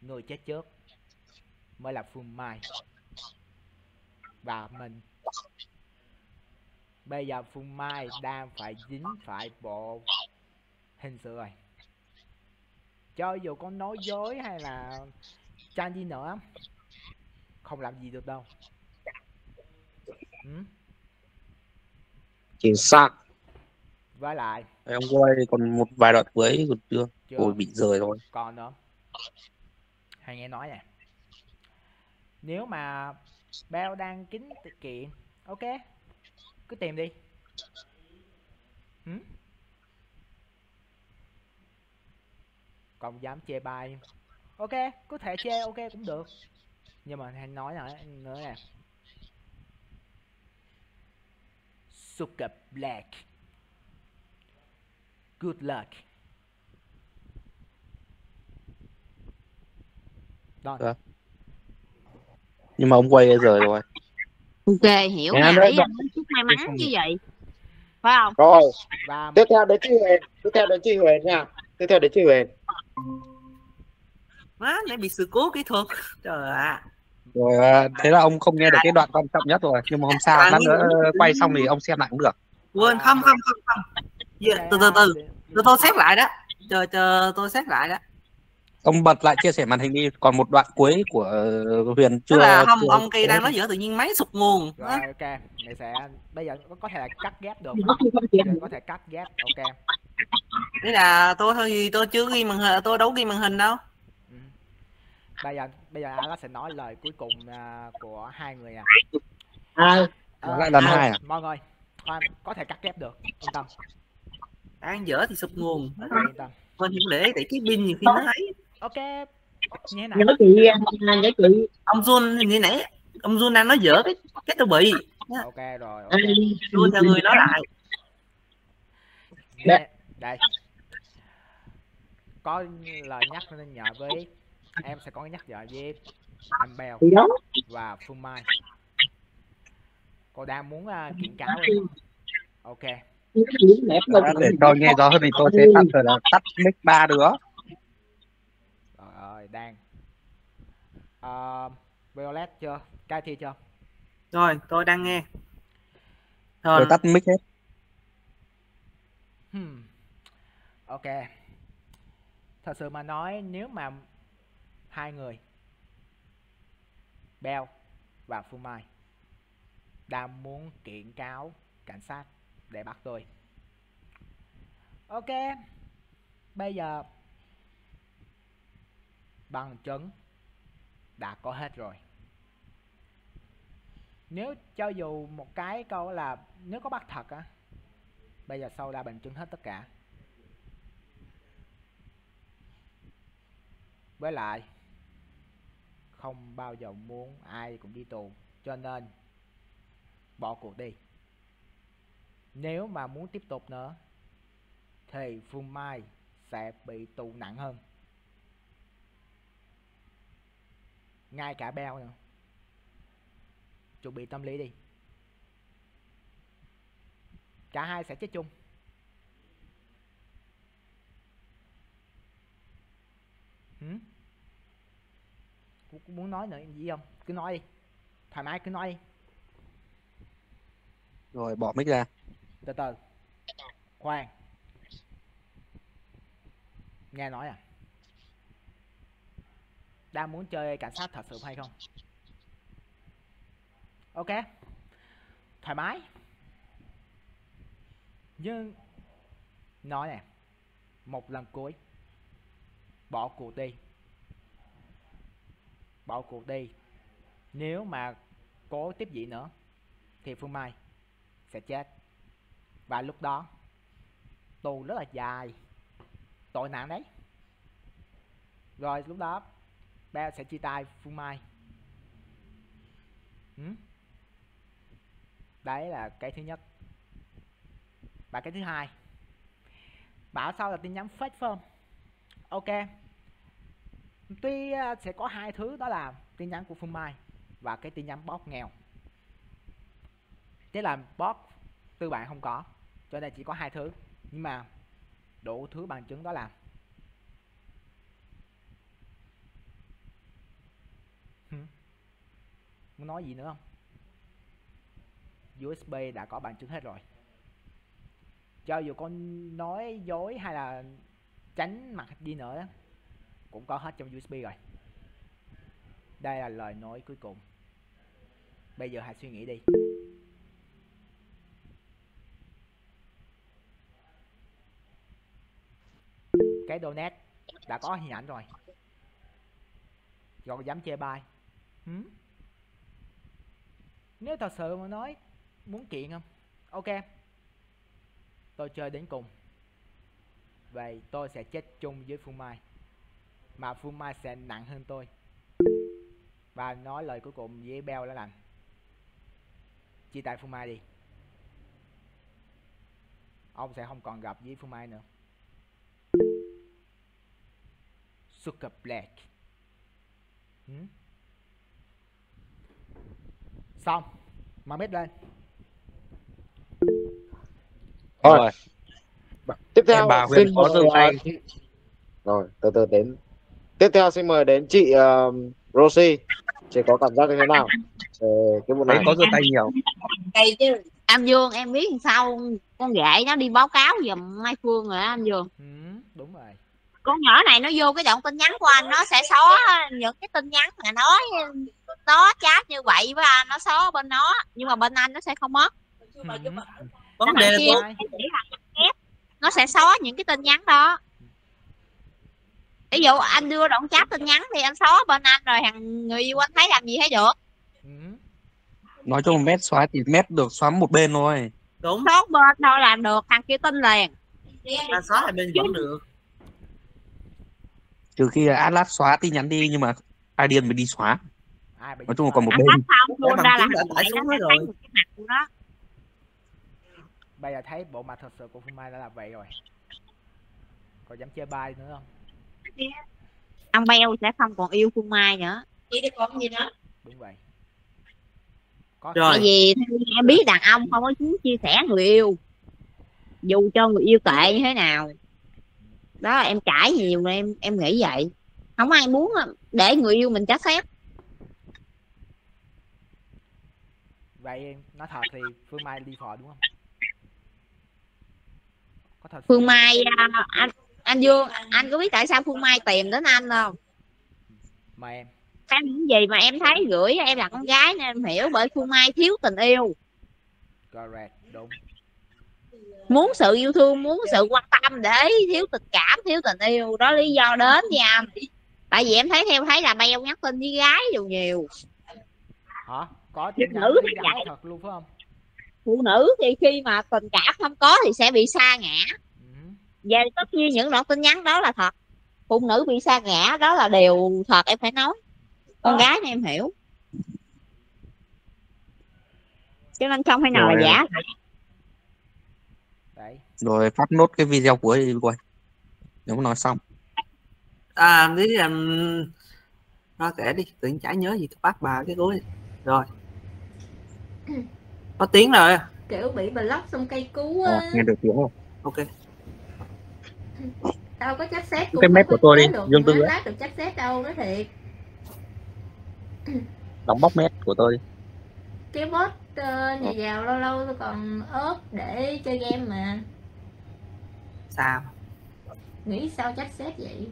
S3: người chết trước mới là phương mai. Và mình, bây giờ phương mai đang phải dính phải bộ hình sự rồi. Cho dù có nói dối hay là trang đi nữa, không làm gì được đâu. Ừ?
S5: chính xác
S3: với lại
S2: ông quay còn một vài đoạn cuối còn chưa
S3: chưa.
S2: ôi bị rời rồi.
S3: Còn nữa. Hay nghe nói nè nếu mà Bell đang kính tự kiện ok cứ tìm đi. Ừ? còn dám chê bai. Ok có thể chê ok cũng được. Nhưng mà hay nói nữa nữa nè. Sugar Black Good luck. Rồi
S2: Dạ. nhưng mà ông quay rời rồi.
S6: Ok hiểu
S2: nói
S6: ý anh chúc may mắn như vậy. Phải không?
S5: Rồi.
S3: Và
S5: tiếp theo đến chị Huyền. Tiếp theo đến chị Huyền nha. Tiếp theo đến chị Huyền.
S1: Má, nãy bị sự cố kỹ thuật. Trời ạ.
S2: rồi à, thế là ông không nghe được cái đoạn quan trọng nhất rồi. Nhưng mà không sao lát nữa quay xong thì ông xem lại cũng được.
S1: Quên, không, không, không, không. Dạ, từ từ từ. Từ tôi xét lại đó. Chờ, chờ, tôi xét lại đó.
S2: ông bật lại chia sẻ màn hình đi còn một đoạn cuối của ờ, Huyền
S1: Tức
S2: chưa
S1: là không,
S2: chưa-
S1: ông kia đang nói dở tự nhiên máy sụt nguồn.
S3: rồi
S1: Đó.
S3: ok để sẽ bây giờ có, thể là cắt ghép được
S6: Có không
S3: thể cắt ghép ok
S1: Thế là tôi thôi, tôi chưa ghi màn hình, tôi đâu ghi màn hình đâu.
S3: ừ. bây giờ bây giờ Alex sẽ nói lời cuối cùng à, của hai người à
S4: ai
S3: Ờ,
S2: lại lần hai à
S3: mọi người khoan có thể cắt ghép được yên tâm
S1: Đang dở thì sụt nguồn.
S3: ok yên tâm
S1: Quên không để để cái pin nhiều khi nó ấy.
S3: ok như nào
S6: nhớ chị nhớ chị
S1: Ông Jun như nãy ông Jun đang nói dở cái cái tôi bị.
S3: ok rồi ok.
S1: Tôi cho người nói lại.
S3: Nghe- đây. Có lời nhắc nên nhờ với em sẽ có cái nhắc nhở với
S6: thì đó.
S3: và Phương Mai. Cô đang muốn uh, kiện cáo em ok
S2: để cho nghe rõ hơn thì tôi sẽ tắt rồi là tắt mic ba đứa
S3: rồi ơi đang uh, Violet chưa cai thi chưa
S1: Rồi, tôi đang nghe.
S2: rồi
S1: Rồi,
S2: tắt mic hết
S3: Hmm. Ok. Thật sự mà nói nếu mà hai người Bell và Phương Mai đang muốn kiện cáo cảnh sát để bắt tôi. Ok. Bây giờ bằng chứng đã có hết rồi. Nếu cho dù một cái câu là nếu có bắt thật á, Bây giờ sau đã bằng chứng hết tất cả Với lại, Không bao giờ muốn ai cũng đi tù, Cho nên Bỏ cuộc đi nếu mà muốn tiếp tục nữa, Thì Phương Mai Sẽ bị tù nặng hơn. Ngay cả Bell nữa. Chuẩn bị tâm lý đi. Cả hai sẽ chết chung. Hử? Cũng muốn nói nữa gì không? Cứ nói đi. Thoải mái, cứ nói đi.
S2: Rồi, bỏ mic ra
S3: từ từ. Khoan. Nghe nói à? Đang muốn chơi cảnh sát thật sự hay không? Ok. Thoải mái. Nhưng, nói nè, một lần cuối. Bỏ cuộc đi. Bỏ cuộc đi. Nếu mà cố tiếp diễn nữa, thì phương mai sẽ chết và lúc đó, tù rất là dài tội nặng đấy rồi lúc đó, ba sẽ chia tay phương mai Ừ? Đấy là cái thứ nhất. Và cái thứ hai. Bảo sau là tin nhắn fake form Ok. Tuy à, sẽ có hai thứ, đó là tin nhắn của Phương Mai và cái tin nhắn bot nghèo. Thế là bot tư bản không có. Cho nên chỉ có hai thứ. Nhưng mà đủ thứ bằng chứng đó là Muốn nói gì nữa không? USB đã có bằng chứng hết rồi. Cho dù con nói dối hay là tránh mặt đi nữa đó, cũng có hết trong USB rồi. Đây là lời nói cuối cùng. Bây giờ hãy suy nghĩ đi. Cái donate đã có hình ảnh rồi. Còn dám chê bai. hmm? Nếu thật sự mà nói, muốn kiện không? Ok. Tôi chơi đến cùng. Vậy tôi sẽ chết chung với Phương Mai. Mà Phương Mai sẽ nặng hơn tôi. Và nói lời cuối cùng với beo là làm Chia tay Phương Mai đi. Ông sẽ không còn gặp với Phương Mai nữa. Sugar Black. Ừ? Xong. Mà biết lên.
S2: Rồi,
S5: Tiếp theo
S2: em bà Huyền
S5: xin
S2: có
S5: mời,
S2: tay.
S5: Rồi, từ từ đến. Tiếp theo xin mời đến chị uh, Rosie. Chị có cảm giác như thế nào về cái vụ này?
S2: có giơ tay nhiều.
S6: Đây chứ anh Dương em biết làm sao con ghệ nó đi báo cáo giùm Mai Phương rồi á anh Dương
S3: Ừ, đúng rồi.
S6: Con nhỏ này nó vô cái đoạn tin nhắn của anh nó sẽ xóa những cái tin nhắn mà nói nó chat như vậy với anh nó xóa bên nó nhưng mà bên anh nó sẽ không mất
S3: Ừ.
S1: vấn đề là
S3: Mai.
S6: nó sẽ xóa những cái tin nhắn đó ví dụ anh đưa đoạn chat tin nhắn thì anh xóa bên anh rồi thằng người yêu anh thấy làm gì thấy được
S3: Ừ.
S2: Nói chung mét xóa thì mét được xóa một bên thôi.
S1: đúng
S6: xóa bên thôi làm được thằng kia tin liền
S1: là xóa hai bên vẫn được
S2: Trừ khi là Atlas xóa tin nhắn đi nhưng mà Idean mới đi xóa.
S3: Ai
S2: Nói chung là còn một bên.
S1: Để
S6: ra là
S1: tải xuống hết rồi.
S3: Bây giờ thấy bộ mặt thật sự của Phương Mai đã là vậy rồi. Còn dám chơi bai nữa không?
S6: ông beo sẽ không còn yêu phương mai nữa chỉ còn gì nữa
S3: Đúng vậy. Có
S1: Rồi.
S6: tại vì em biết đàn ông không có chia sẻ người yêu dù cho người yêu tệ như thế nào đó em trải nhiều rồi em em nghĩ vậy không ai muốn để người yêu mình trách xét
S3: vậy nói thật thì Phương Mai đi phò đúng không? Có thật
S6: phương mai à, anh anh dương anh có biết tại sao phương mai tìm đến anh không
S3: mời em.
S6: cái những gì mà em thấy gửi em là con gái nên em hiểu bởi phương mai thiếu tình yêu
S3: Correct, đúng.
S6: Muốn sự yêu thương muốn sự quan tâm để thiếu tình cảm thiếu tình yêu đó lý do đến với anh tại vì em thấy theo thấy là beo nhắn tin với gái nhiều nhiều
S3: Hả? Có
S6: Phụ
S3: tin nhắn
S6: nữ
S3: với
S6: thì
S3: gái
S6: vậy.
S3: thật luôn phải không?
S6: phụ nữ thì khi mà tình cảm không có thì sẽ bị sa ngã
S3: Ừ.
S6: về tất nhiên những đoạn tin nhắn đó là thật phụ nữ bị sa ngã đó là điều thật em phải nói con gái này em hiểu cho nên không thể nào là giả.
S2: Rồi phát nốt cái video cuối đi quay. Nếu nói xong.
S1: à tí là nó kể đi tự nhiên chả nhớ gì bắt bà cái cuối. Rồi. Có tiếng rồi.
S7: Kiểu bị block xong cây cú
S2: Ờ,
S7: á
S2: nghe được tiếng không?
S1: ok.
S7: Tao có chắc xét
S2: Cái map của tôi đi, Dương Tư
S7: lát được chắc xét đâu nói thiệt
S2: Đóng bóc mét của tôi.
S7: cái bot uh, nhà giàu lâu lâu tôi còn ốp để chơi game mà
S1: sao?
S7: Nghĩ sao chắc xét vậy?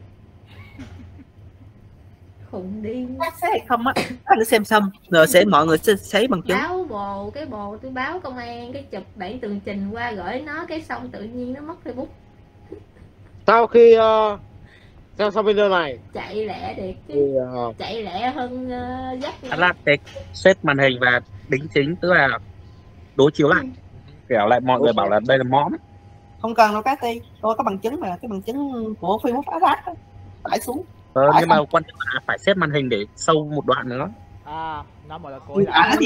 S7: Khùng điên.
S1: Chắc hay không á? Anh để xem xong. Rồi sẽ mọi người sẽ sấy bằng chứng.
S7: Báo bồ cái bồ tôi báo công an cái chụp bản tường trình qua gửi nó cái xong tự nhiên nó mất facebook.
S5: Sau khi uh, xem xong video này
S7: chạy lẹ được
S5: thì
S7: chứ
S5: uh,
S7: chạy lẹ hơn uh, dắt.
S2: Atlas sẽ xếp màn hình và đính chính tức là đối chiếu lại. Kiểu lại mọi người bảo là đây là móm.
S1: Không cần đâu cái ti tôi có bằng chứng mà cái bằng chứng của Facebook Atlas á. tải xuống
S2: Ờ,
S1: Phải
S2: nhưng mà quan trọng là phải xếp màn hình để sâu một đoạn nữa.
S3: À, nói một lần cuối
S1: À,
S3: là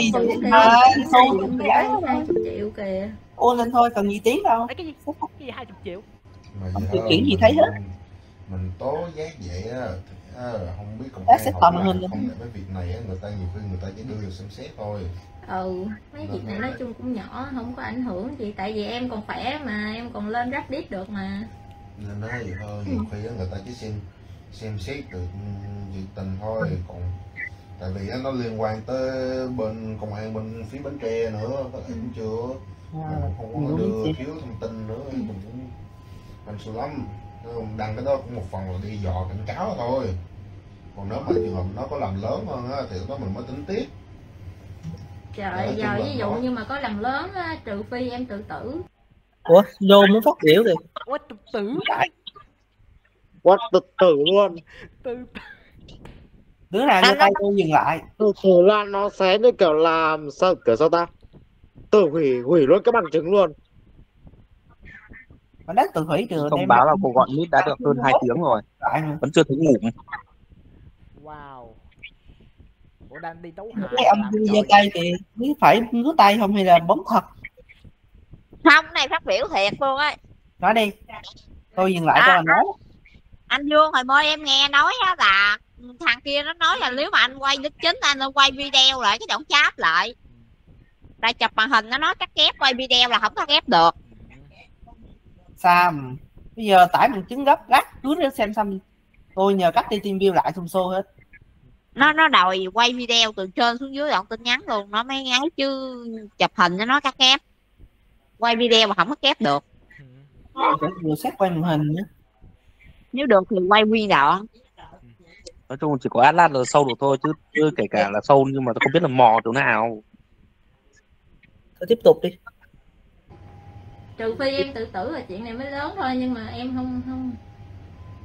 S1: à, thôi,
S7: chục
S1: thì đó.
S7: hai chục triệu kìa
S1: ôn lên thôi cần gì tiếng đâu
S3: cái gì cái gì hai chục triệu
S8: mà
S1: Không chịu kiện gì thấy hết.
S8: mình tố giác vậy á không biết công
S1: Đã
S8: an
S1: xếp
S8: họ
S1: tầm
S8: làm
S1: hình lên.
S8: không mấy việc này người ta nhiều khi người ta chỉ đưa vào xem xét thôi.
S7: Ừ mấy việc này nói chung cũng nhỏ không có ảnh hưởng gì tại vì em còn khỏe mà em còn lên rap đít được mà.
S8: Nên nói vậy thôi nhiều khi á người ta chỉ xem xem xét được việc tình thôi còn tại vì nó liên quan tới bên công an bên phía bến tre nữa có thể cũng chưa?
S1: À,
S8: không có đưa thiếu thông tin nữa mình cũng mình sợ lắm không đăng cái đó cũng một phần là đi dò cảnh cáo thôi. Còn nếu mà trường hợp nó có làm lớn hơn á thì lúc đó mình mới tính tiếp.
S7: Trời giờ ví dụ
S8: nó-
S7: như mà có lần lớn á, trừ phi em tự tử.
S1: Ủa vô muốn phát biểu thì
S3: ủa tự tử?
S5: What tự tử luôn.
S3: Tự
S1: đứa nào giơ tay tôi dừng lại.
S5: Tự tử là nó sẽ như kiểu là sao kiểu sao ta? Tự hủy hủy luôn cái bằng chứng luôn
S1: mà đánh tự hủy được
S2: thông báo là cuộc gọi meet đã được hơn 2 tiếng rồi. Vẫn chưa thấy ngủ.
S3: Wow. Ủa đang đi hài
S1: cái ông
S3: làm
S1: giơ
S3: trời.
S1: tay thì biết phải ngứa tay không hay là bấm thật?
S6: Không cái này phát biểu thiệt luôn á.
S1: Nói đi. Tôi dừng lại cho
S6: À,
S1: anh nói.
S6: anh Dương hồi mới em nghe nói á là thằng kia nó nói là nếu mà anh quay đích chính anh nên quay video lại cái đoạn chat lại. Tại chụp màn hình nó nói cắt ghép quay video là không cắt ghép được
S1: Sam. Bây giờ tải bằng chứng gấp gắt cứ để xem xong. Tôi nhờ cắt đi team view lại xung xô hết.
S6: Nó nó đòi quay video từ trên xuống dưới đoạn tin nhắn luôn. Nó mới ngái chứ chụp hình cho nó cắt ghép quay video mà không cắt ghép được.
S1: Phải vừa xét quay màn hình nữa
S6: nếu được thì quay nguyên đoạn.
S2: Nói chung chỉ có Atlas là sâu được thôi chứ, chứ kể cả là sâu nhưng mà không biết là mò chỗ nào.
S1: Thôi tiếp tục đi
S7: trừ phi em tự tử là chuyện này mới lớn thôi nhưng mà em không không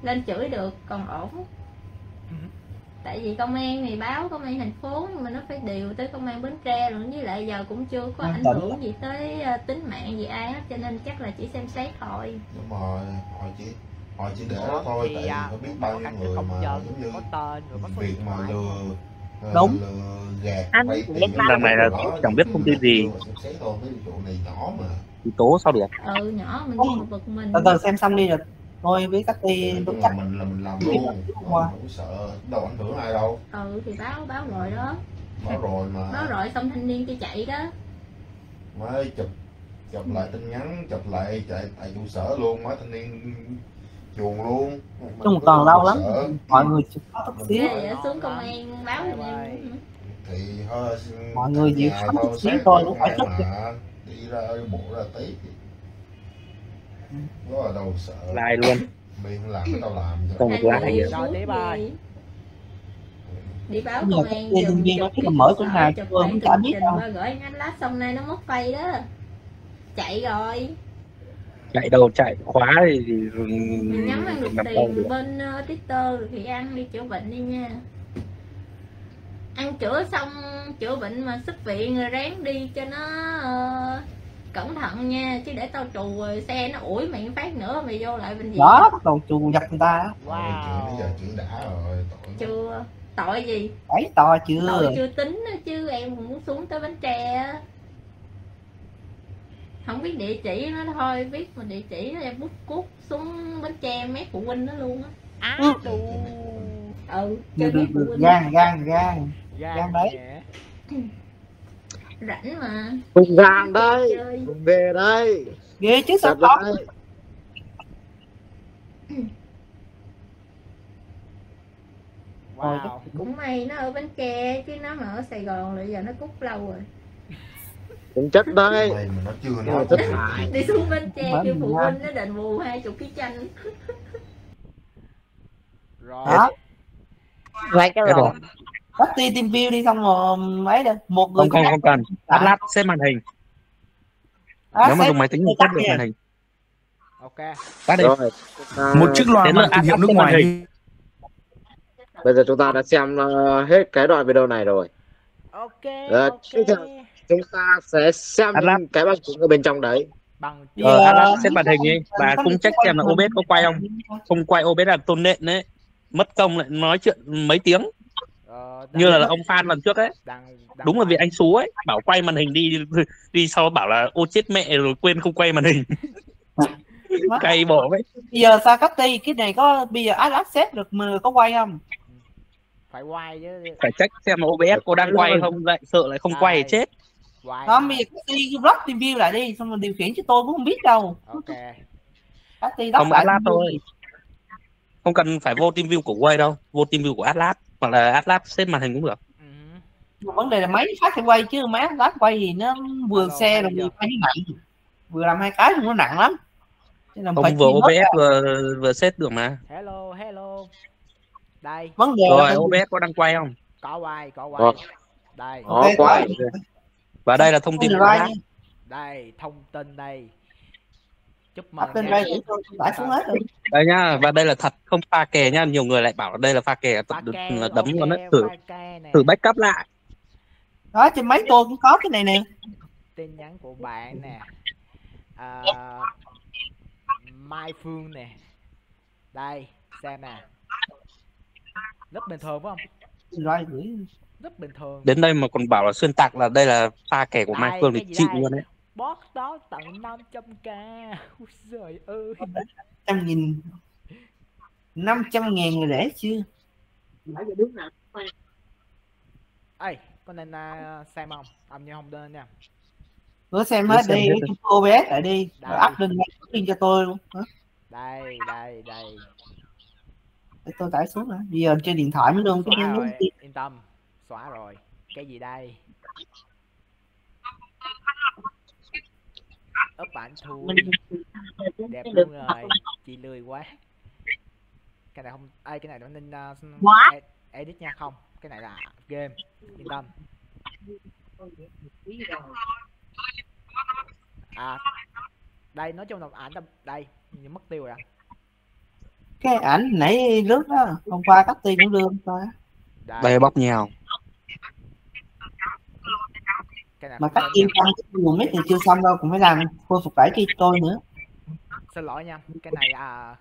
S7: lên chửi được còn ổn
S3: Ừ.
S7: tại vì công an thì báo công an thành phố nhưng mà nó phải điều tới công an bến tre rồi với lại giờ cũng chưa có
S1: À,
S7: ảnh hưởng gì tới ờ, tính mạng gì ai hết cho nên chắc là chỉ xem xét thôi
S8: đúng rồi họ chỉ họ chỉ để đó thôi
S3: thì
S8: tại vì
S3: à,
S8: có biết
S3: cũng
S8: bao nhiêu người mà giống như việc mà lừa ờ,
S1: Đúng.
S8: lừa gạt
S6: Anh cũng
S8: tiền
S6: biết
S2: lần này là chẳng biết thông tin gì.
S8: xem xét thôi cái vụ này nhỏ mà
S2: thì tố sao được?
S7: Ừ nhỏ mình
S1: Không.
S7: bực mình.
S1: từ từ xem xong đi rồi. Tôi với
S8: Tức
S1: đúng
S8: là
S1: cách
S8: mình là mình làm luôn.
S1: Wow.
S8: không sợ đâu ảnh hưởng ai đâu.
S7: Ừ thì báo báo rồi đó.
S8: Nói rồi mà.
S7: Báo rồi xong thanh niên kia chạy đó.
S8: Mới chụp chụp lại tin nhắn chụp lại chạy tại trụ sở luôn. Mấy thanh niên chuồn luôn.
S1: Chung còn lâu lắm.
S8: Sợ.
S1: mọi người chút xíu.
S7: xuống công an báo
S8: thì thôi
S1: Mọi người chịu khó
S8: thôi,
S1: chút xíu thôi, cũng phải
S8: công đi ra bộ ra tí. Có ở đâu sợ?
S2: Lại luôn.
S8: Miệng làm cái tao làm cho
S2: một lá
S7: người
S2: hay
S3: Rồi, tiếp ơi.
S7: đi. đi báo công an giùm
S1: viên nó
S7: cái
S1: mở
S7: chụp
S1: tôi
S7: lại
S1: không chả biết đâu.
S7: gửi anh lát xong nay nó mất phay đó. Chạy rồi.
S2: Chạy đầu chạy khóa thì, thì
S7: mình nhắm ăn được. tiền bên uh, twitter rồi thì ăn đi chữa bệnh đi nha ăn chữa xong chữa bệnh mà xuất viện rồi ráng đi cho nó ờ, cẩn thận nha chứ để tao trù rồi xe nó ủi mày phát nữa mày vô lại bệnh viện.
S1: Đó bắt đầu chù dập người ta.
S8: Chuyện bây giờ
S3: wow
S8: chuyện đã rồi tội
S7: chưa tội gì?
S1: Đấy to chưa?
S7: Tội chưa tính á, chứ em cũng muốn xuống tới bến tre á. Không biết địa chỉ nó thôi biết mà địa chỉ em bút cút xuống bến tre mét phụ huynh nó luôn á.
S3: Á
S1: Ừ.
S3: đù
S7: ừ
S1: được
S7: chơi
S1: được được gan gan gan
S3: gan
S1: Gan đấy.
S7: rảnh mà.
S5: Cùng gan đây. cùng về đây.
S1: Ghê chứ sao
S5: lại
S3: wow.
S7: cũng may nó ở bến tre chứ nó mà ở sài gòn là giờ nó cút lâu rồi.
S5: Cũng chất đây.
S8: Mày mà nó chưa
S5: Nhưng mà
S8: nói gì.
S5: cả
S7: đi xuống bến tre kêu phụ huynh nó đền bù hai chục ký chanh.
S3: Rồi.
S1: Đó
S6: vậy cái rồi
S2: rồi.
S1: tắt đi team view đi xong rồi mấy đây một người
S2: không không không cần. Atlas xếp màn hình.
S1: À,
S2: nếu mà dùng máy tính thì
S1: tắt
S2: được màn hình.
S3: Ok.
S2: Tắt đi.
S5: Rồi. À,
S9: một chiếc loa
S2: Đến
S9: mang thương hiệu nước ngoài đi.
S5: bây giờ chúng ta đã xem ờ, hết cái đoạn video này rồi.
S3: Ok ok.
S5: tiếp theo. chúng ta sẽ xem
S2: Atlas.
S5: cái bằng chứng ở bên trong đấy.
S3: Bằng
S2: ờ
S1: Giờ-
S2: Atlas xếp màn hình đi. Và cũng check xem là OBS có quay không. không quay OBS là tôn nện đấy. Mất công lại nói chuyện mấy tiếng như là ông fan lần trước ấy. Đúng là vì anh xú ấy bảo quay màn hình đi đi sau bảo là ô chết mẹ rồi quên không quay màn hình. Cay bỏ ấy
S9: bây giờ sao cấp ti cái này có bây giờ Atlas xếp được mà có quay không?
S3: Phải quay chứ.
S2: Phải check xem OBS có đang quay không lại sợ lại không quay thì chết.
S9: Không bây giờ ti block team view lại đi xong rồi điều khiển cho tôi cũng không biết đâu.
S3: Ok.
S9: Cấp ti
S2: không Atlas thôi. không cần phải vô team view của Quay đâu vô team view của Atlas hoặc là Atlas xếp màn hình cũng được.
S3: Ừ.
S9: vấn đề là máy phát phải quay chứ máy Atlas quay thì nó vừa
S3: Alo,
S9: xe rồi vừa quay nặng vừa làm hai cái thì nó nặng lắm. Nên là phải
S2: ông vừa. OBS vừa vừa xếp được mà.
S3: Hello hello. Đây.
S9: Vấn đề
S2: rồi
S9: là
S2: OBS có đang quay không?
S3: Có quay có quay.
S5: Có.
S3: đây.
S5: Có quay.
S2: và đây là thông tin
S9: Không
S2: của
S3: đây thông tin đây chúc mừng nha.
S9: đây để tôi tải xuống hết rồi.
S2: Đây nhá và đây là thật không pha kè nhá nhiều người lại bảo là đây là pha kè thật là đấm
S3: ok,
S2: luôn đấy thử thử backup lại.
S9: Đó trên máy tôi cũng có cái này nè.
S3: Tin nhắn của bạn nè. À, Mai Phương nè. Đây xem nè. Rất bình thường phải không?
S9: Rồi
S3: rất bình thường.
S2: Đến đây mà còn bảo là xuyên tạc là đây là pha kè của Mai
S3: Đây,
S2: Phương thì chịu luôn đấy
S3: boss đó tận 500k Ui giời ơi.
S9: Trăm nghìn. Năm trăm ngàn người rẻ chưa?
S3: Ê có nên uh, xem không? Âm như không nên nha.
S9: Bữa xem hết đi chúng tôi OBS lại đi. Up lên lên cho tôi luôn. Hả?
S3: đây đây đây.
S9: Để tôi tải xuống nữa bây giờ trên điện thoại mới luôn
S3: yên tâm. Xóa rồi. Cái gì đây ấp ảnh thu. Đẹp luôn rồi. chị lười quá. Cái này không ai cái này nó nên uh, edit nha. Không cái này là game. Yên tâm. À đây nói chung là ảnh đây nhưng mất tiêu rồi
S9: cái ảnh nãy lướt đó hôm qua cắt tiền cũng đưa hôm qua
S3: đây,
S2: bóc
S3: này
S9: mà cắt xong cái nguồn mít thì chưa xong đâu cũng phải làm khôi phục lại cho tôi nữa.
S3: Xin lỗi nha cái này à.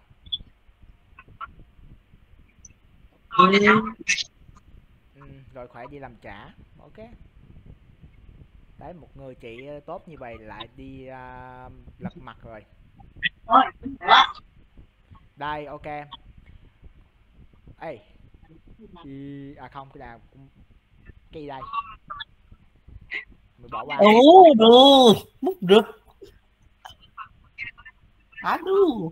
S3: Ừ, rồi khỏe đi làm trả. Ok. Đấy một người chị ờ, tốt như vậy lại đi à, lật mặt rồi. Đây ok. Ê. À không cái nào cũng cái gì đây mình bỏ qua.
S9: Ồ đồ múc rực á đu.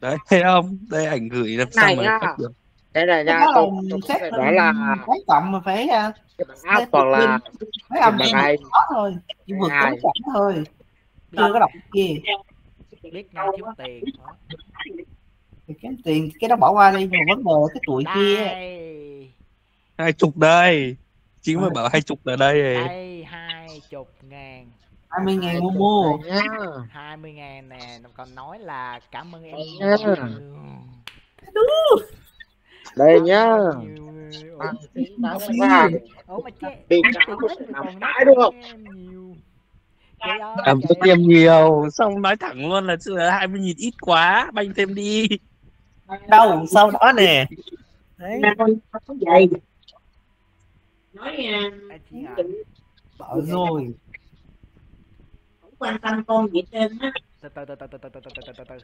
S2: Đấy thấy không? Đây ảnh gửi làm sao
S5: Này
S2: mà cắt được?
S5: Đây này nha,
S9: đó
S5: tôi,
S9: là
S5: tôi
S9: xét
S5: nói là
S9: cái cộng mà phải à,
S5: cái app hoặc là
S9: kia
S5: ai?
S9: có thôi chỉ vượt cấm chậm thôi. Chưa có đọc cái kia
S3: biết ngay thiếu tiền đó.
S9: thì cái tiền cái đó bỏ qua đi nhưng mà vấn đề là cái tuổi kia.
S2: Hai chục đây. Chính mà
S9: Ờ.
S2: bảo hai chục là đây.
S3: Đây hai chục ngàn.
S9: hai mươi ngàn mua
S3: hai mươi ngàn nè còn nói là cảm ơn em
S5: đây nhá.
S3: Cảm
S5: ơn
S3: em nhiều.
S2: Xong nói thẳng luôn là hai mươi nghìn ít quá banh thêm đi.
S9: Đâu sau đó nè? Đấy.
S3: Vậy nói à,
S9: bảo rồi
S6: quan tâm con gì trên á
S3: từ từ từ từ từ từ từ từ từ từ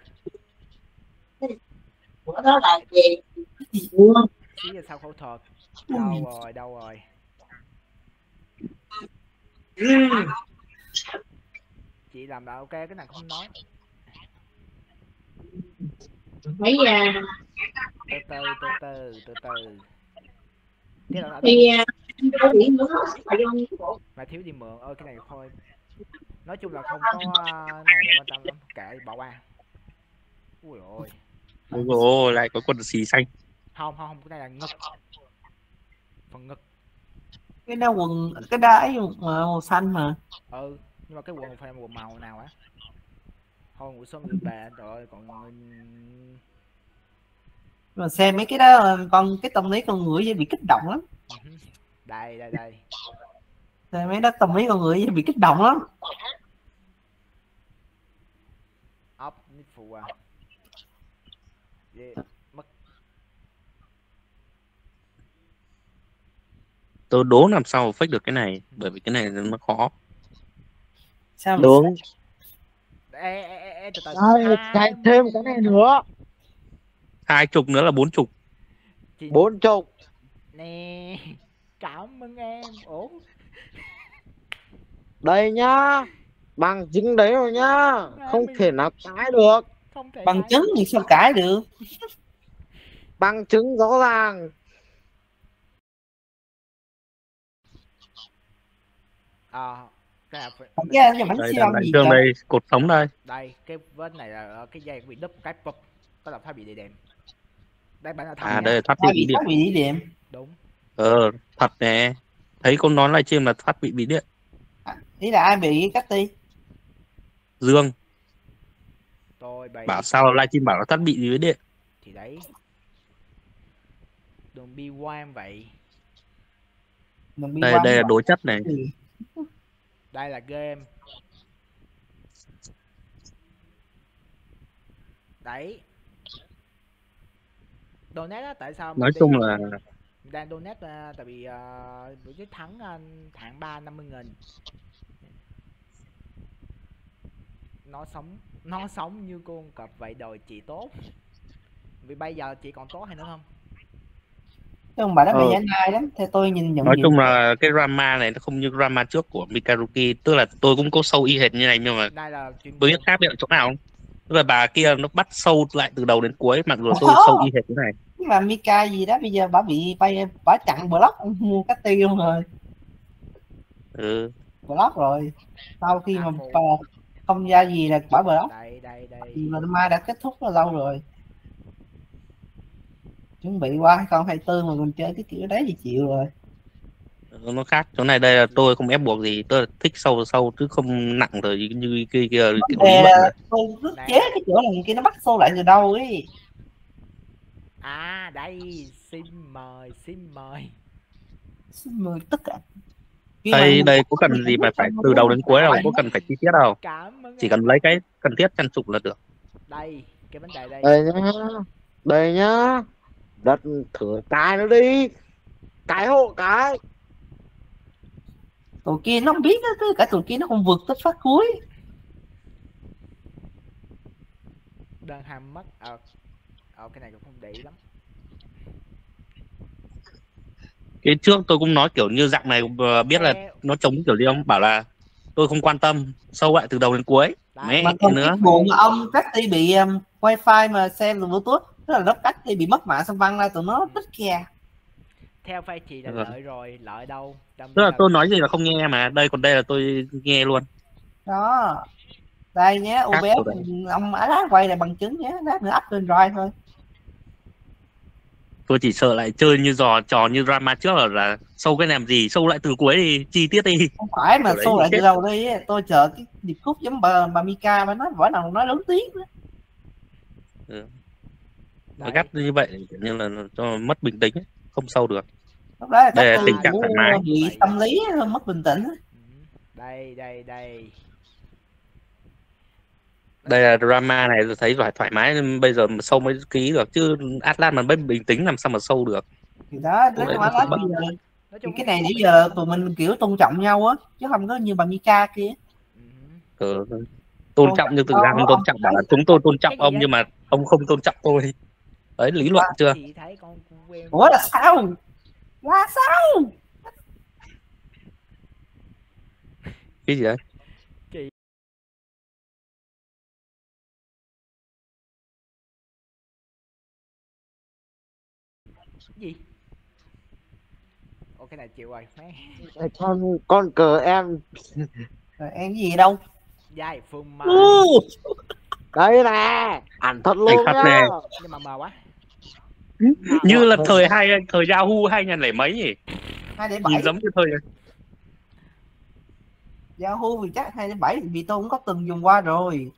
S6: của đó là gì
S3: xí là sau phẫu thuật đâu rồi đâu rồi chị làm đã ok cái này không nói
S6: mấy à,
S3: từ từ từ từ từ từ cái đó là
S6: thì
S3: mà thiếu đi mượn ơi cái này thôi. Nói chung là không có à, này là quan tâm lắm kệ bỏ qua. Ui ôi.
S2: Ôi lại có quần xì xanh.
S3: Không không không cái này là ngực. Phần ngực.
S9: Cái đó quần cái đáy màu xanh mà.
S3: Ừ nhưng mà cái quần phải quần màu nào á? Thôi ngủ sớm đi về trời ơi còn
S9: mà xem mấy cái đó con cái tâm lý con người dễ bị kích động lắm
S3: Đây đây đây.
S9: Xem mấy đó tâm lý con người bị kích động lắm.
S3: Ốc nít phụ à. Yeah. mất.
S2: Tôi đố làm sao fake được cái này bởi vì cái này nó khó.
S9: Sao mà
S5: đúng
S3: ê, ê, ê, ê, từ từ.
S5: Đây, cái thêm cái này nữa.
S2: Hai chục nữa là bốn chục.
S5: Bốn chục.
S3: Nè cảm ơn em. Ủa?
S5: Đây nhá bằng chứng đấy rồi nhá không
S3: mình-
S5: thể nào cãi được.
S3: Không thể
S9: bằng chứng thì sao cãi được?
S5: Bằng chứng rõ ràng.
S3: À cái
S9: cái bánh
S2: đây
S9: siêu gì
S2: đây cột sống đây.
S3: Đây cái vết này là cái dây bị đứt cái pop có là phải bị địa đệm đây bạn là thật
S2: à đây là thoát bị
S9: đi điểm.
S3: Đúng
S2: ờ thật nè. Thấy con nói live stream là thoát bị bị điện.
S9: Ý là ai bị cắt đi?
S2: Dương.
S3: Tôi bị
S2: bảo sao live stream bảo là thoát bị gì với điện?
S3: Thì đấy. Đừng bi quan vậy.
S9: Đừng bị
S2: đây
S9: quan
S2: đây là đối chất này.
S9: Gì.
S3: đây là game. Đấy. Donate á tại sao
S2: nói chung là
S3: đang donate à, tại vì uh, bữa trước thắng uh, ba năm mươi nghìn. Nó sống nó sống như con cọp vậy đòi chị tốt. Vì bây giờ chị còn tốt hay nữa không?
S9: Không phải nó bị
S5: Ờ.
S9: giải nai lắm theo tôi nhìn nhận
S2: nói chung là cái drama này nó không như drama trước của Mikaruki tức là tôi cũng có sâu y hệt như này nhưng mà
S3: đây là
S2: tôi biết khác biệt chỗ nào không? tức là bà kia nó bắt sâu lại từ đầu đến cuối mặc dù tôi sâu y hệt thế này
S9: mà Mika gì đó bây giờ bà bị bay bà chặn block mua cắt ti luôn rồi.
S2: Ừ.
S9: block rồi. Sau khi mà bà không ra gì là bà block.
S3: Đây đây đây.
S9: Thì mà mai đã kết thúc rất lâu rồi. Chuẩn bị qua 2024 mà còn chơi cái kiểu đấy thì chịu rồi.
S2: Ừ, nó khác. Chỗ này đây là tôi không ép buộc gì. Tôi là thích sâu sâu chứ không nặng rồi như kia kia
S9: là
S2: này.
S9: tôi rất chế cái chỗ là người kia nó bắt sâu lại từ đâu ấy
S3: à đây xin mời xin mời.
S9: Xin mời tất cả. Khi
S2: đây đây có cần gì mà phải từ đầu đến cuối đâu? có cần phải chi tiết đâu? Chỉ cần lấy cái cần thiết chăn trục là được.
S3: Đây cái vấn đề đây.
S5: Đây nhá. Đây nhá. Đất thử cái nó đi. Cái hộ cái.
S9: Tụi kia nó không biết tất cả tụi kia nó còn vượt tới phát cuối.
S3: Đơn ham mất ờ ờ cái này cũng không để ý lắm.
S2: Cái trước tôi cũng nói kiểu như dạng này ờ, biết là nó chống kiểu gì không? Bảo là tôi không quan tâm sâu lại từ đầu đến cuối.
S3: Đấy,
S2: Mẹ.
S9: mà còn
S2: nữa.
S9: buồn ông cắt đi bị um, wifi mà xem được bluetooth tức là lớp cắt đi bị mất mạng xong văng ra tụi nó tích kìa
S3: theo phay chị là
S2: Ừ.
S3: lợi rồi. lợi đâu Đâm
S2: tức là tôi nói gì là không nghe mà đây còn đây là tôi nghe luôn.
S9: Đó. Đây nhé
S2: tụi
S9: ông á quay là bằng chứng nhé lát nữa up lên drive thôi
S2: tôi chỉ sợ lại chơi như trò trò như drama trước là, là sâu cái làm gì sâu lại từ cuối đi chi tiết đi
S9: không phải mà xô lại từ đầu đi tôi chờ cái điệp khúc giống bà, bà Mika mà nó vẫn nào nói lớn tiếng nữa.
S2: nó
S3: Đấy.
S2: gắt như vậy như là cho mất bình tĩnh không sâu được
S9: lúc đó là
S2: tình trạng thoải mái.
S9: bị tâm lý mất bình tĩnh.
S3: Ừ. đây đây đây
S2: đây là drama này tôi thấy thoải thoải mái nên bây giờ mà sâu mới ký được chứ Atlas mà bình tĩnh làm sao mà sâu được.
S9: Thì đó nói
S2: không
S9: bây giờ
S3: nói chung
S9: cái này nãy giờ tụi mình kiểu tôn trọng nhau á chứ không có như bà Mika kia.
S3: Ừ.
S2: ừ. tôn trọng nhưng thực ra không tôn trọng bảo là chúng tôi tôn trọng ông nhưng mà ông không tôn trọng tôi. Đấy lý luận chưa?
S9: ủa là sao? Là sao?
S2: Cái gì đấy
S3: gì Ồ cái này chịu rồi
S5: con con cờ em.
S9: Rồi em gì đâu?
S3: Dài phương mai.
S9: Ừ.
S5: đây nè ảnh thật luôn
S2: thật
S5: nhá
S2: nè.
S3: nhưng mà mờ quá.
S2: Như là thời hai thời Yahoo hai nghìn lẻ mấy nhỉ?
S9: Hai để
S2: nhìn
S9: bảy.
S2: giống như thời
S9: Yahoo thì chắc hai để bảy vì tôi cũng có từng dùng qua rồi.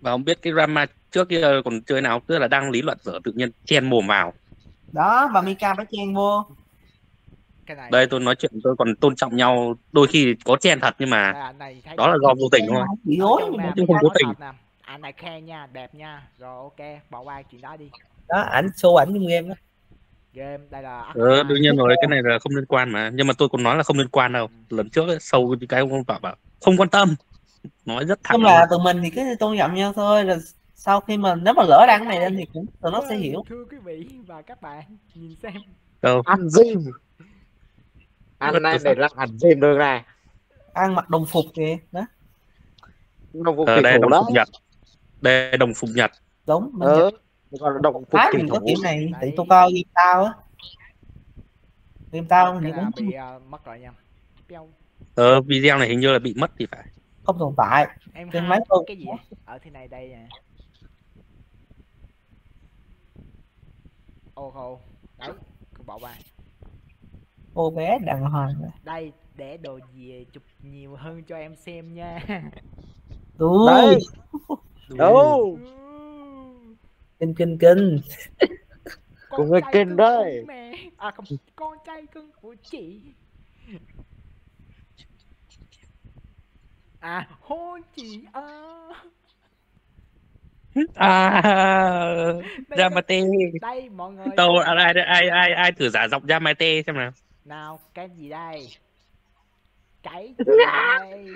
S2: Và không biết cái drama trước kia còn chơi nào tức là đang lý luận dở tự nhiên chen mồm vào.
S9: Đó bà Mika phải chen vô.
S3: Cái này.
S2: Đây tôi nói chuyện tôi còn tôn trọng nhau đôi khi có chen thật nhưng mà
S3: à, này
S2: đó là do vô tình thôi.
S9: Gối
S2: chứ không cố tình.
S3: anh này khen nha đẹp nha. Rồi ok bỏ qua chuyện đó đi.
S9: Đó ảnh show ảnh trong game đó.
S3: Game đây là hai.
S2: đương nhiên rồi cái này là không liên quan mà. Nhưng mà tôi còn nói là không liên quan đâu. Lần trước ấy, sâu cái ông bảo bảo không quan tâm. Nói rất thẳng
S9: nhưng mà tụi mình thì cứ tôn trọng nhau thôi rồi sau khi mà nếu mà lỡ đăng cái này lên thì cũng tụi nó sẽ
S3: Vâng,
S9: hiểu.
S3: thưa quý vị và các bạn nhìn xem.
S2: Đâu?
S5: Ăn gym ăn này để là ăn gym được này.
S9: Ăn mặc đồng phục kìa đó.
S5: Đồng phục
S2: ờ, đây đồng
S5: đó.
S2: Phục nhật. Đây đồng phục nhật.
S9: Đúng mình
S5: ờ còn là đồng phục
S9: Thái mình có kiểu này tại
S3: Đấy.
S9: tôi coi game tao á. Game tao thì cũng
S3: bị à, mất rồi nha.
S2: Ờ, video này hình như là bị mất thì phải.
S9: Không tồn tại.
S3: Em
S9: Trên máy tôi-
S3: cái gì? ở thế này đây nè ô khô đấy cứ bỏ ba.
S9: Cô bé đàng hoàng
S3: đây để đồ về chụp nhiều hơn cho em xem nha.
S9: Đúng
S5: đấy đâu?
S9: Kinh kinh kinh.
S3: Con
S5: người kinh đấy.
S3: mẹ. À không con trai cưng của chị. À hôn chị à
S2: à Yamate.
S3: đây mọi người
S2: đâu ai ai ai ai thử giả giọng Yamate xem nào.
S3: Nào cái gì đây? Cái gì đây?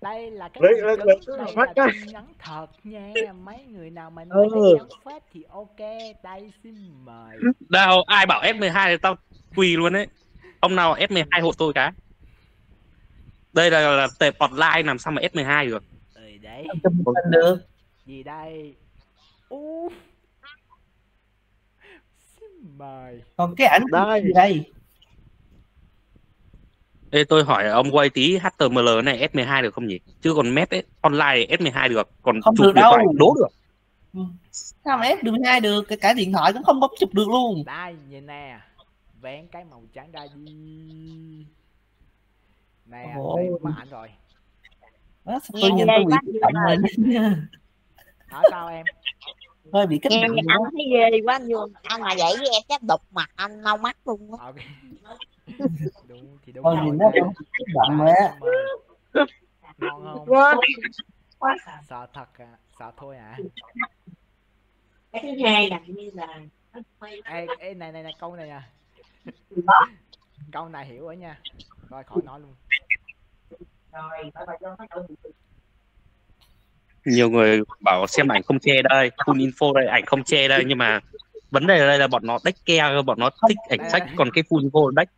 S3: Đây là cái
S5: Lấy- lấy- lấy-
S3: đây
S5: phát
S3: là tin nhắn thật nha. Mấy người nào mà nói
S5: Ừ.
S3: tin nhắn phết thì ok. Đây xin mời.
S2: Đâu ai bảo F12 thì tao quỳ luôn đấy ông nào F12 hộ tôi cái? Đây là, là tệp online làm sao mà F12 được
S9: chụp một hình được.
S3: Gì đây? U xin mời.
S9: Còn cái ảnh
S5: Đây.
S9: gì đây?
S2: Ê, tôi hỏi ông quay tí HTML này S12 được không nhỉ? Chứ còn map ấy, online thì S12 được, còn
S9: Không
S2: chụp
S9: được đâu.
S2: đố được.
S9: sao mà ép được hai được? Cái cả điện thoại cũng không bấm chụp được luôn.
S3: Đây nhìn nè. Vén cái màu trắng ra đi. Nè đây mất ảnh rồi
S9: đó, tôi nhìn tôi bị kích động lên
S3: hả sao em?
S9: Hơi bị kích
S6: nghe
S9: động
S6: anh thấy ghê quá anh Dương anh mà vậy với em chắc đục mặt anh lau mắt luôn á.
S3: Ok. Đúng thì đúng
S9: thôi nhìn nó cũng kích động rồi á.
S3: Ngon không? Sợ thật à sợ thôi à.
S6: Cái thứ hai là như là
S3: ê, ê này này này câu này à. Câu này hiểu rồi nha. Rồi khỏi nói luôn
S2: Nhiều người bảo xem ảnh không che đây, full info đây, ảnh không che đây, nhưng mà vấn đề ở đây là bọn nó đách ke, bọn nó thích ảnh sách, còn cái full info đách.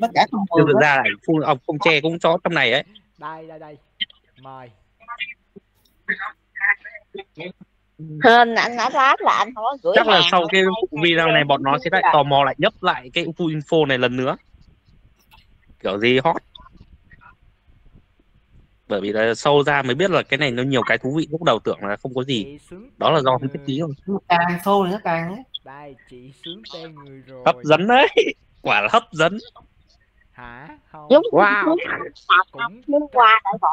S9: tất cả không
S2: thực ra là ảnh full, ông không che cũng cho trong này ấy.
S3: đây đây đây mời
S6: hên anh đã lát là anh không có gửi
S2: Chắc là sau cái video này bọn nó sẽ lại tò mò lại nhấp lại cái full info này lần nữa. Kiểu gì hot. Bởi vì là sâu ra mới biết là cái này nó nhiều cái thú vị lúc đầu tưởng là không có gì. Đó là do không thích ký thôi.
S9: càng xô thì nó càng ấy
S3: đây chị sướng tên người rồi
S2: Hấp dẫn đấy. Quả là hấp dẫn.
S3: hả không
S6: Giống
S5: Wow.
S3: cũng
S6: muốn qua đại võ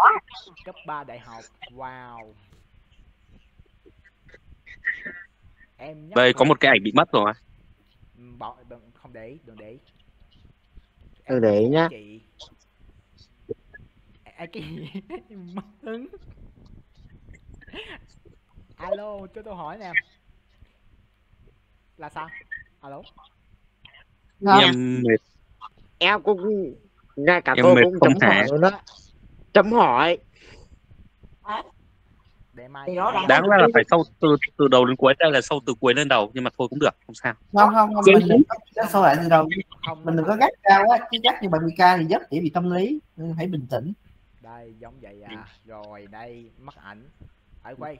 S3: cấp 3 đại học wow em
S2: Đây có một cái ảnh bị mất rồi.
S3: Ừ, bọn đừng không để ý, đừng để ý.
S5: Đừng để
S3: Em
S5: nhá.
S3: chị à, cái gì? Mất hứng. Alo cho tôi hỏi nè. Là sao? Alo?
S9: Không.
S2: Em mệt.
S5: Em cũng ngay cả
S2: Em
S5: tôi
S2: mệt
S5: cũng
S2: không
S5: chấm
S2: thể.
S5: hỏi. Luôn đó. Chấm hỏi.
S3: Để mai
S2: đáng ra là phải sâu từ từ đầu đến cuối đây là sâu từ cuối lên đầu nhưng mà thôi cũng được không sao.
S9: Không không không mình đừng có sâu lại từ đầu.
S3: Không
S9: mình đừng có gắt cao quá chứ gắt như bạn Mika thì rất dễ bị tâm lý nên hãy bình tĩnh
S3: đây giống vậy à. Rồi đây mất ảnh. Ở quay.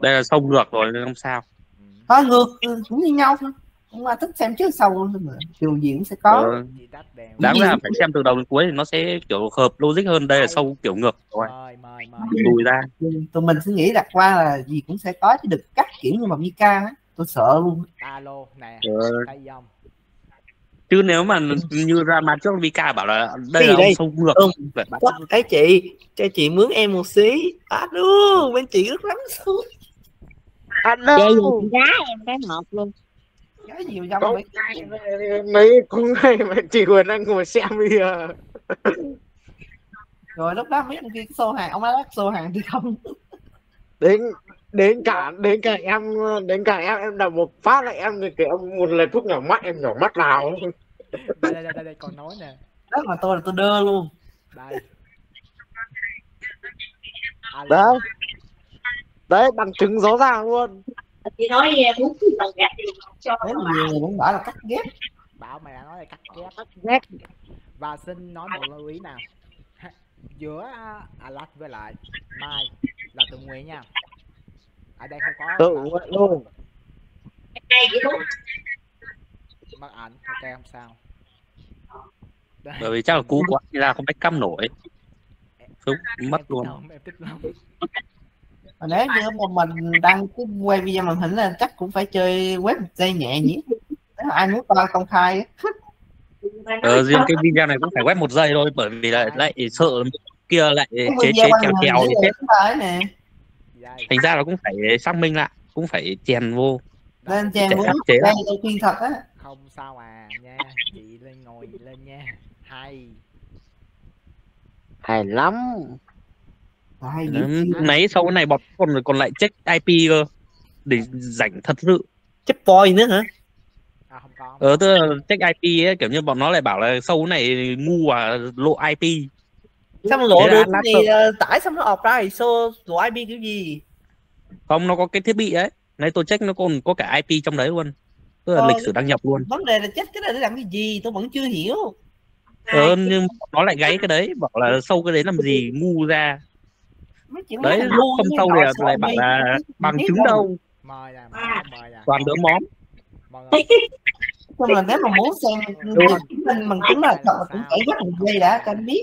S2: Đây là sâu ngược rồi nên không sao.
S3: Ừ.
S9: thôi ngược ừ, cũng như nhau thôi. Không ai thích xem trước sau mà điều gì cũng sẽ có.
S3: Đèn?
S2: đáng ra phải xem từ đầu đến cuối thì nó sẽ kiểu hợp logic hơn. Đây là sâu kiểu ngược rồi. Lùi ra.
S9: Tụi mình sẽ nghĩ đặt qua là gì cũng sẽ có chứ đừng cắt kiểu như mà Mika á. Tôi sợ luôn.
S3: Alo nè không
S2: chứ nếu mà như ra mà trước Vika bảo là đây là
S9: đây?
S2: ông sâu ngược
S9: Ừ.
S2: Bạn-
S9: What? cái chị cho chị mướn em một xí à đúng bên chị rất lắm xuống
S5: anh
S6: Vậy
S5: đâu
S6: thì giá em cái một luôn
S9: cái mà
S5: Có-
S9: mấy
S5: mấy con này mà chị Huyền đang ngồi xem bây giờ
S9: rồi lúc đó mấy ông kia xô hàng ông ấy lát xô hàng thì không
S5: đến đến cả đến cả em đến cả em em đập một phát là em thì kiểu một lời thuốc nhỏ mắt em nhỏ mắt nào
S3: đây đây đây, đây còn nói nè.
S9: Đó mà tôi là tôi đơ luôn.
S3: Đây. Alo.
S5: đấy. Đấy bằng chứng rõ ràng luôn.
S6: Chị nói muốn lần gạt thì cho
S9: nếu mà. người cũng bảo là cắt ghép.
S3: Bảo mày đã nói là cắt ghép.
S5: ghét
S3: và xin nói một lưu ý nào. Giữa Alex với lại Mai là tự nguyện nha ở đây không có
S5: tự nguyện luôn
S6: ai
S3: bắt ảnh ok không sao. Đây
S2: bởi vì chắc là cú quá ra không cách căm nổi. Đúng, mất luôn.
S9: mà nếu như mà mình đăng cái quay video màn hình là chắc cũng phải chơi web một giây nhẹ nhỉ? Nếu ai muốn coi công khai
S2: ờ, riêng cái video này cũng phải web một giây thôi bởi vì lại lại sợ kia lại chế chế
S9: màn
S2: chèo thành ra là cũng phải xác minh lại cũng phải chèn vô.
S9: Lên
S2: áp chế
S9: đây tôi khuyên thật á.
S3: Không sao à nha. Chị lên ngồi lên nha. Hay.
S5: Hay lắm.
S9: Hay
S2: nãy sau cái này bọn còn còn lại check IP cơ để rảnh thật sự.
S9: Chấp voi nữa hả?
S3: À không có
S2: ờ tức là check IP ấy kiểu như bọn nó lại bảo là sau cái này ngu à lộ IP
S9: xong lộ
S2: là
S9: được thì ờ, tải xong nó ọp ra thì show lộ IP kiểu gì?
S2: Không nó có cái thiết bị ấy. Nãy tôi check nó còn có cả IP trong đấy luôn. Tức là
S9: Ờ.
S2: lịch sử đăng nhập luôn.
S9: vấn đề là chết cái này để làm cái gì? Tôi vẫn chưa hiểu.
S2: Ờ nhưng nó lại gáy cái đấy bảo là sau cái đấy làm gì ngu ra.
S9: Mấy chuyện
S2: đấy lúc sau
S9: họ
S2: thì lại bảo là bằng chứng
S9: đâu.
S3: mời nè mời nè
S2: toàn đứa móm.
S9: Chung là nếu mà muốn xem bằng chứng là thật là cũng phải rất một giây đã cho anh biết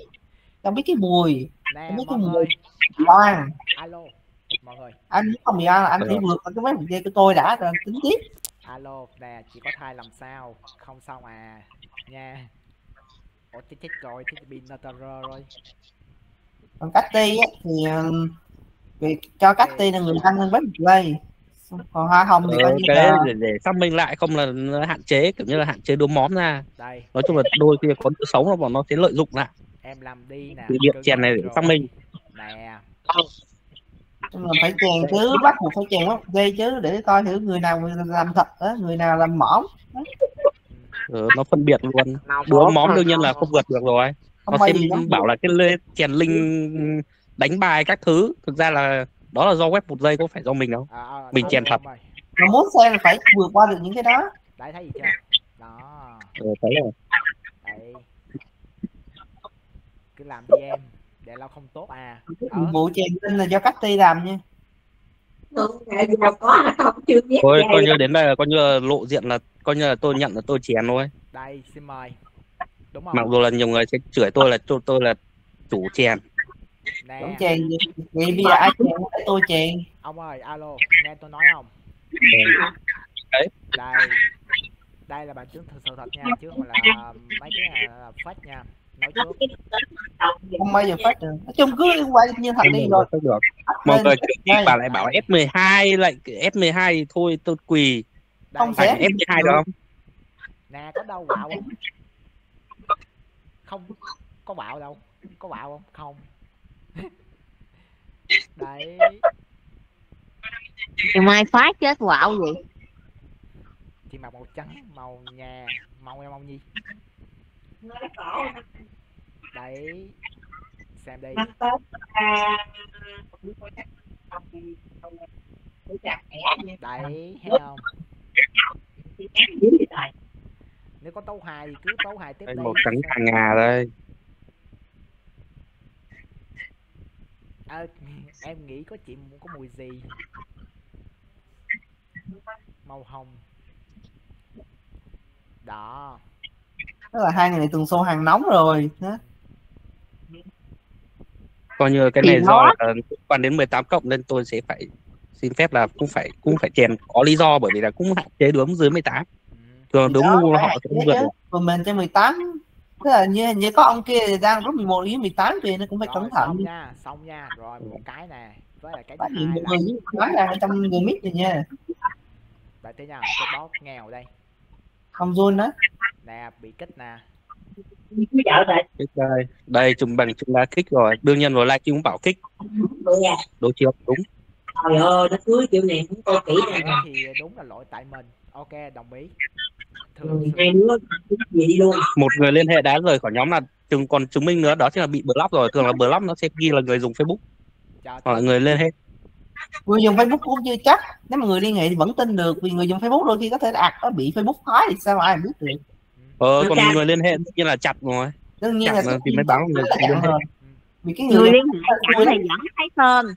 S9: anh biết cái mùi.
S3: Nè
S9: Không biết cái
S3: người.
S9: Loan.
S3: Alo mọi người.
S9: Anh muốn không gì ăn anh phải vượt qua cái mấy một giây của tôi đã rồi tính tiếp.
S3: Alo nè chị có thai làm sao? Không sao à? Nha. Ủa chết chết rồi chết pin rồi.
S9: Còn cách ti á, thì ừm, việc cho cách ti là người ăn hơn mấy một giây còn hoa hồng thì coi như
S2: cái
S9: là
S2: để, để xác minh lại không là nó hạn chế kiểu như là hạn chế đứa móm ra.
S3: Đây.
S2: Nói chung là đôi khi có đứa sống là bọn nó sẽ lợi dụng lại
S3: em làm đi nè
S2: việc chèn này
S3: rồi.
S2: xác minh.
S3: Nè.
S9: Là phải chèn chứ bắt buộc phải chèn một giây chứ để coi thử người nào làm thật á người nào làm mỏm
S2: ờ, nó phân biệt luôn.
S5: Có
S2: móm
S5: mà
S2: đương nhiên là không vượt được rồi.
S9: Không
S2: nó sẽ bảo là cái lê chèn link đánh bài các thứ. Thực ra là đó là do web một giây có phải do mình đâu.
S3: À, à,
S2: Mình chèn thật.
S3: rồi.
S9: mà muốn xem là phải vượt qua được những cái đó.
S3: Đấy thấy gì chưa? Đó.
S2: Ờ, thấy là
S3: đấy cứ làm đi em để lâu không tốt à.
S9: Vụ chèn tin là do cách ti làm nha.
S6: Đâu có hả không chưa biết vậy.
S2: coi như đến đây là coi như là lộ diện là coi như là tôi nhận là tôi chèn thôi.
S3: Đây xin mời. Đúng không?
S2: Mặc dù là nhiều người sẽ chửi tôi là tôi tôi là chủ chèn.
S3: Nè.
S9: Không chèn gì? Vậy bây giờ ai chèn tôi chèn.
S3: Ông ơi alo nghe tôi nói không?
S2: Đấy.
S3: đây. Đây là bằng chứng thực sự thật nha chứ không phải là mấy cái là fake nha
S9: không bao giờ phát được nói chung cứ quay như thật đi rồi.
S2: được.
S9: Lên.
S2: người gì
S9: Đây.
S2: bà lại bảo F12 lại F12 thì thôi tôi quỳ.
S9: Không
S2: phải
S9: sẽ-
S2: F12 được không?
S3: Nè có đâu quạo không? Không có quạo đâu. Có quạo không? Không. Đấy.
S6: Thì mai phát chết quạo vậy.
S3: Chị mặc màu trắng màu nhà màu em màu gì đấy. Xem đi. Đấy thấy không? Nếu có tấu hài thì cứ tấu hài tiếp
S2: đây
S3: đi.
S2: màu trắng hàng ngà đây.
S3: Ờ, em nghĩ có chị có mùi gì? Màu hồng. Đó
S9: tức là hai người này từng xô hàng nóng rồi đó.
S2: coi như cái
S6: Thì
S2: này do
S6: nó-
S2: là quan đến 18 cộng nên tôi sẽ phải xin phép là cũng phải cũng phải chèn có lý do bởi vì là cũng hạn chế đứa dưới 18
S3: ừ.
S2: thường
S9: Thì
S2: đứa
S9: đó,
S2: ngu
S9: phải
S2: họ
S9: hạn
S2: sẽ
S9: chế
S2: không vượt
S9: chứ.
S2: được
S9: còn mình trên 18 tức là như như có ông kia thì đang lúc 11 với 18 thì nó cũng phải
S3: rồi
S9: cẩn thận
S3: xong nha xong nha rồi một cái nè với lại cái
S9: phát
S3: thứ
S9: hiện
S3: hai
S9: một
S3: là
S9: người nói ra trong người mít rồi nha
S3: bạn thấy nha cái boss nghèo đây
S9: không run đó
S3: nè bị kích nè.
S2: Kích đây. Đây chúng bằng chúng đã kích rồi. Đương nhiên rồi like cũng bảo kích. Đối chiếu đúng.
S6: Trời ơi nó cưới kiểu này không coi kỹ này
S3: Đó thì đúng là lỗi tại mình. Ok đồng ý. Thường
S6: Ừ, hai đứa gì đi luôn.
S2: Một người liên hệ đã rời khỏi nhóm là chứng còn chứng minh nữa đó chính là bị block rồi. Thường là block nó sẽ ghi là người dùng Facebook. Hoặc là người liên hệ
S9: người dùng Facebook cũng chưa chắc. Nếu mà người liên hệ thì vẫn tin được vì người dùng Facebook đôi khi có thể ạc có bị Facebook khóa thì sao ai biết được.
S2: Ờ
S6: Nó
S2: còn
S6: chặt.
S2: người liên hệ nhiên là chặt rồi.
S9: Đương nhiên
S2: chặt
S9: là
S2: là thì mới báo người liên hệ.
S9: Vì cái người
S10: người liên hệ chẳng thì vẫn thấy tên.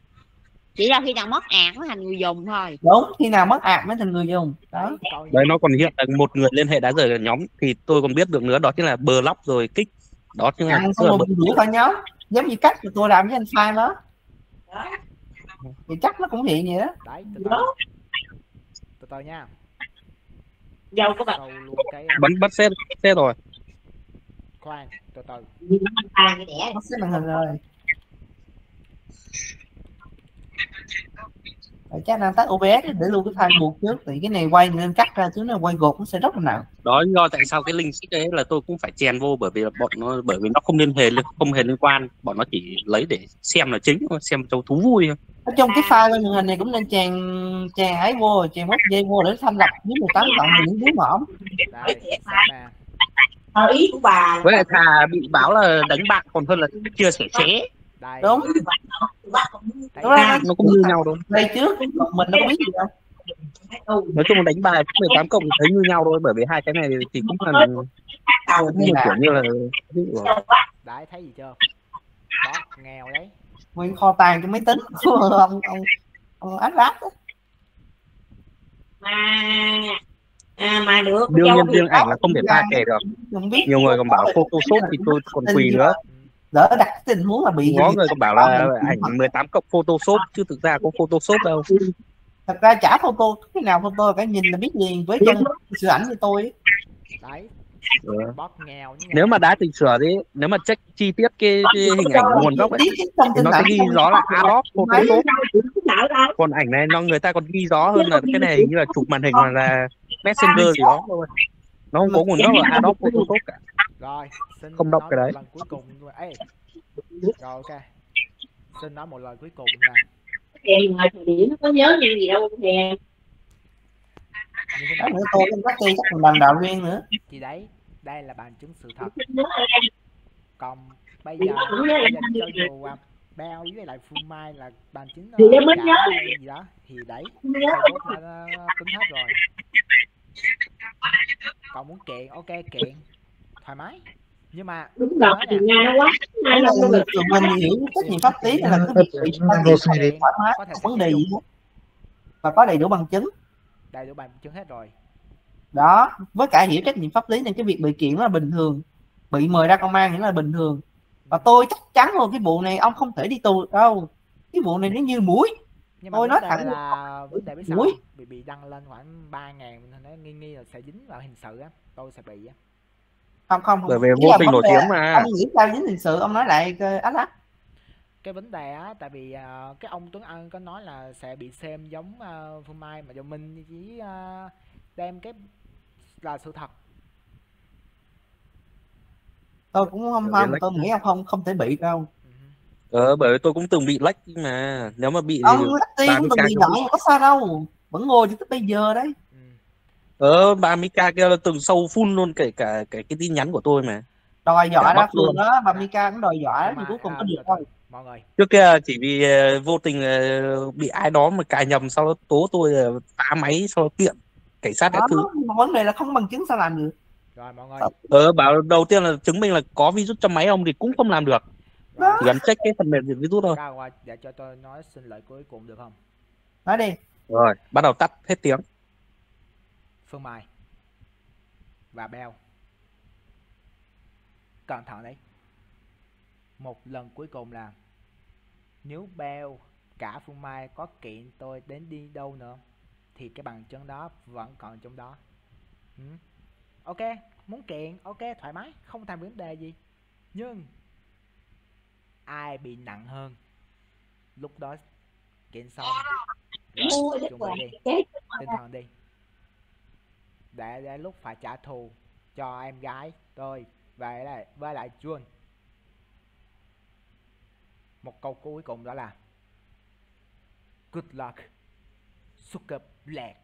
S10: Chỉ là khi nào mất ạc mới thành người dùng thôi.
S9: Đúng khi nào mất ạc mới thành người dùng. Đó.
S3: Đấy,
S2: nó còn hiện là một người liên hệ đã rời nhóm thì tôi còn biết được nữa đó chính là block rồi kích. Đó chính là,
S9: xong
S2: là
S9: đuổi khỏi nhóm giống như cách mà tôi làm với anh Phan đó thì chắc nó cũng hiện vậy đó.
S3: Đấy từ từ từ từ nha.
S6: Dâu có bạn.
S3: Luôn cái
S2: bắn bắt xe xe rồi.
S3: Khoan từ từ.
S9: Nó xếp màn hình rồi. Rồi chắc đang tắt OBS để lưu cái file buộc trước thì cái này quay nên cắt ra chứ nó quay gột nó sẽ rất là nặng.
S2: Đó do tại sao cái link xích đấy là tôi cũng phải chèn vô bởi vì là bọn nó bởi vì nó không liên hệ không hề liên quan. Bọn nó chỉ lấy để xem là chính thôi, xem cho thú vui thôi
S9: ở trong cái file lên màn hình này cũng nên chèn chèn ấy vô chèn web dây vô để thanh lập với 18 cộng là những đứa mỏm.
S3: Nè
S6: Ờ, ý của bà là
S2: với lại thà bị báo là đánh bạn còn hơn là chia sẻ xé.
S9: Đúng.
S3: Đấy,
S9: Đúng rồi.
S2: nó cũng như nhau đâu
S9: đây trước còn mình đâu có biết gì đâu.
S2: Nói chung là đánh bài 18 cộng thấy như nhau thôi bởi vì hai cái này thì cũng là một kiểu như là
S3: đấy thấy gì chưa? Bot nghèo đấy
S9: nguyên kho tàng cái máy tính. Của ông ông ông ách ráp á.
S6: mà à, mà được
S2: đương
S6: thì
S2: riêng ảnh là không thể pha kè được.
S9: không biết
S2: nhiều người còn bảo photoshop thì tôi còn quỳ nữa.
S9: lỡ đặt tình huống là bị
S2: có người còn bảo là ảnh 18 cộng photoshop chứ thực ra có photoshop đâu.
S9: Thật ra chả photo cái nào photo cả nhìn là biết liền. Với chân sửa ảnh như tôi ấy.
S3: đấy nghèo như
S2: nếu mà đã chỉnh sửa thì nếu mà check chi tiết cái, cái hình ảnh nguồn gốc ấy thì nó sẽ
S9: ảnh
S2: ghi rõ là Adobe Photoshop còn ảnh này nó người ta còn ghi rõ hơn là cái này hình như là chụp màn hình hoặc là Messenger gì đó. Nó không có nguồn gốc là Adobe Photoshop cả.
S3: Rồi xin
S2: Không đọc cái
S3: một
S2: đấy.
S3: lần cuối cùng Ê. rồi. Ok. Xin nói một lời cuối cùng nè.
S6: Thì ngoài thời điểm nó có nhớ như gì đâu
S3: này
S9: nữa tôi không có chơi chắc còn bằng đạo riêng nữa.
S3: Thì đấy đây là bằng chứng sự thật. Còn bây giờ cho dù bao với lại phương mai là bằng chứng
S6: Thì em mới
S3: giả gì đó. Thì đấy
S6: nhớ
S3: Facebook nó nó tính hết rồi. Còn muốn kiện ok kiện. Thoải mái. Nhưng mà
S6: đúng rồi
S3: nè.
S6: nó quá.
S9: Đấy là người tụi mình hiểu trách nhiệm pháp lý là cứ việc thoải mái
S3: có thể
S9: không vấn đề gì hết. Và có đầy đủ bằng chứng.
S3: Đầy đủ bằng chứng hết rồi
S9: đó với cả hiểu trách nhiệm pháp lý nên cái việc bị kiện là bình thường. Bị mời ra công an thì là bình thường. Và tôi chắc chắn luôn cái vụ này ông không thể đi tù đâu. Cái vụ này nó như mũi
S3: nhưng mà
S9: Tôi nói thẳng
S3: là vấn đề biết sao bị bị đăng lên khoảng ba ngàn nó nghi nghi là sẽ dính vào hình sự á. Tôi sẽ bị á.
S9: Không không không.
S2: Bởi vì vô tình nổi tiếng mà.
S9: ông nghĩ sao dính hình sự ông nói lại coi ách ách
S3: cái vấn đề á tại vì à, cái ông Tuấn Ân có nói là sẽ bị xem giống à, Phương Mai mà giờ mình chỉ à, đem cái là sự thật.
S9: Tôi cũng không không
S2: lách-
S9: tôi nghĩ ông không không thể bị đâu.
S2: Ờ bởi vì tôi cũng từng bị lách mà nếu mà bị
S9: ông lắc tiên cũng từng bị nổi có sao đâu. Vẫn ngồi cho tới bây giờ đấy.
S3: Ừ.
S2: ờ ba Mika kia là từng sâu full luôn kể cả cái cái tin nhắn của tôi mà.
S9: Đòi ra
S2: bắt luôn.
S9: đó bà Mika cũng đòi dọa
S3: Nhưng
S9: thì cuối cùng
S3: à,
S9: có được thôi.
S3: mọi người.
S2: Trước kia chỉ vì ờ, vô tình ờ, bị ai đó mà cài nhầm sau đó tố tôi ờ, phá máy sau đó kiện cảnh sát các
S9: đó
S2: thứ
S9: nhưng mà vấn đề là không bằng chứng sao làm được.
S3: Rồi mọi người.
S2: Ờ bảo đầu tiên là chứng minh là có virus trong máy ông thì cũng không làm được.
S3: Rồi,
S2: chỉ cần check cái phần mềm diệt virus thôi.
S3: cao qua để cho tôi nói xin lời cuối cùng được không?
S9: Nói đi.
S2: Rồi bắt đầu tắt hết tiếng.
S3: Phương Mai và Beo. Cẩn thận đấy. Một lần cuối cùng là nếu Beo cả Phương Mai có kiện tôi đến đi đâu nữa thì cái bằng chứng đó vẫn còn trong đó. Ừ. ok muốn kiện ok thoải mái không thành vấn đề gì. Nhưng ai bị nặng hơn? Lúc đó kiện xong rồi,
S6: mua đất
S3: chuẩn bị đi. tinh thần đi. Để để lúc phải trả thù cho em gái tôi và lại với lại Jun. Một câu cuối cùng đó là good luck sugar black.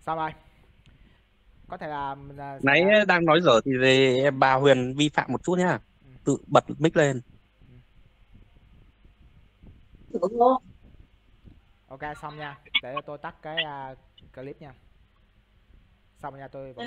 S3: Xong rồi có thể là mình là
S2: nãy đang nói dở thì về bà Huyền vi phạm một chút nhá. Tự bật mic lên.
S9: Luôn.
S3: ok xong nha. Để tôi tắt cái à, clip nha. Xong nha tôi vẫn.